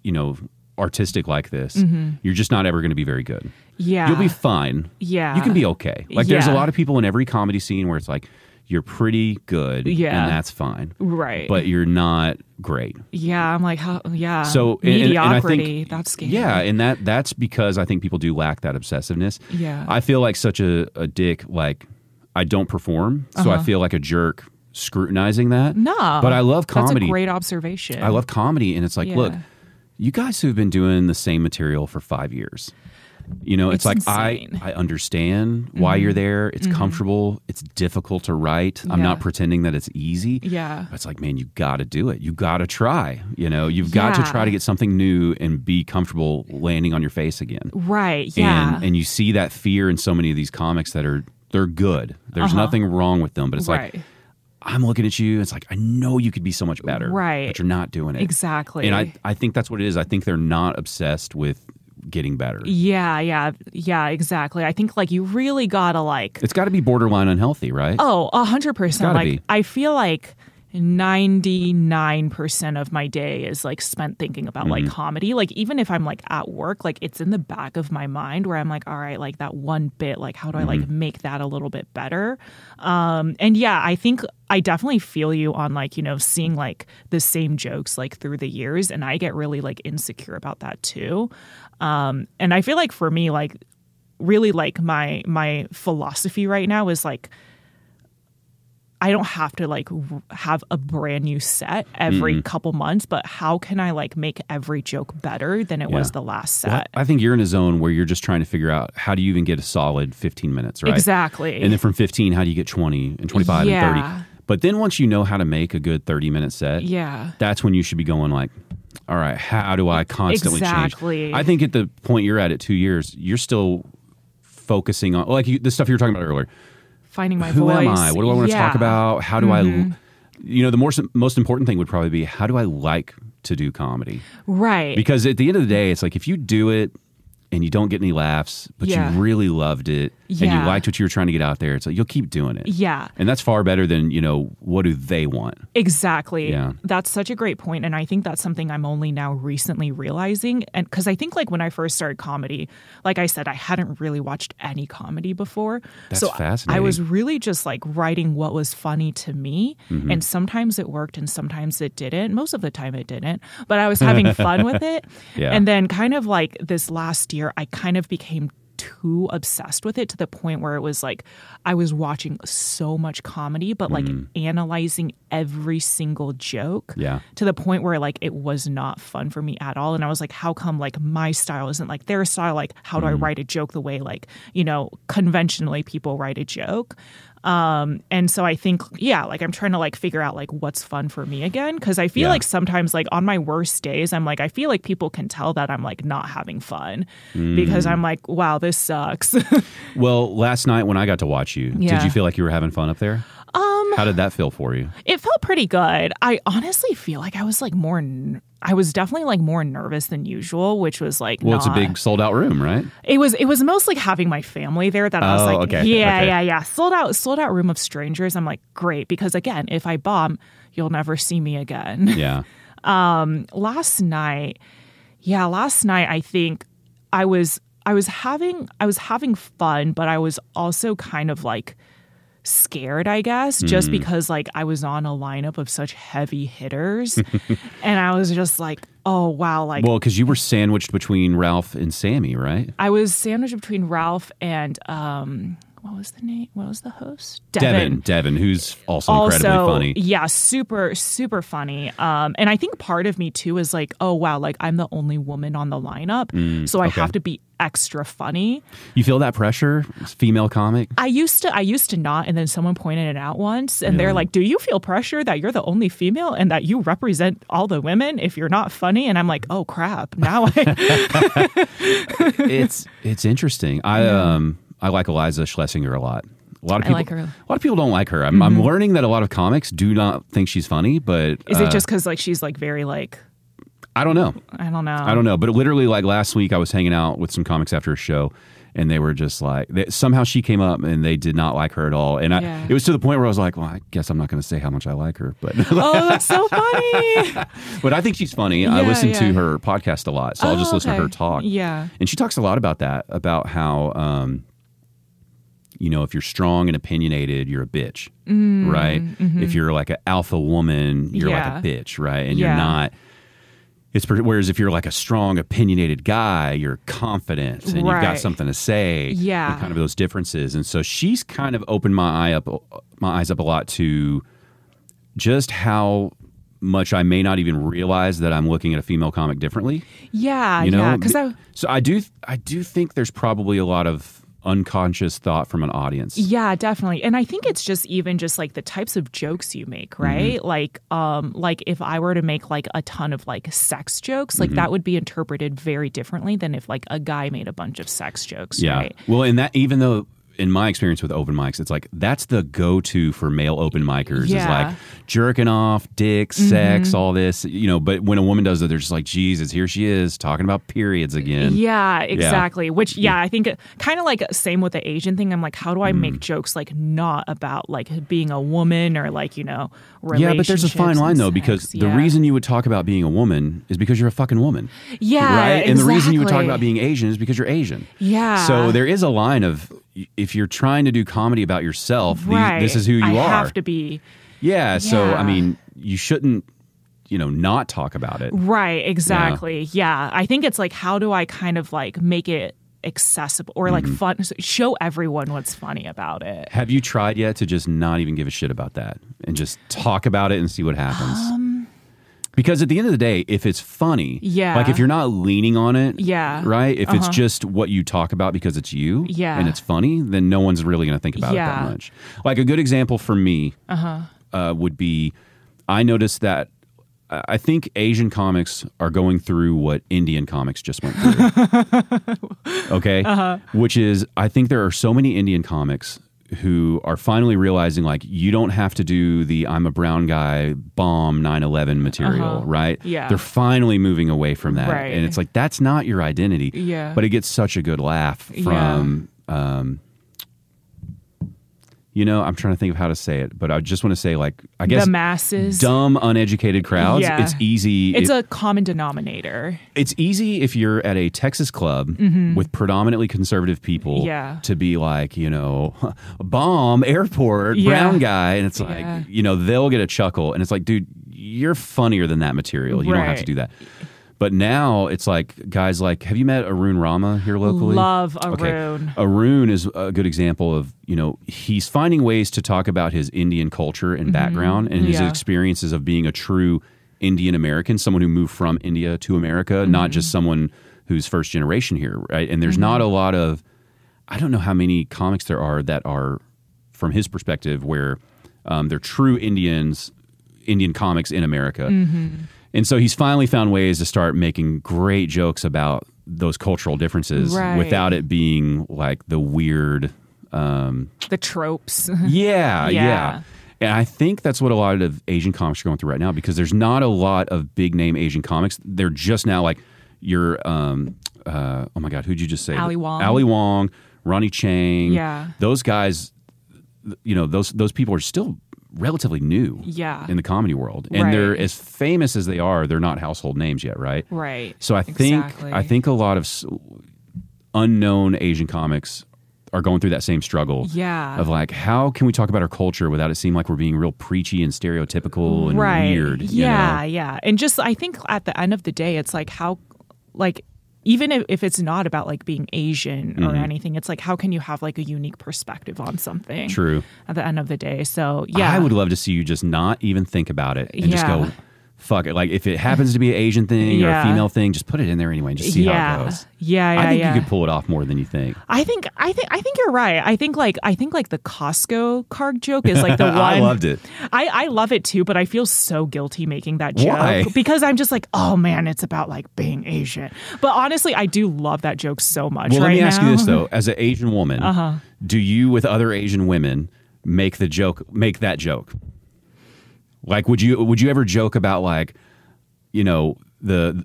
you know, artistic like this, you're just not ever going to be very good.
Mm-hmm. Yeah.
You'll be fine.
Yeah.
You can be okay. Like there's a lot of people in every comedy scene where it's like you're pretty good
Yeah.
and that's fine.
right.
But you're not great.
yeah, I'm like, how, yeah.
So and- and- and I
mediocrity.
think
that's scary.
Yeah, and that that's because I think people do lack that obsessiveness.
Yeah.
I feel like such a, a dick. Like I don't perform, so I feel like a jerk scrutinizing that.
Uh-huh. No.
but I love comedy.
That's a great observation.
I love comedy, and it's like,
Yeah.
look, you guys who've been doing the same material for five years. You know, it's,
It's
like
insane. Mm-hmm.
I I understand why you're there. It's comfortable. It's difficult to write. I'm not pretending that it's easy.
Yeah.
But it's like, man, you got to do it. You got to try. You know, you've got to try to get something new and be comfortable landing on your face again.
Right. Yeah.
And and you see that fear in so many of these comics that are they're good. There's nothing wrong with them, but it's
Uh-huh. right.
like I'm looking at you. It's like I know you could be so much better,
Right.
But you're not doing it
Exactly.
And I I think that's what it is. I think they're not obsessed with getting better.
yeah. Yeah. Yeah. Exactly. I think like you really gotta like.
It's got to be borderline unhealthy, right?
Oh, a hundred percent. Like
be.
I feel like ninety nine percent of my day is like spent thinking about like
Mm-hmm.
comedy. Like even if I'm like at work, like it's in the back of my mind where I'm like, all right, like that one bit, like how do I like
Mm-hmm.
make that a little bit better? Um, and yeah, I think I definitely feel you on like you know seeing like the same jokes like through the years, and I get really like insecure about that too. Um, and I feel like for me, like really like my my philosophy right now is like I don't have to like have a brand new set every
Mm-hmm.
couple months, but how can I like make every joke better than it was the last
Well,
set?
I think you're in a zone where you're just trying to figure out how do you even get a solid 15 minutes, right?
Exactly.
And then from 15, how do you get 20 and 25
Yeah.
and 30? But then once you know how to make a good 30 minute set,
yeah.
that's when you should be going like, all right, how do I constantly change?
Exactly.
change? I think at the point you're at at two years, you're still focusing on like you, the stuff you were talking about earlier.
Finding my
Who
voice.
am I? What do I want to talk
Mm-hmm.
about? How do I, you know, the most most important thing would probably be how do I like to do comedy?
Right.
Because at the end of the day, it's like if you do it and you don't get any laughs, but
Yeah.
you really loved it and you liked what you were trying to get out there, it's like you'll keep doing it.
yeah.
And that's far better than, you know, what do they want?
Exactly.
Yeah.
That's such a great point and I think that's something I'm only now recently realizing and cuz I think like when I first started comedy, like I said I hadn't really watched any comedy before.
That's
so
fascinating.
I was really just like writing what was funny to me
Mm-hmm.
and sometimes it worked and sometimes it didn't. Most of the time it didn't, but I was having [laughs] fun with it.
Yeah.
And then kind of like this last year I kind of became too obsessed with it to the point where it was like I was watching so much comedy, but like mm. analyzing every single joke
Yeah.
to the point where like it was not fun for me at all. And I was like, how come like my style isn't like their style? Like, how do I mm. write a joke the way like, you know, conventionally people write a joke? Um, and so I think, yeah, like I'm trying to like figure out like what's fun for me again. Cause I feel
Yeah.
like sometimes like on my worst days, I'm like, I feel like people can tell that I'm like not having fun because I'm like, wow, this sucks. [laughs]
Well, last night when I got to watch you, did you feel like you were having fun up there? How did that feel for you?
it felt pretty good. I honestly feel like I was like more, n- I was definitely like more nervous than usual, which was like,
Well, it's a big sold out room, right?
It was it was mostly like having my family there that I was
Oh,
like,
okay,
yeah,
okay.
yeah, yeah. Sold out, sold out room of strangers. I'm like, great, because again, if I bomb, you'll never see me again.
Yeah. [laughs] um.
last night, yeah, last night I think I was I was having I was having fun, but I was also kind of like scared, I guess, just
Mm.
because like I was on a lineup of such heavy hitters. [laughs] and I was just like, oh wow, like
Well, because you were sandwiched between Ralph and Sammy, right?
I was sandwiched between Ralph and um what was the name? What was the host?
Devin, Devin, who's also, incredibly funny.
Yeah, super, super funny. Um, and I think part of me too is like, oh wow, like I'm the only woman on the lineup, so I
Mm, okay.
have to be extra funny.
You feel that pressure, female comic?
I used to, I used to not, and then someone pointed it out once, and they're like, "Do you feel pressure that you're the only female and that you represent all the women if you're not funny?" And I'm like, "Oh crap!" Now I, [laughs]
it's it's interesting. I um I like Iliza Shlesinger a lot. A lot of
I
people
like her. Mm-hmm.
A lot of people don't like her. I'm, I'm learning that a lot of comics do not think she's funny, but
is
uh,
it just because like she's like very like
I don't know.
I don't know.
I don't know, but literally, like last week, I was hanging out with some comics after a show, and they were just like, they, somehow she came up and they did not like her at all, and I,
Yeah.
it was to the point where I was like, well, I guess I'm not going to say how much I like her, but [laughs]
Oh, that's so funny. [laughs]
but I think she's funny. I
Yeah,
listen to her podcast a lot, so I'll just
Oh,
listen to her talk.
Yeah.
and she talks a lot about that, about how. Um, you know, if you're strong and opinionated, you're a bitch, right? If you're like an alpha woman, you're
Mm, mm-hmm. Yeah.
like a bitch, right? And you're not. It's whereas if you're like a strong, opinionated guy, you're confident and you've got something to say.
Yeah.
kind of those differences. And so she's kind of opened my eye up, my eyes up a lot to just how much I may not even realize that I'm looking at a female comic differently.
Yeah,
You know,
yeah. Because I,
so I do, I do think there's probably a lot of unconscious thought from an audience.
Yeah, definitely. And I think it's just even just like the types of jokes you make,
Mm-hmm.
right? Like um like if I were to make like a ton of like sex jokes,
Mm-hmm.
like that would be interpreted very differently than if like a guy made a bunch of sex jokes,
Yeah.
right?
Well, and that even though in my experience with open mics, it's like that's the go-to for male open micers is
Yeah. Mm-hmm.
like jerking off, dick, sex, all this, you know. But when a woman does it, they're just like, Jesus, here she is talking about periods again.
Yeah, exactly. Which, yeah, I think kind of like same with the Asian thing. I'm like, how do I
Mm.
make jokes like not about like being a woman or like you know,
Yeah, but there's a fine line though
sex.
because the reason you would talk about being a woman is because you're a fucking woman,
yeah,
right? And the reason you would talk about being Asian is because you're Asian.
yeah,
So there is a line of if you're trying to do comedy about yourself, these-
right.
this is who you
I
are.
have to be
Yeah. So I mean, you shouldn't, you know, not talk about it.
Right, exactly. Yeah. I think it's like how do I kind of like make it accessible or like fun show everyone what's funny about it.
Have you tried yet to just not even give a shit about that and just talk about it and see what happens?
Um,
because at the end of the day, if it's funny,
Yeah.
like if you're not leaning on it,
Yeah.
right? If it's
Uh-huh.
just what you talk about because it's you,
Yeah.
and it's funny, then no one's really going to think about it that much. Like a good example for me uh, would be, I noticed that. I think Asian comics are going through what Indian comics just went through. [laughs] okay?
Uh-huh.
Which is, I think there are so many Indian comics who are finally realizing like you don't have to do the I'm a brown guy bomb 9/11 material,
Uh-huh.
right?
Yeah.
They're finally moving away from that.
Right.
And it's like that's not your identity.
Yeah.
But it gets such a good laugh from um you know, I'm trying to think of how to say it, but I just want to say like I guess
the masses.
dumb uneducated crowds
Yeah.
it's easy
It's
it-
a common denominator.
it's easy if you're at a Texas club with predominantly conservative people
Mm-hmm. Yeah.
to be like, you know, [laughs] bomb airport,
Yeah.
brown guy. And it's like, you know, they'll get a chuckle. And it's like, dude, you're funnier than that material. You don't have to do that. But now it's like guys like, have you met Arun Rama here locally?
Love
Okay.
Arun.
Arun is a good example of, you know, he's finding ways to talk about his Indian culture and background and his
Mm-hmm. Yeah.
experiences of being a true Indian American, someone who moved from India to America, not just
Mm-hmm.
someone who's first generation here, right? And there's not a lot of, I don't know how many comics there are that are, from his perspective, where um, they're true Indians, Indian comics in America. And so he's finally found ways to start making great jokes about those cultural differences
Right.
without it being like the weird
The tropes. [laughs]
yeah, yeah,
Yeah.
And I think that's what a lot of Asian comics are going through right now because there's not a lot of big name Asian comics. They're just now like your um uh oh my god, who'd you just say?
Ali Wong.
Ali Wong, Ronny Chieng.
Yeah.
Those guys you know, those those people are still relatively new
Yeah.
in the comedy world. And they're as famous as they are, they're not household names yet, right?
right.
So I think
Exactly.
I think a lot of unknown Asian comics are going through that same struggle.
Yeah.
Of like, how can we talk about our culture without it seem like we're being real preachy and stereotypical and
right.
weird? you
Yeah,
know?
yeah. And just I think at the end of the day, it's like how like even if, if it's not about like being Asian or
Mm-hmm.
anything, it's like how can you have like a unique perspective on something?
True.
At the end of the day, so yeah,
I would love to see you just not even think about it and just go, fuck it. Like if it happens to be an Asian thing or a female thing, just put it in there anyway and just see how it goes.
yeah, yeah,
I think
yeah.
you could pull it off more than you think.
I think I think I think you're right. I think like I think like the Costco card joke is like the [laughs] one
I loved it.
I, I love it too, but I feel so guilty making that joke
Why?
because I'm just like, oh man, it's about like being Asian. But honestly, I do love that joke so much.
Well,
right
let me ask you this though: as an Asian woman,
Uh-huh.
do you, with other Asian women, make the joke, make that joke? Like, would you would you ever joke about like, you know, the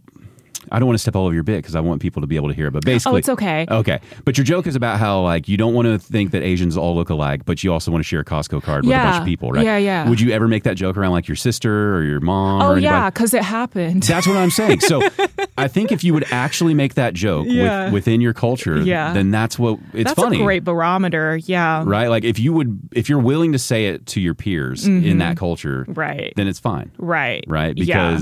I don't want to step all over your bit because I want people to be able to hear it. But basically,
Oh, it's okay.
Okay, but your joke is about how like you don't want to think that Asians all look alike, but you also want to share a Costco card with a bunch of people, right?
Yeah, yeah.
Would you ever make that joke around like your sister or your mom?
Oh yeah, because it happened.
That's what I'm saying. So [laughs] I think if you would actually make that joke
Yeah.
with, within your culture,
Yeah.
then that's what it's
That's
funny.
a great barometer. Yeah.
right? Like if you would if you're willing to say it to your peers in that culture,
Mm-hmm. Right.
then it's fine.
Right.
Right?
Yeah.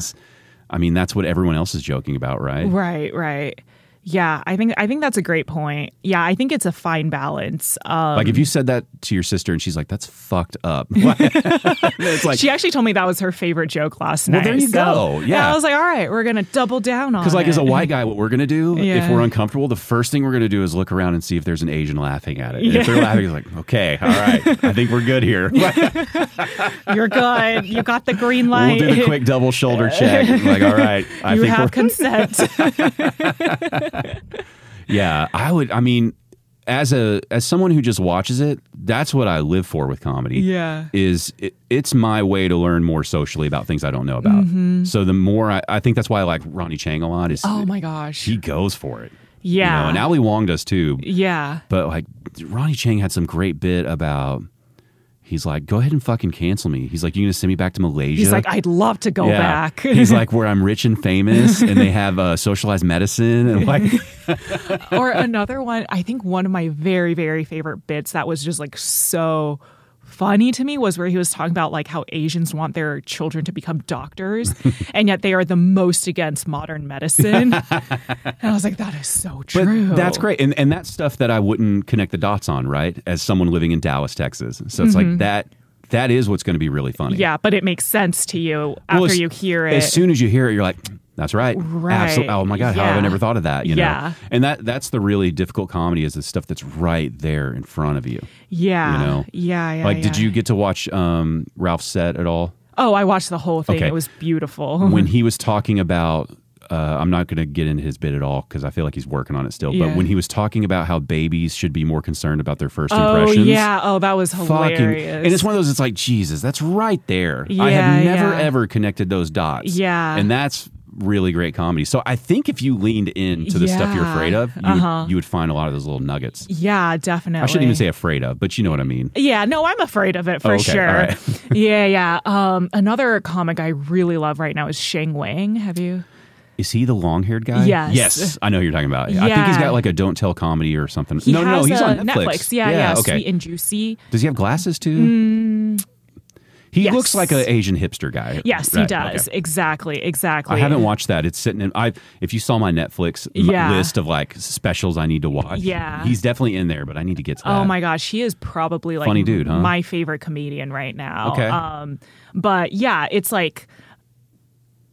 I mean that's what everyone else is joking about, right?
Right, right. Yeah, I think I think that's a great point. Yeah, I think it's a fine balance. Um,
Like if you said that to your sister and she's like, "That's fucked up," [laughs] it's like
she actually told me that was her favorite joke last
Well,
night.
there you
so-
go. Yeah.
I was like, all right, we're gonna double down on
Because like
it.
as a white guy, what we're gonna do if we're uncomfortable, the first thing we're gonna do is look around and see if there's an Asian laughing at it. And If they're laughing, it's like, okay, all right, I think we're good here. [laughs]
You're good. You got the green light."
we'll do the quick double shoulder check. Like, all right, I
you
think
have
we're
consent. [laughs]
Yeah, I would. I mean, as a as someone who just watches it, that's what I live for with comedy.
Yeah.
is it, it's my way to learn more socially about things I don't know about. So the more I, I think that's why I like Ronny Chieng a lot. Is
Mm-hmm. oh my gosh.
he goes for it. You
yeah.
know, and Ali Wong does too.
yeah.
But like Ronny Chieng had some great bit about. He's like, go ahead and fucking cancel me. He's like, you're gonna send me back to Malaysia?
He's like, I'd love to go
Yeah.
back. [laughs]
He's like, where I'm rich and famous, and they have uh, socialized medicine, and like, [laughs]
or another one, I think one of my very, very favorite bits that was just like so funny to me was where he was talking about like how Asians want their children to become doctors [laughs] and yet they are the most against modern medicine. [laughs] and I was like, that is so
But
true.
that's great. And and that's stuff that I wouldn't connect the dots on, right? As someone living in Dallas, Texas. So it's like mm-hmm. that that is what's going to be really funny.
Yeah, but it makes sense to you after
Well,
you hear it.
As soon as you hear it, you're like, that's right.
Right.
Oh my God, how have I never thought of that? You know?
Yeah.
And that that's the really difficult comedy is the stuff that's right there in front of you.
yeah.
you know?
Yeah, yeah.
like, did you get to watch um, Ralph's set at all?
Oh, I watched the whole thing.
Okay.
It was beautiful.
when [laughs] he was talking about uh, I'm not going to get into his bit at all because I feel like he's working on it still. But when he was talking about how babies should be more concerned about their first
oh,
impressions,
yeah. Oh, that was
fucking,
hilarious.
and it's one of those. It's like Jesus, that's right there. I have never
yeah.
ever connected those dots.
Yeah.
and that's really great comedy. So I think if you leaned into the stuff you're afraid of, you,
Uh-huh.
would, you would find a lot of those little nuggets.
yeah, definitely.
I shouldn't even say afraid of, but you know what I mean.
Yeah, no, I'm afraid of it for
Oh, okay,
sure.
right. [laughs]
yeah, yeah. Um, another comic I really love right now is Sheng Wang. Have you?
Is he the long-haired guy?
Yes.
Yes, I know who you're talking about. I think he's
Yeah.
got like a don't tell comedy or something.
He
no, no,
has
he's
a
on Netflix.
Yeah, yeah.
okay.
Sweet and juicy.
Does he have glasses too? he
Mm, yes.
looks like an Asian hipster guy.
Yes, he does.
okay.
Exactly, exactly.
I haven't watched that. It's sitting in. I if you saw my Netflix
Yeah.
list of like specials I need to watch.
Yeah.
he's definitely in there, but I need to get to that.
Oh my gosh, he is probably like
Funny dude, huh?
my favorite comedian right now.
Okay.
Um, but yeah, it's like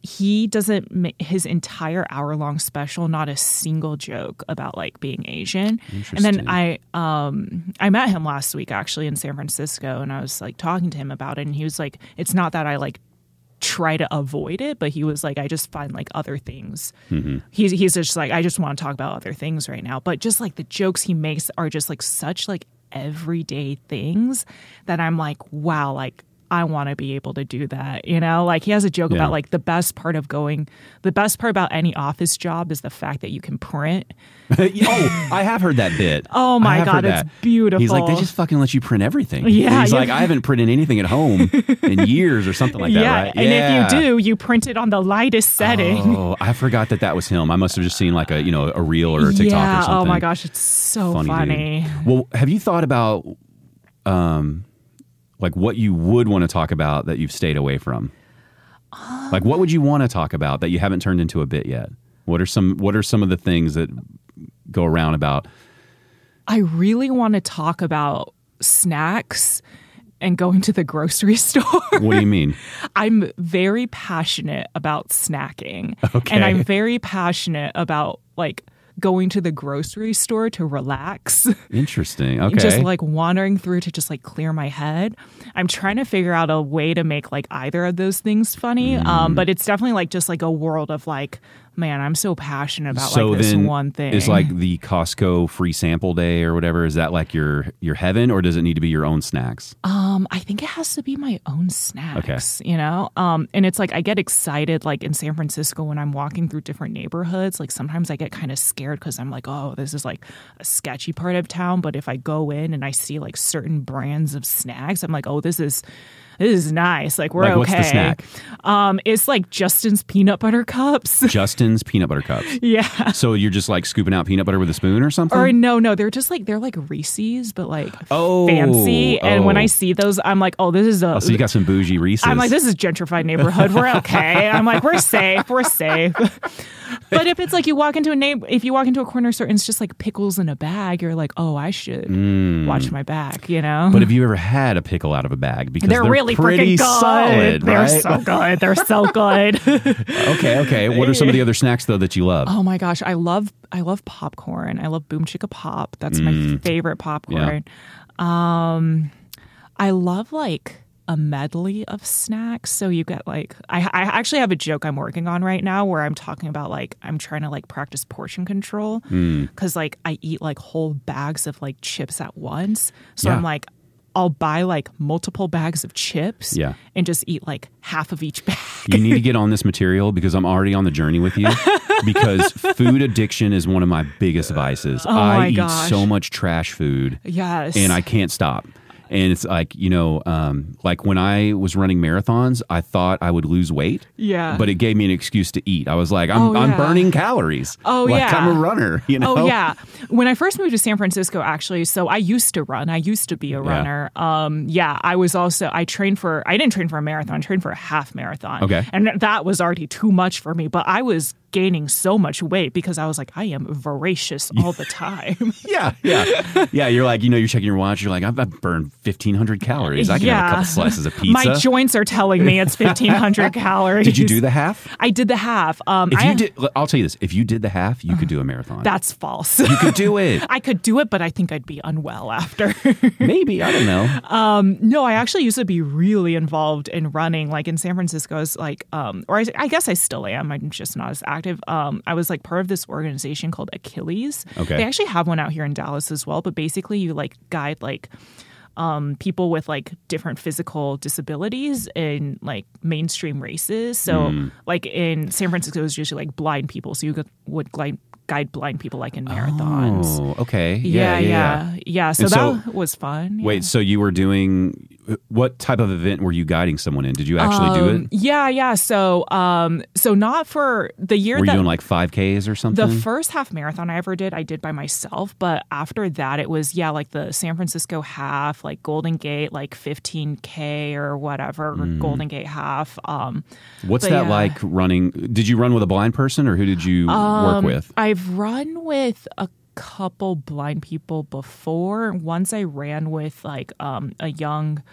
he doesn't ma- his entire hour long special not a single joke about like being Asian. And then I um I met him last week actually in San Francisco and I was like talking to him about it and he was like it's not that I like try to avoid it, but he was like, I just find like other things.
Mm-hmm.
He's he's just like, I just want to talk about other things right now. But just like the jokes he makes are just like such like everyday things that I'm like, wow, like I want to be able to do that. You know, like he has a joke
Yeah.
about like the best part of going, the best part about any office job is the fact that you can print. [laughs]
oh, I have heard that bit. [laughs]
Oh my God, it's
that. He's like, they just fucking let you print everything.
Yeah,
he's
yeah.
like, I haven't printed anything at home in [laughs] years or something like that.
yeah,
right?
and
Yeah.
if you do, you print it on the lightest setting.
Oh, I forgot that that was him. I must have just seen like a you know a reel or a TikTok or something.
Oh my gosh, it's so
funny.
funny.
Well, have you thought about um like what you would want to talk about that you've stayed away from? Like what would you want to talk about that you haven't turned into a bit yet? What are some What are some of the things that go around about?
I really want to talk about snacks and going to the grocery [laughs] store.
What do you mean?
I'm very passionate about snacking.
Okay.
And I'm very passionate about like going to the grocery store to relax. [laughs]
Interesting. Okay.
Just like wandering through to just like clear my head. I'm trying to figure out a way to make like either of those things funny.
Mm.
Um, but it's definitely like just like a world of like, man, I'm so passionate about
so
like this
then
one thing.
is like the Costco free sample day or whatever. Is that like your your heaven, or does it need to be your own snacks?
Um, I think it has to be my own snacks, Okay. you know? Um, and it's like I get excited like in San Francisco when I'm walking through different neighborhoods. Like sometimes I get kind of scared because I'm like, oh, this is like a sketchy part of town. But if I go in and I see like certain brands of snacks, I'm like, oh, this is this is nice. Like we're
Like,
okay.
what's the snack?
Um, it's like Justin's peanut butter cups. [laughs]
Justin's peanut butter cups.
yeah.
So you're just like scooping out peanut butter with a spoon or something?
Or no, no, they're just like they're like Reese's, but like
Oh,
fancy. And when
oh.
I see those, I'm like, oh, this is a
oh, so you got some bougie Reese's.
I'm like, this is gentrified neighborhood. We're okay. I'm like, we're safe. We're safe. [laughs] but if it's like you walk into a neighbor, if you walk into a corner store and it's just like pickles in a bag, you're like, oh, I should watch my back. You know.
Mm. But have you ever had a pickle out of a bag? Because
they're,
they're,
really
pretty
freaking good.
solid,
they're
right?
so good. They're so good. [laughs]
okay, okay. What are some of the other snacks though that you love?
oh my gosh, I love I love popcorn. I love Boom Chicka Pop. That's my favorite popcorn. Um, I love like a medley of snacks. So you get like I, I actually have a joke I'm working on right now where I'm talking about like I'm trying to like practice portion control because like I eat like whole bags of like chips at once. So
Yeah.
I'm like. I'll buy like multiple bags of chips
Yeah.
and just eat like half of each bag.
You need to get [laughs] on this material because I'm already on the journey with you. because [laughs] food addiction is one of my biggest vices. I
Oh my
eat
gosh.
so much trash food
Yes.
and I can't stop. And it's like, you know, um, like when I was running marathons, I thought I would lose weight.
Yeah.
But it gave me an excuse to eat. I was like, I'm,
Oh,
I'm burning calories.
Oh,
like
yeah.
I'm a runner, you know?
Oh yeah. When I first moved to San Francisco, actually, so I used to run. I used to be a runner. Um, yeah, I was also I trained for. I didn't train for a marathon. I trained for a half marathon.
Okay.
and that was already too much for me. But I was gaining so much weight because I was like, I am voracious all the [laughs] time. [laughs]
Yeah, yeah, yeah. You're like, you know, you're checking your watch. You're like, I've, burned 1,500 calories. I can have a couple slices of [laughs] pizza.
My joints are telling me it's fifteen hundred calories.
did you do the half?
I did the half. Um,
If
I,
you did, I'll tell you this: if you did the half, you could do a marathon.
that's false.
you could do it.
I could do it, but I think I'd be unwell after.
Maybe I don't know.
No, I actually used to be really involved in running. Like in San Francisco, I like, um, or I, I guess I still am. I'm just not as active. Um, I was like part of this organization called Achilles.
Okay.
They actually have one out here in Dallas as well. But basically, you like guide like um, people with like different physical disabilities in like mainstream races. So,
Hmm.
like in San Francisco, it was usually like blind people. So you could, would guide, guide blind people like in marathons.
Oh, okay.
Yeah,
Yeah, yeah.
yeah, yeah. So
And so-
that was fun. yeah.
Wait, so you were doing what type of event were you guiding someone in? Did you actually do
Um,
it?
Yeah, yeah. So, um, so not for the year
Were you
that
doing like 5Ks or something?
the first half marathon I ever did, I did by myself. But after that, it was yeah, like the San Francisco half, like Golden Gate, like 15k or whatever,
Mm.
Golden Gate half. Um,
What's that
yeah.
like running? Did you run with a blind person or who did you work
Um,
with?
I've run with a couple blind people before. Once I ran with like um, a young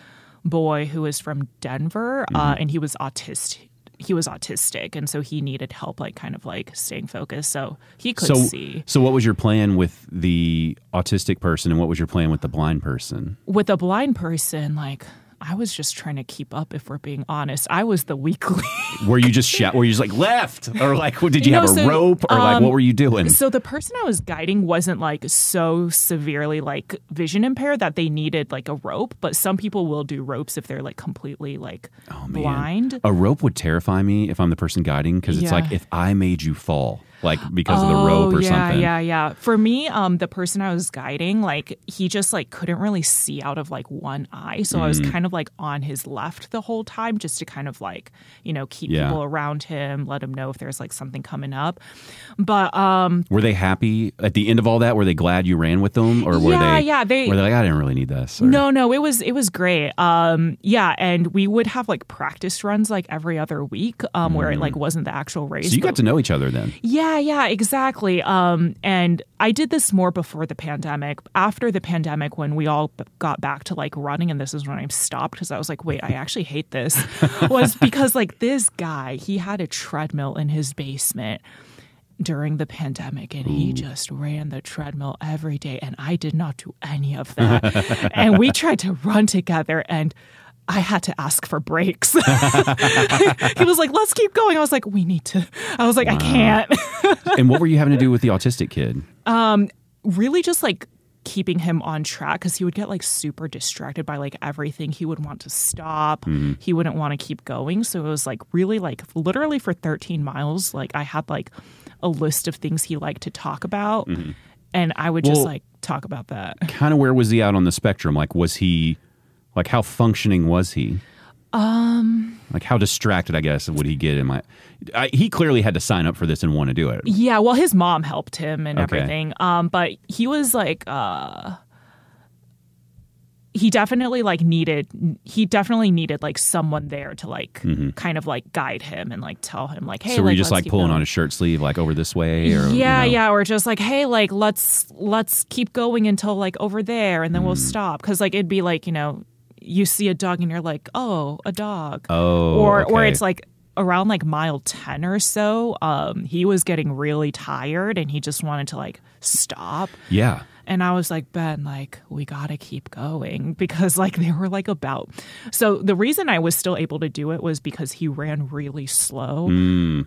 boy who was from Denver, uh,
Mm-hmm.
and he was autistic. He was autistic, and so he needed help, like kind of like staying focused. So he could
So,
see.
so what was your plan with the autistic person and what was your plan with the blind person?
With a blind person, like I was just trying to keep up. If we're being honest, I was the weak link. [laughs]
Were you just shout? Were you just like left or like did you
No,
have a
so,
rope or like
um,
what were you doing?
So the person I was guiding wasn't like so severely like vision impaired that they needed like a rope, but some people will do ropes if they're like completely like
Oh,
blind.
A rope would terrify me if I'm the person guiding because it's
Yeah.
like if I made you fall like because of the rope or
Oh, yeah,
something.
Yeah, yeah. For me, um, the person I was guiding, like he just like couldn't really see out of like one eye, so I was
Mm.
kind of like on his left the whole time, just to kind of like you know keep
Yeah.
people around him, let him know if there's like something coming up. But um,
Were they happy at the end of all that? Were they glad you ran with them, or were
Yeah,
they?
yeah, they-
were they like, I didn't really need this. or-
No, no, it was it was great. Um, yeah, and we would have like practice runs like every other week, um, where it like wasn't the actual race.
Mm. So you got to know each other then.
yeah, Yeah, yeah, exactly. Um, and I did this more before the pandemic. After the pandemic, when we all got back to like running, and this is when I stopped because I was like, wait, I actually hate this, [laughs] was because like this guy, he had a treadmill in his basement during the pandemic and he just ran the treadmill every day and I did not do any of that. [laughs] and we tried to run together and I had to ask for breaks. [laughs] he was like, let's keep going. I was like, we need to. I was like, I can't. [laughs]
and what were you having to do with the autistic kid?
Um, really just like keeping him on track because he would get like super distracted by like everything. He would want to stop. Mm-hmm. He wouldn't want to keep going. So it was like really like literally for 13 miles, like I had like a list of things he liked to talk about. Mm-hmm. And I would just like talk about that.
Kind of where was he out on the spectrum? Like, was he, like, how functioning was he? Um, like how distracted, I guess, would he get in my? I, he clearly had to sign up for this and want to do it.
Yeah, well, his mom helped him and
Okay.
everything. Um, but he was like, uh, he definitely like needed, he definitely needed like someone there to like kind of like guide him and like tell him like, hey,
Mm-hmm. so were
like,
you just like pulling
going.
on his shirt sleeve, like over this way, or
yeah,
you know?
yeah, or just like, hey, like let's let's keep going until like over there, and then
Mm.
we'll stop because like it'd be like you know, you see a dog and you're like, oh, a dog,
Oh,
or or it's like around like mile 10 or so um he was getting really tired and he just wanted to like stop
yeah.
and i was like ben like we gotta keep going [laughs] because like they were like about so the reason i was still able to do it was because he ran really slow to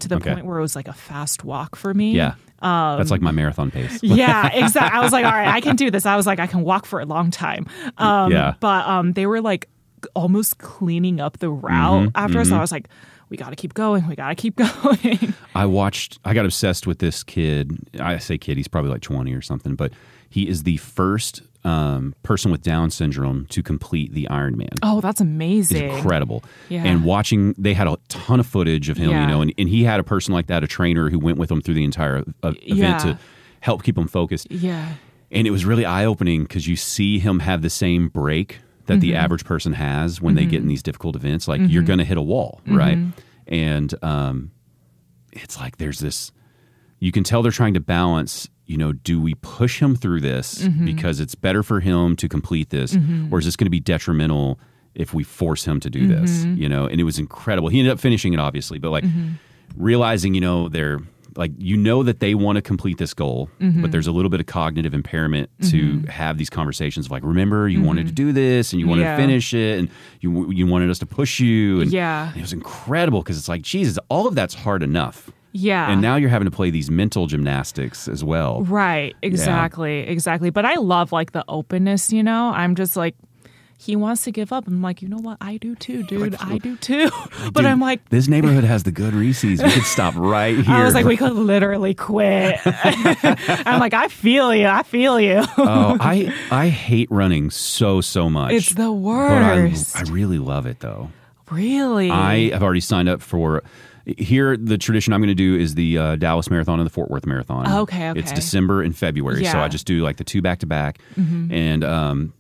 the
Mm, okay.
point where it was like a fast walk for me
Yeah.
Um,
That's like my marathon pace. [laughs]
yeah, [laughs] exactly. I was like, all right, I can do this. I was like, I can walk for a long time. Um,
Yeah.
But um, they were like almost cleaning up the route
Mm-hmm,
after, so I was like, we got to keep going. We got to keep [laughs] going.
I watched. I got obsessed with this kid. I say kid. He's probably like twenty or something, but he is the first um, person with Down syndrome to complete the Ironman.
oh, that's
It's
amazing.
incredible.
Yeah.
And watching, they had a ton of footage of him,
Yeah.
you know, and, and he had a person like that, a trainer who went with him through the entire uh, event
Yeah.
to help keep him focused.
Yeah.
And it was really eye opening because you see him have the same break that the
Mm-hmm.
average person has when they get in these difficult events. Like you're going to hit a wall, right?
Mm-hmm.
And um, it's like there's this, you can tell they're trying to balance, you know, do we push him through this
Mm-hmm.
because it's better for him to complete this, or is this going to be detrimental if we force him to do this,
Mm-hmm.
you know? And it was incredible. He ended up finishing it, obviously, but like realizing, you know, they're like, you know, that they want to complete this goal,
Mm-hmm.
but there's a little bit of cognitive impairment to have these conversations of like, remember, you wanted to do this and you wanted
Mm-hmm. Yeah.
to finish it and you, you wanted us to push you. And
Yeah.
and it was incredible because it's like, Jesus, all of that's hard enough.
Yeah.
And now you're having to play these mental gymnastics as well.
Right. Exactly. Exactly. But I love like the openness, you know? I'm just like, he wants to give up. I'm like, you know what? I do too, dude. I do too. [laughs] but
Dude,
I'm like,
this neighborhood has the good Reese's. We could stop [laughs] right here.
I was like, we could literally quit. [laughs] I'm like, I feel you. I feel you.
oh, I I hate running so so much.
It's the
But I,
worst.
I really love it though.
really?
I have already signed up for. Here, the tradition I'm going to do is the uh, Dallas Marathon and the Fort Worth Marathon.
Okay, okay. It's.
December and February, so
Yeah. Mm-hmm.
I just do like the two back to back, and um,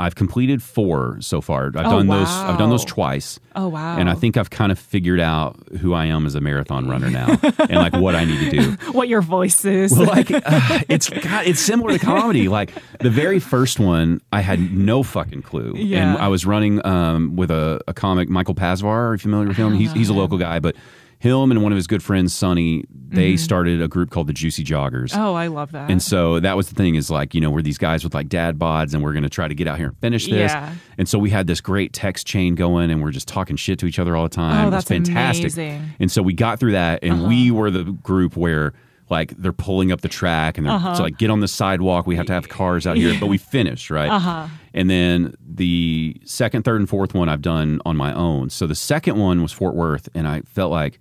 I've completed four so far. I've
Oh,
done those. I've done those twice.
Oh, wow.
And I think I've kind of figured out who I am as a marathon runner now, and like what I need to do. [laughs]
what your voice is.
Well, like uh, it's God, it's similar to comedy. Like the very first one, I had no fucking clue,
Yeah.
and I was running um, with a, a comic, Michael Pazvar. Are you familiar with him? He's he's a local guy, but him and one of his good friends, Sonny, they started a group called the Juicy Joggers.
oh, I love that.
And so that was the thing is like, you know, we're these guys with like dad bods and we're going to try to get out here and finish this.
Yeah.
And so we had this great text chain going and we're just talking shit to each other all the time.
Oh,
it was
that's
fantastic.
amazing. Uh-huh.
And so we got through that and we were the group where like they're pulling up the track and they're
Uh-huh.
so like get on the sidewalk. We have to have cars out here, but we [laughs] finished, right?
Uh-huh.
And then the second, third, and fourth one I've done on my own. So the second one was Fort Worth and I felt like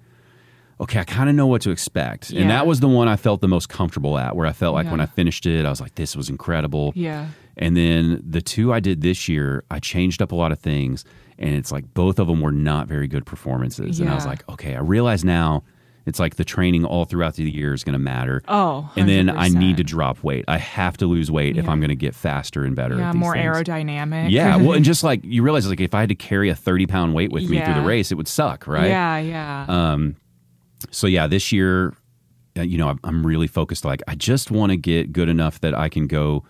okay, I kind of know what to expect. And that was the one I felt the most comfortable at, where I felt like
Yeah.
when I finished it, I was like, this was incredible.
yeah.
And then the two I did this year, I changed up a lot of things. And it's like both of them were not very good performances. And I was like, okay, I realize now it's like the training all throughout the year is going to matter.
Oh,
and then I need to drop weight. I have to lose weight if I'm going to get faster and better.
Yeah,
at these
more
things.
aerodynamic.
Yeah, well, and [laughs] just like you realize, like if I had to carry a 30 pound weight with me through the race, it would suck, right?
Yeah, yeah.
Um, so yeah, this year uh, you know, I'm- I'm really focused. Like, I just want to get good enough that I can go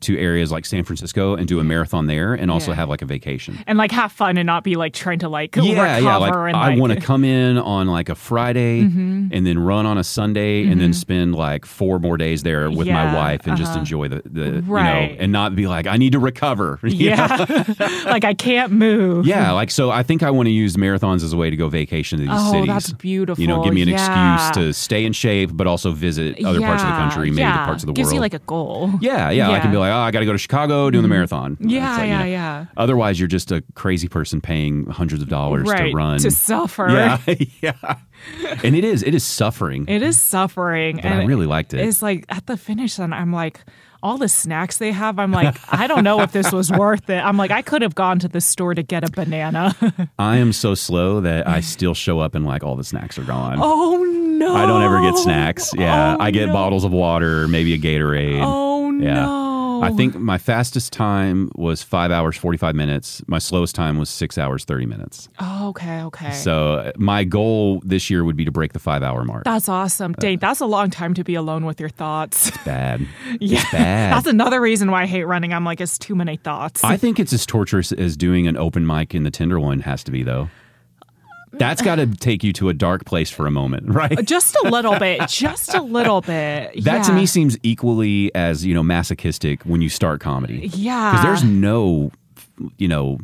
to areas like San Francisco and do a marathon there, and also
Yeah.
have like a vacation.
and like have fun and not be like trying to like
Yeah,
recover
yeah. Like,
and
I
like
want to come in on like a Friday
Mm-hmm.
and then run on a Sunday and then spend like four more days there with my wife and just
uh-huh.
enjoy the, the you know, and not be like, I need to recover. [laughs]
Yeah [laughs] like i can't move
Yeah, like so I think I want to use marathons as a way to go vacation to these
oh
cities.
that's beautiful
You know, give me an
Yeah.
excuse to stay in shape, but also visit other parts of the country, maybe
yeah.
the parts of the
gives
world.
you like a goal
yeah, yeah, I can be like, oh, I got to go to Chicago doing the mm-hmm. marathon.
Yeah,
like, you
yeah,
know,
yeah.
Otherwise, you're just a crazy person paying hundreds of dollars
right
to run.
to suffer
yeah, [laughs] yeah, and it is, it is suffering.
it is suffering and
I really liked it.
it's like at the finish line i'm like all the snacks they have i'm like i don't know if this was worth it i'm like i could have gone to the store to get a banana [laughs]
I am so slow that I still show up and like all the snacks are gone.
oh no
I don't ever get snacks. Yeah,
Oh,
I get
no.
bottles of water, maybe a Gatorade.
oh
Yeah.
no
I think my fastest time was five hours, 45 minutes. My slowest time was six hours, 30 minutes.
oh, okay okay
So uh, my goal this year would be to break the five hour mark.
that's awesome dang that's a long time to be alone with your thoughts It's
bad. [laughs]
yeah
It's bad.
that's another reason why i hate running i'm like it's too many thoughts
I think it's as torturous as doing an open mic in the Tenderloin has to be, though. That's got to [laughs] take you to a dark place for a moment, [laughs] right?
just a little bit [laughs] just a little bit
That to me seems equally as you know masochistic when you start comedy.
yeah
because there's no, you know,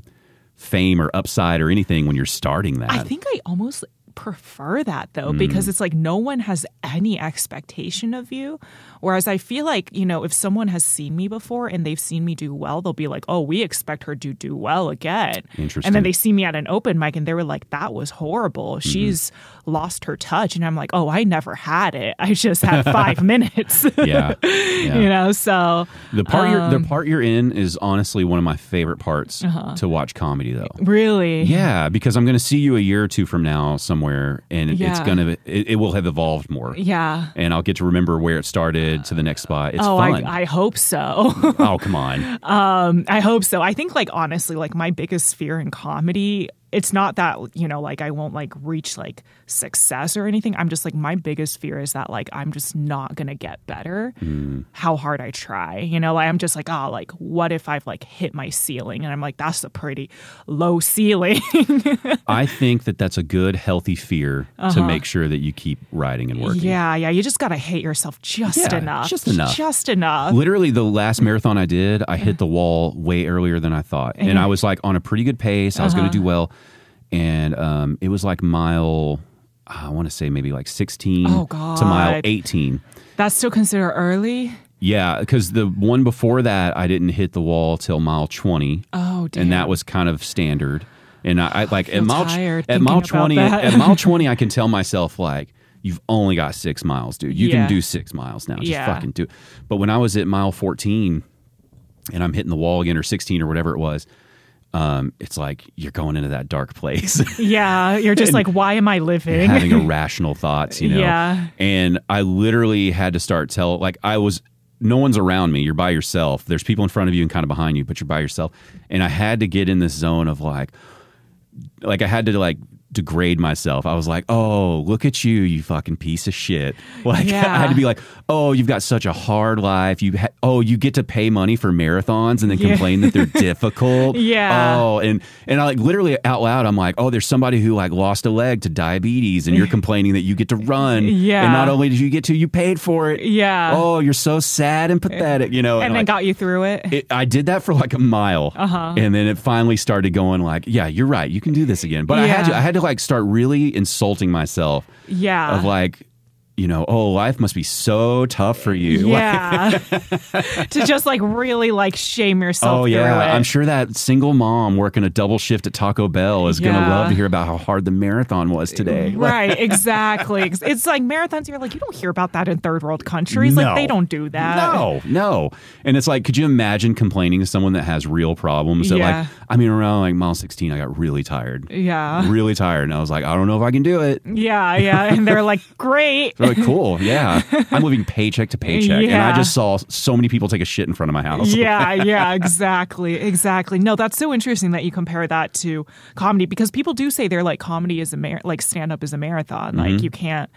fame or upside or anything when you're starting that.
I think I almost prefer that though
Mm.
because it's like no one has any expectation of you whereas i feel like you know if someone has seen me before and they've seen me do well they'll be like oh we expect her to do well again
Interesting.
and then they see me at an open mic and they were like that was horrible
Mm-hmm.
she's lost her touch and i'm like oh i never had it i just had [laughs] five minutes
yeah, [laughs] yeah.
you know so
The part you're
Um,
the part you're in is honestly one of my favorite parts
Uh-huh.
to watch comedy though.
really
Yeah, because I'm going to see you a year or two from now somewhere, and it- it's
Yeah.
going to it, it will have evolved more,
yeah
and I'll get to remember where it started to the next spot. It's
oh
fun.
I, I hope so
oh come on, [laughs] Um,
I hope so. I think like honestly, like my biggest fear in comedy, it's not that, you know, like I won't like reach like success or anything. I'm just like my biggest fear is that like I'm just not gonna get better how hard I try. You know, like I'm just like, oh, like what if I've like hit my ceiling? And I'm like, that's a pretty low ceiling. [laughs]
I think that that's a good, healthy fear to make sure that you keep writing and working.
Uh-huh. yeah, yeah. You just gotta hate yourself just
Yeah,
enough.
just enough.
Just enough.
Literally, the last marathon I did, I hit the wall way earlier than I thought, and I was like on a pretty good pace. I was
Uh-huh.
going to do well, and um, it was like mile, I want to say maybe like sixteen
Oh,
to mile eighteen.
That's still considered early.
Yeah, because the one before that, I didn't hit the wall till mile twenty,
Oh damn.
and that was kind of standard. And I, I like at
feel
mile at mile twenty at mile twenty, I can tell myself like. You've only got six miles, dude. You
Yeah.
can do six miles now. Just
Yeah.
fucking do it. But when I was at mile 14 and I'm hitting the wall again or 16 or whatever it was, um, it's like you're going into that dark place. [laughs]
Yeah, you're just like, why am I living?
having irrational [laughs] thoughts, you know.
Yeah.
And I literally had to start tell like I was no one's around me. You're by yourself. There's people in front of you and kind of behind you, but you're by yourself. And I had to get in this zone of like like I had to like degrade myself. I was like, "Oh, look at you, you fucking piece of shit." [laughs] Like
Yeah.
I had to be like, "Oh, you've got such a hard life. You ha- oh, you get to pay money for marathons and then
Yeah.
complain that they're [laughs] difficult."
Yeah.
Oh, and and I like literally out loud, I'm like, "Oh, there's somebody who like lost a leg to diabetes, and you're [laughs] complaining that you get to run.
Yeah.
And not only did you get to, you paid for it.
Yeah.
Oh, you're so sad and pathetic. You know.
and then
like,
got you through it.
it, I did that for like a mile,
Uh-huh.
and then it finally started going like, "Yeah, you're right. You can do this again." But I had to, I had to like start really insulting myself
yeah.
of like, you know, oh, life must be so tough for you. [laughs]
Yeah. to just like really like shame yourself
oh yeah,
it.
I'm sure that single mom working a double shift at Taco Bell is gonna love to hear about how hard the marathon was today. [laughs]
Right, exactly. It's- It's like marathons. You're like, you don't hear about that in third world countries.
No.
Like they don't do that.
No, no. And it's like, could you imagine complaining to someone that has real problems? That
Yeah.
like, I mean, around like mile 16, I got really tired.
Yeah.
Really tired. And I was like, I don't know if I can do it.
Yeah, yeah. And they're like, great. [laughs]
They're like, cool, yeah. I'm [laughs] living paycheck to paycheck. And I just saw so many people take a shit in front of my house.
yeah, [laughs] yeah, exactly, exactly. No, that's so interesting that you compare that to comedy because people do say they're like comedy is a mar- like stand up is a marathon.
Mm-hmm.
Like you can't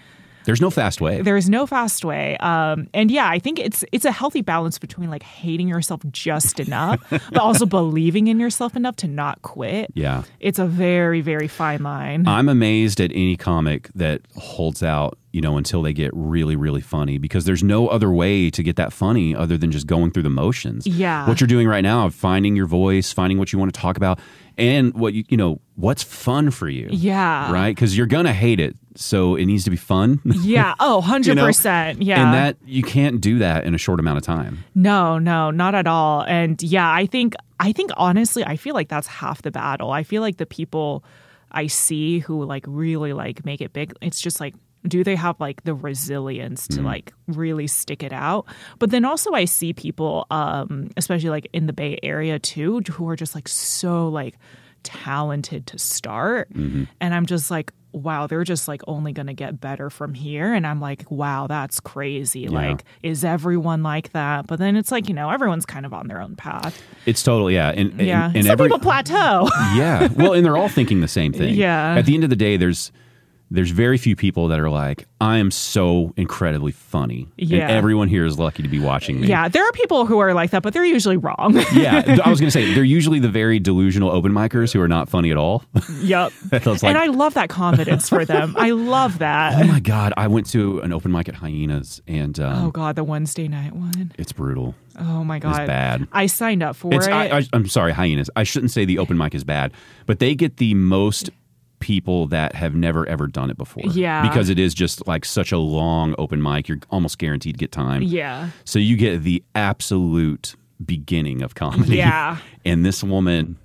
There's no fast way.
There's no fast way. Um, and yeah, I think it's it's a healthy balance between like hating yourself just enough, [laughs] but also believing in yourself enough to not quit.
Yeah.
It's a very, very fine line.
I'm amazed at any comic that holds out, you know, until they get really, really funny because there's no other way to get that funny other than just going through the motions.
Yeah.
What you're doing right now, finding your voice, finding what you want to talk about, and what you, you know, what's fun for you.
yeah.
Right? Because you're going to hate it. So it needs to be fun. [laughs]
Yeah. Oh, 100%.
You know?
Yeah.
And that, you can't do that in a short amount of time.
No, no, not at all. And yeah, I think I think honestly, I feel like that's half the battle. I feel like the people I see who like really like make it big, it's just like do they have like the resilience to like really stick it out? But then also I see people um especially like in the Bay Area too who are just like so like talented to start and I'm just like wow they're just like only going to get better from here and I'm like wow that's crazy like is everyone like that but then it's like you know everyone's kind of on their own path
It's totally, yeah. And, and-
yeah
and
some
every,
people plateau [laughs]
yeah. Well, and they're all thinking the same thing. [laughs]
Yeah.
At the end of the day, there's there's very few people that are like, I am so incredibly funny.
Yeah.
And everyone here is lucky to be watching me.
yeah there are people who are like that but they're usually wrong
Yeah. I was [laughs] gonna say they're usually the very delusional open micers who are not funny at all.
yep [laughs]
like,
and I love that confidence for them I love that
oh my god, I went to an open mic at Hyenas and um,
oh god the Wednesday night one.
it's brutal.
Oh my
It's
god
bad.
I signed up for
It's
it
I, I, I'm sorry, hyenas. I shouldn't say the open mic is bad, but they get the most people that have never ever done it before.
Yeah.
because it is just like such a long open mic. You're almost guaranteed to get time.
yeah
So you get the absolute beginning of comedy.
Yeah. [laughs]
and this woman,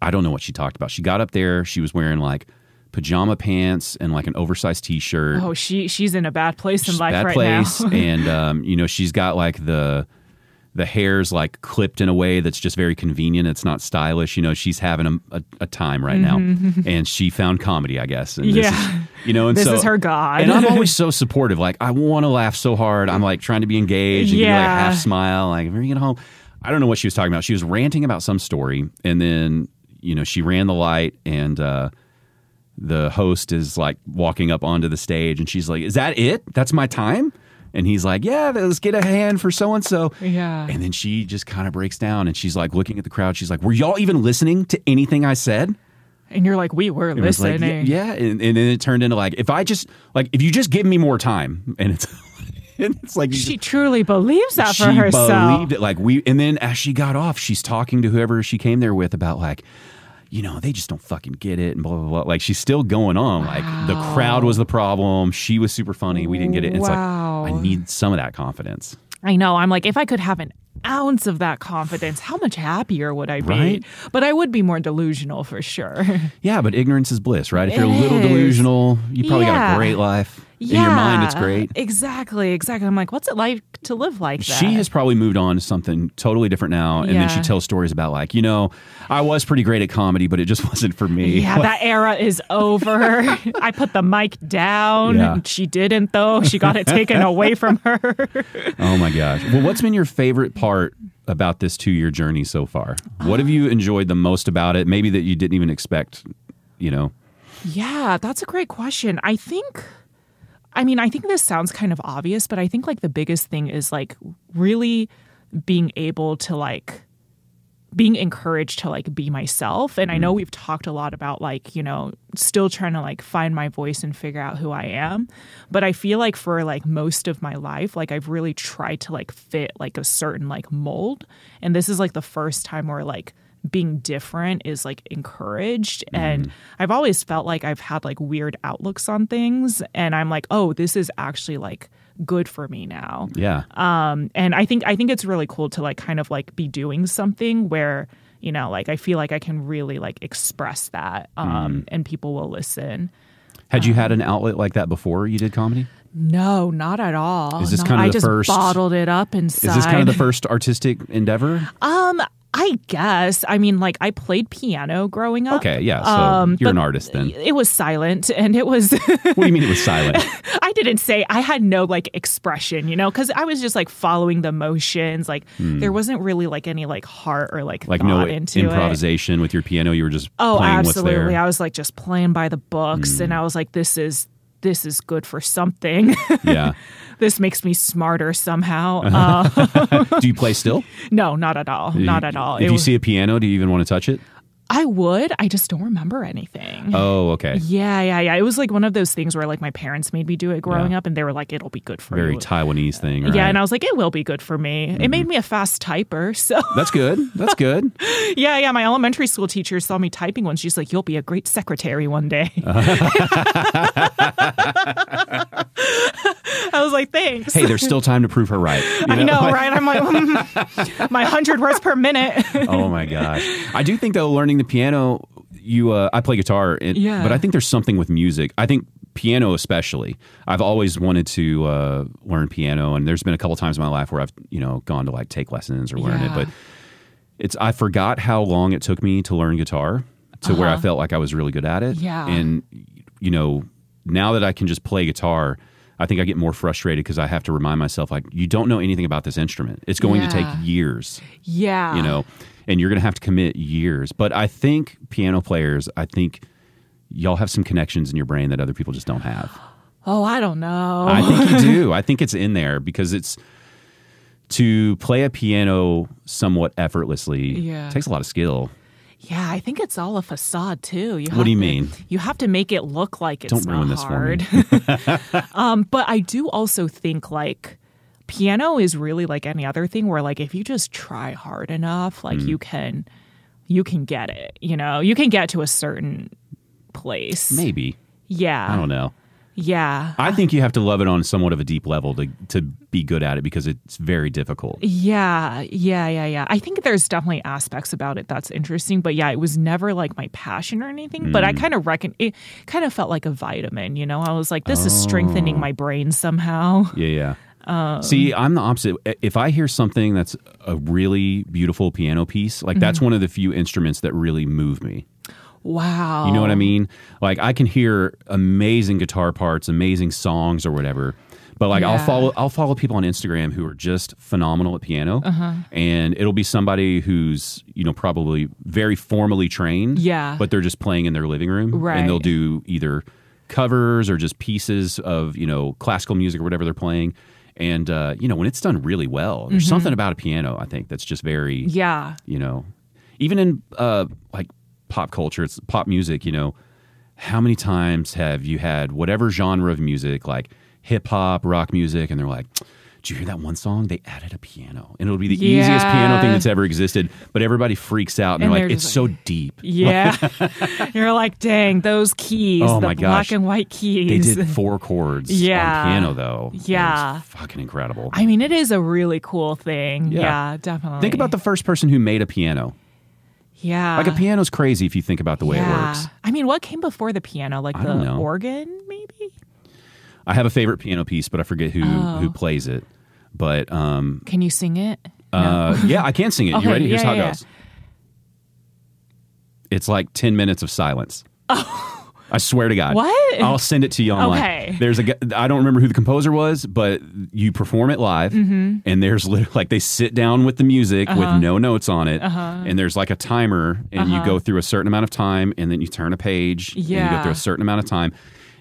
I don't know what she talked about. She got up there. She was wearing like pajama pants and like an oversized T-shirt.
Oh, she she's in a bad place in
She's
life
bad
right
place,
now. [laughs]
and um, you know she's got like the the hair's like clipped in a way that's just very convenient. It's not stylish. You know, she's having a, a, a time right now, and she found comedy, I guess. And this
Mm-hmm. Yeah.
is, you know, and
This
so,
is her god.
And I'm always [laughs] so supportive. Like I want to laugh so hard. I'm like trying to be engaged and give you like half smile. Like when you get home, I don't know what she was talking about. She was ranting about some story, and then you know she ran the light and. uh the host is like walking up onto the stage and she's like, Is that it? That's my time? And he's like, Yeah, let's get a hand for so and so.
Yeah.
And then she just kind of breaks down and she's like looking at the crowd. She's like, Were y'all even listening to anything I said?
and you're like, we were
it's like,
listening.
yeah. yeah. And, and then it turned into like, if I just, like, if you just give me more time, and it's, [laughs] and it's like,
She truly believes that
she
for herself.
believed it. Like we, and then as she got off, she's talking to whoever she came there with about like, you know, they just don't fucking get it, and blah blah blah. Like she's still going on. Like the crowd was the problem. She was super funny. We didn't get it. And it's like I need some of that confidence.
I know. I'm like, if I could have an ounce of that confidence, how much happier would I be?
Right?
But I would be more delusional for sure. [laughs]
Yeah, but ignorance is bliss, right? If you're a little
is.
delusional, you probably got a great life. In your mind, it's great.
Exactly, exactly. I'm like, what's it like to live like that?
She has probably moved on to something totally different now. And then she tells stories about, like, you know, I was pretty great at comedy, but it just [laughs] wasn't for me.
Yeah, that era is over. [laughs] I put the mic down.
Yeah.
She didn't, though. She got it [laughs] taken away from her.
Oh my gosh. Well, what's been your favorite part about this two year journey so far? What have you [sighs] enjoyed the most about it? Maybe that you didn't even expect, you know?
Yeah, that's a great question. I think, I mean, I think this sounds kind of obvious, but I think like the biggest thing is like really being able to like, being encouraged to like be myself. And I know mm-hmm. we've talked a lot about like, you know, still trying to like find my voice and figure out who I am. But I feel like for like most of my life, like I've really tried to like fit like a certain like mold. And this is like the first time where like being different is like encouraged. And I've always felt like I've had like weird outlooks on things. And I'm like, oh, this is actually like good for me now
Yeah.
um and i think i think it's really cool to like kind of like be doing something where you know like i feel like i can really like express that um
Mm-hmm.
and people will listen
Had you had an outlet like that before you did comedy?
no not at all
Is this
No,
kind of
i
the
just
first-
bottled it up inside
Is this kind of the first artistic endeavor?
um i guess i mean like i played piano growing up
Okay, yeah. So
Um,
you're an artist then.
it was silent and it was [laughs]
What do you mean it was silent? [laughs]
I didn't say I had no like expression, you know, because I was just like following the motions. Like there wasn't really like any like heart or like
Hmm. Like
thought
no
into it.
improvisation with with your piano. You were just
Oh,
playing what's
absolutely. I was like just playing by the books, and I was like, this is this is good for something. [laughs]
Yeah.
this makes me smarter somehow. [laughs] Uh,
do you play still? [laughs]
no, not at all. Not at all.
If
It
you
was-
see a piano, do you even want to touch it?
I would. I just don't remember anything.
Oh, okay.
Yeah, yeah, yeah. It was like one of those things where like my parents made me do it growing
Yeah.
up, and they were like, "It'll be good for me.
Very
you."
Taiwanese thing, right? Mm-hmm.
Yeah, and I was like, "It will be good for me." It made me a fast typer. [laughs] So
That's good. That's good. [laughs]
yeah, yeah. My elementary school teacher saw me typing once. She's like, "You'll be a great secretary one day." [laughs] I was like, "Thanks."
Hey, there's still time to prove her right. you
I know, right? I'm like, mm, my hundred words per minute.
oh my gosh. I do think though, learning the piano, you, uh, I play guitar, and,
Yeah.
but I think there's something with music. I think piano, especially. I've always wanted to uh, learn piano, and there's been a couple times in my life where I've, you know, gone to like take lessons or learn it, but it's I forgot how long it took me to learn guitar to where I felt like I was really good at it.
Uh-huh. Yeah.
And you know, now that I can just play guitar, I think I get more frustrated because I have to remind myself like you don't know anything about this instrument. It's going to take years,
yeah,
you know, and you're going to have to commit years. But I think piano players, I think y'all have some connections in your brain that other people just don't have. [gasps]
Oh, I don't know.
I think you do. [laughs] I think it's in there because it's to play a piano somewhat effortlessly
Yeah.
takes a lot of skill.
Yeah, I think it's all a facade too. You
What do you
to-
mean?
You have to make it look like it's
Don't
not
ruin this for me.
hard. [laughs] um, but I do also think like piano is really like any other thing where like if you just try hard enough, like
Mm.
you can you can get it. You know, you can get to a certain place.
Maybe.
Yeah.
I don't know.
Yeah.
I think you have to love it on somewhat of a deep level to to be good at it because it's very difficult.
Yeah, yeah, yeah, yeah. I think there's definitely aspects about it that's interesting, but yeah, it was never like my passion or anything. But I
Mm.
kind of reckon it kind of felt like a vitamin, you know? I was like, this is
Oh.
strengthening my brain somehow.
Yeah, yeah.
Um,
See, I'm the opposite. If I hear something that's a really beautiful piano piece, like
Mm-hmm.
that's one of the few instruments that really move me.
Wow.
You know what I mean? Like I can hear amazing guitar parts, amazing songs or whatever. But like I'll follow I'll follow people on Instagram who are just phenomenal at piano.
Uh-huh.
And it'll be somebody who's, you know, probably very formally trained.
Yeah.
But they're just playing in their living room.
Right.
And they'll do either covers or just pieces of, you know, classical music or whatever they're playing. And uh, you know, when it's done really well, there's something about a piano, I think, that's just very
Mm-hmm. Yeah.
you know even in uh like pop culture it's pop music you know how many times have you had whatever genre of music like hip hop rock music and they're like did you hear that one song they added a piano and it'll be the easiest piano thing that's ever existed but everybody freaks out and,
And
they're
they're
like it's
just
so deep
Yeah. [laughs] [laughs] You're like, dang, those keys,
Oh
the
my
black and white keys."
they did four chords
Yeah.
on piano though
Yeah.
fucking incredible
I mean, it is a really cool thing.
Yeah.
Yeah, definitely.
think about the first person who made a piano
yeah.
like a piano's crazy if you think about the way it works
I mean, what came before the piano? Like the organ, maybe?
I have a favorite piano piece, but I forget who
Oh.
who plays it. But um,
Can you sing it?
uh, yeah, I can sing it.
Okay,
you ready? Here's
yeah,
how it
yeah,
goes. It's like ten minutes of silence. Oh. I swear to God.
What?
I'll send it to you online.
Okay.
There's a. I don't remember who the composer was, but you perform it live,
Mm-hmm.
and there's literally [laughs] like they sit down with the music
Uh-huh.
with no notes on it, and there's like a timer, and you go through a certain amount of time, and then you turn a page, and you go through a certain amount of time.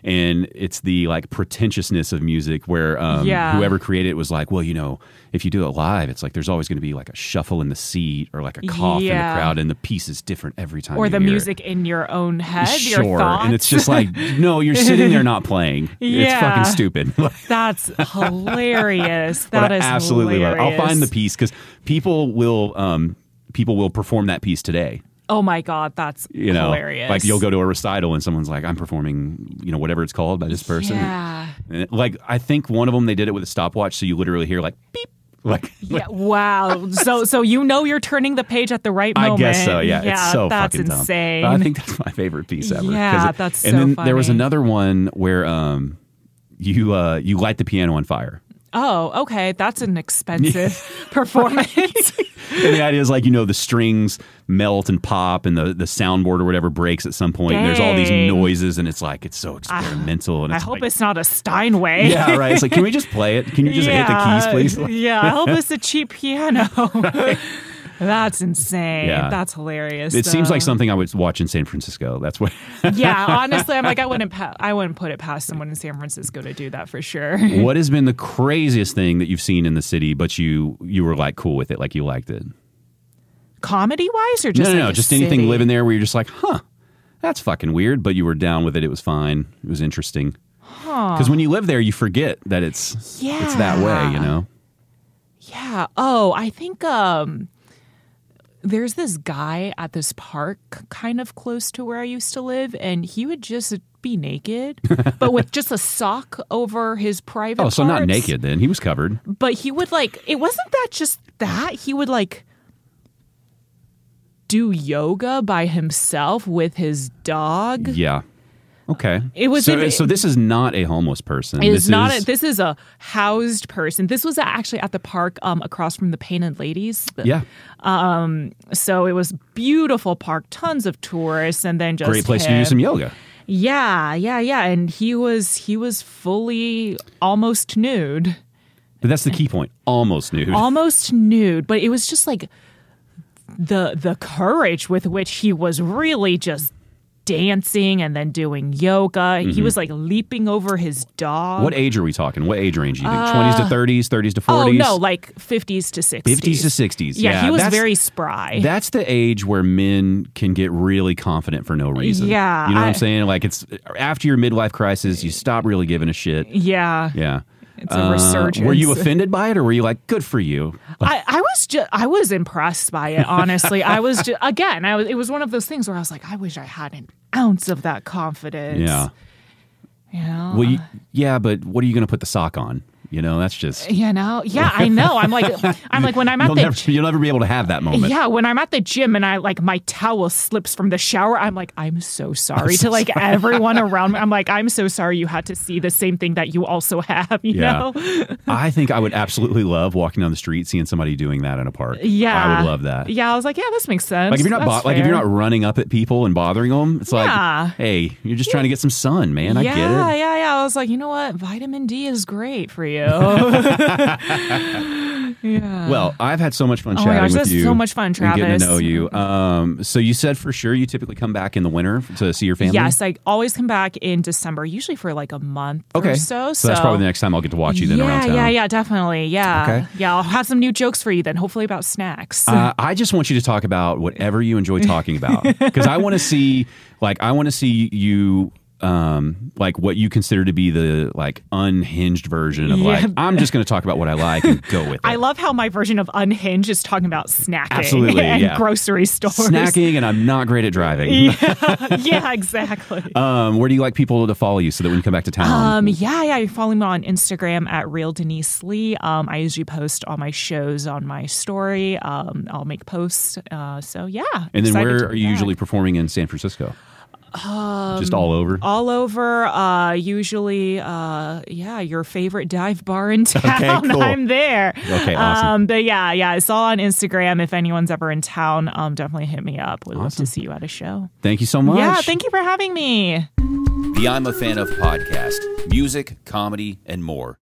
And it's the like pretentiousness of music where um,
Yeah.
whoever created it was like, well, you know, if you do it live, it's like there's always going to be like a shuffle in the seat or like a cough in the crowd, and the piece is different every time.
Or the
hear it
music in your own head,
sure. And it's just like, no, you're sitting there not playing.
yeah. [laughs]
It's fucking stupid. [laughs]
That's hilarious. That is
absolutely love
hilarious.
I'll find the piece because people will um, people will perform that piece today.
Oh my god, that's
You know,
hilarious.
like you'll go to a recital and someone's like, "I'm performing," you know, whatever it's called by this person.
Yeah.
It- like I think one of them they did it with a stopwatch, so you literally hear like beep, like.
Yeah, wow. So so you know you're turning the page at the right moment.
I guess so. Yeah, it's so
that's
fucking dumb.
insane.
But I think that's my favorite piece ever.
Yeah,
it-
that's
And
so
then there was another one where um, you uh, you light the piano on fire.
Oh, okay, that's an expensive [laughs] performance. [laughs]
and the idea is like you know the strings melt and pop and the the soundboard or whatever breaks at some point and there's all these
Dang.
noises and it's like it's so experimental and
I
it's
hope
like,
it's not a Steinway.
yeah right it's like can we just play it can you just hit the keys [laughs] please
yeah, I hope it's a cheap piano. That's insane.
Yeah.
That's hilarious.
It seems like something I would watch in San Francisco. That's what. [laughs]
yeah, honestly, I'm like I wouldn't pa- I wouldn't put it past someone in San Francisco to do that for sure. [laughs]
what has been the craziest thing that you've seen in the city, but you you were like cool with it, like you liked it?
Comedy wise, or just
no, no,
like
no, just anything living there where you're just like, huh, that's fucking weird, but you were down with it. It was fine. It was interesting. Because when you live there, you forget that it's yeah. it's that way. You know.
Yeah. Oh, I think um there's this guy at this park kind of close to where I used to live and he would just be naked [laughs] but with just a sock over his private
Oh, so not naked then. He was covered.
But he would like it wasn't that just that he would like do yoga by himself with his dog.
Yeah. Okay.
It was
so.
in-
so this is not a homeless person.
It's
this
not.
Is,
a, this is a housed person. This was actually at the park um, across from the Painted Ladies.
yeah.
Um, So it was beautiful park, tons of tourists, and then just
Great place to do some yoga.
Yeah, yeah, yeah. And he was he was fully almost nude,
But that's the key point. Almost nude. [laughs]
almost nude. But it was just like the the courage with which he was really just dancing and then doing yoga. He was like leaping over his dog.
Mm-hmm. what age are we talking? What age range? You think twenties to thirties, thirties to
Oh
forties?
no, like fifties to sixties.
50s to 60s.
Yeah,
Yeah,
he was very spry.
That's the age where men can get really confident for no reason.
Yeah,
You know what I'm saying? Like it's after your midlife crisis, you stop really giving a shit.
yeah,
Yeah.
It's a
Uh,
resurgence.
Were you offended by it or were you like, good for you?
I, I was just I was impressed by it. Honestly, I was just [laughs] again. I was. It was one of those things where I was like, I wish I had an ounce of that confidence.
Yeah.
You know.
Well, you, yeah, but what are you going to put the sock on? You know, that's just.
you know. Yeah, I know. I'm like, I'm like when I'm at
You'll
the.
never, you'll never be able to have that moment.
yeah, when I'm at the gym and I like my towel slips from the shower, I'm like, I'm so sorry to like everyone [laughs] around me. I'm like, I'm so sorry you had to see the same thing that you also have. You
Yeah.
know? [laughs]
I think I would absolutely love walking down the street, seeing somebody doing that in a park.
Yeah,
I would love that.
Yeah, I was like, yeah, this makes sense.
Like if you're not bo- like if you're not running up at people and bothering them, it's
Yeah.
like, hey, you're just trying to get some sun, man. I
yeah,
get it.
Yeah, yeah, yeah. I was like, you know what? Vitamin D is great for you. [laughs] yeah.
Well, I've had so much fun
Oh my
chatting
gosh,
with
that's
you.
so much fun,
and Getting
Travis.
to know you. Um, so you said for sure you typically come back in the winter to see your family.
yes, I always come back in December, usually for like a month
Okay.
or so.
So that's probably the next time I'll get to watch you then
yeah,
around town.
yeah, yeah, definitely. Yeah.
Okay.
Yeah, I'll have some new jokes for you then, hopefully about snacks.
Uh, I just want you to talk about whatever you enjoy talking about because I want to see, like, I want to see you, um, like what you consider to be the like unhinged version of like I'm just going to talk about what I like and go with [laughs] it.
I love how my version of unhinged is talking about snacking
Absolutely,
and
yeah.
grocery stores.
snacking, and I'm not great at driving.
Yeah, [laughs] yeah, exactly.
Um, where do you like people to follow you so that when you come back to town?
Um, yeah, yeah. You follow me on Instagram at real Denise Lee. Um, I usually post all my shows on my story. Um, I'll make posts. Uh, so yeah.
and then where are you
back.
usually performing in San Francisco? Just all over.
All over. Uh, usually, uh, yeah, your favorite dive bar in [laughs] town.
cool.
I'm there.
Okay, awesome.
Um, but yeah, yeah, it's all on Instagram. If anyone's ever in town, um, definitely hit me up. We'd love to see you at a show.
Thank you so much.
Yeah, thank you for having me.
The I'm a Fan of podcast, music, comedy, and more.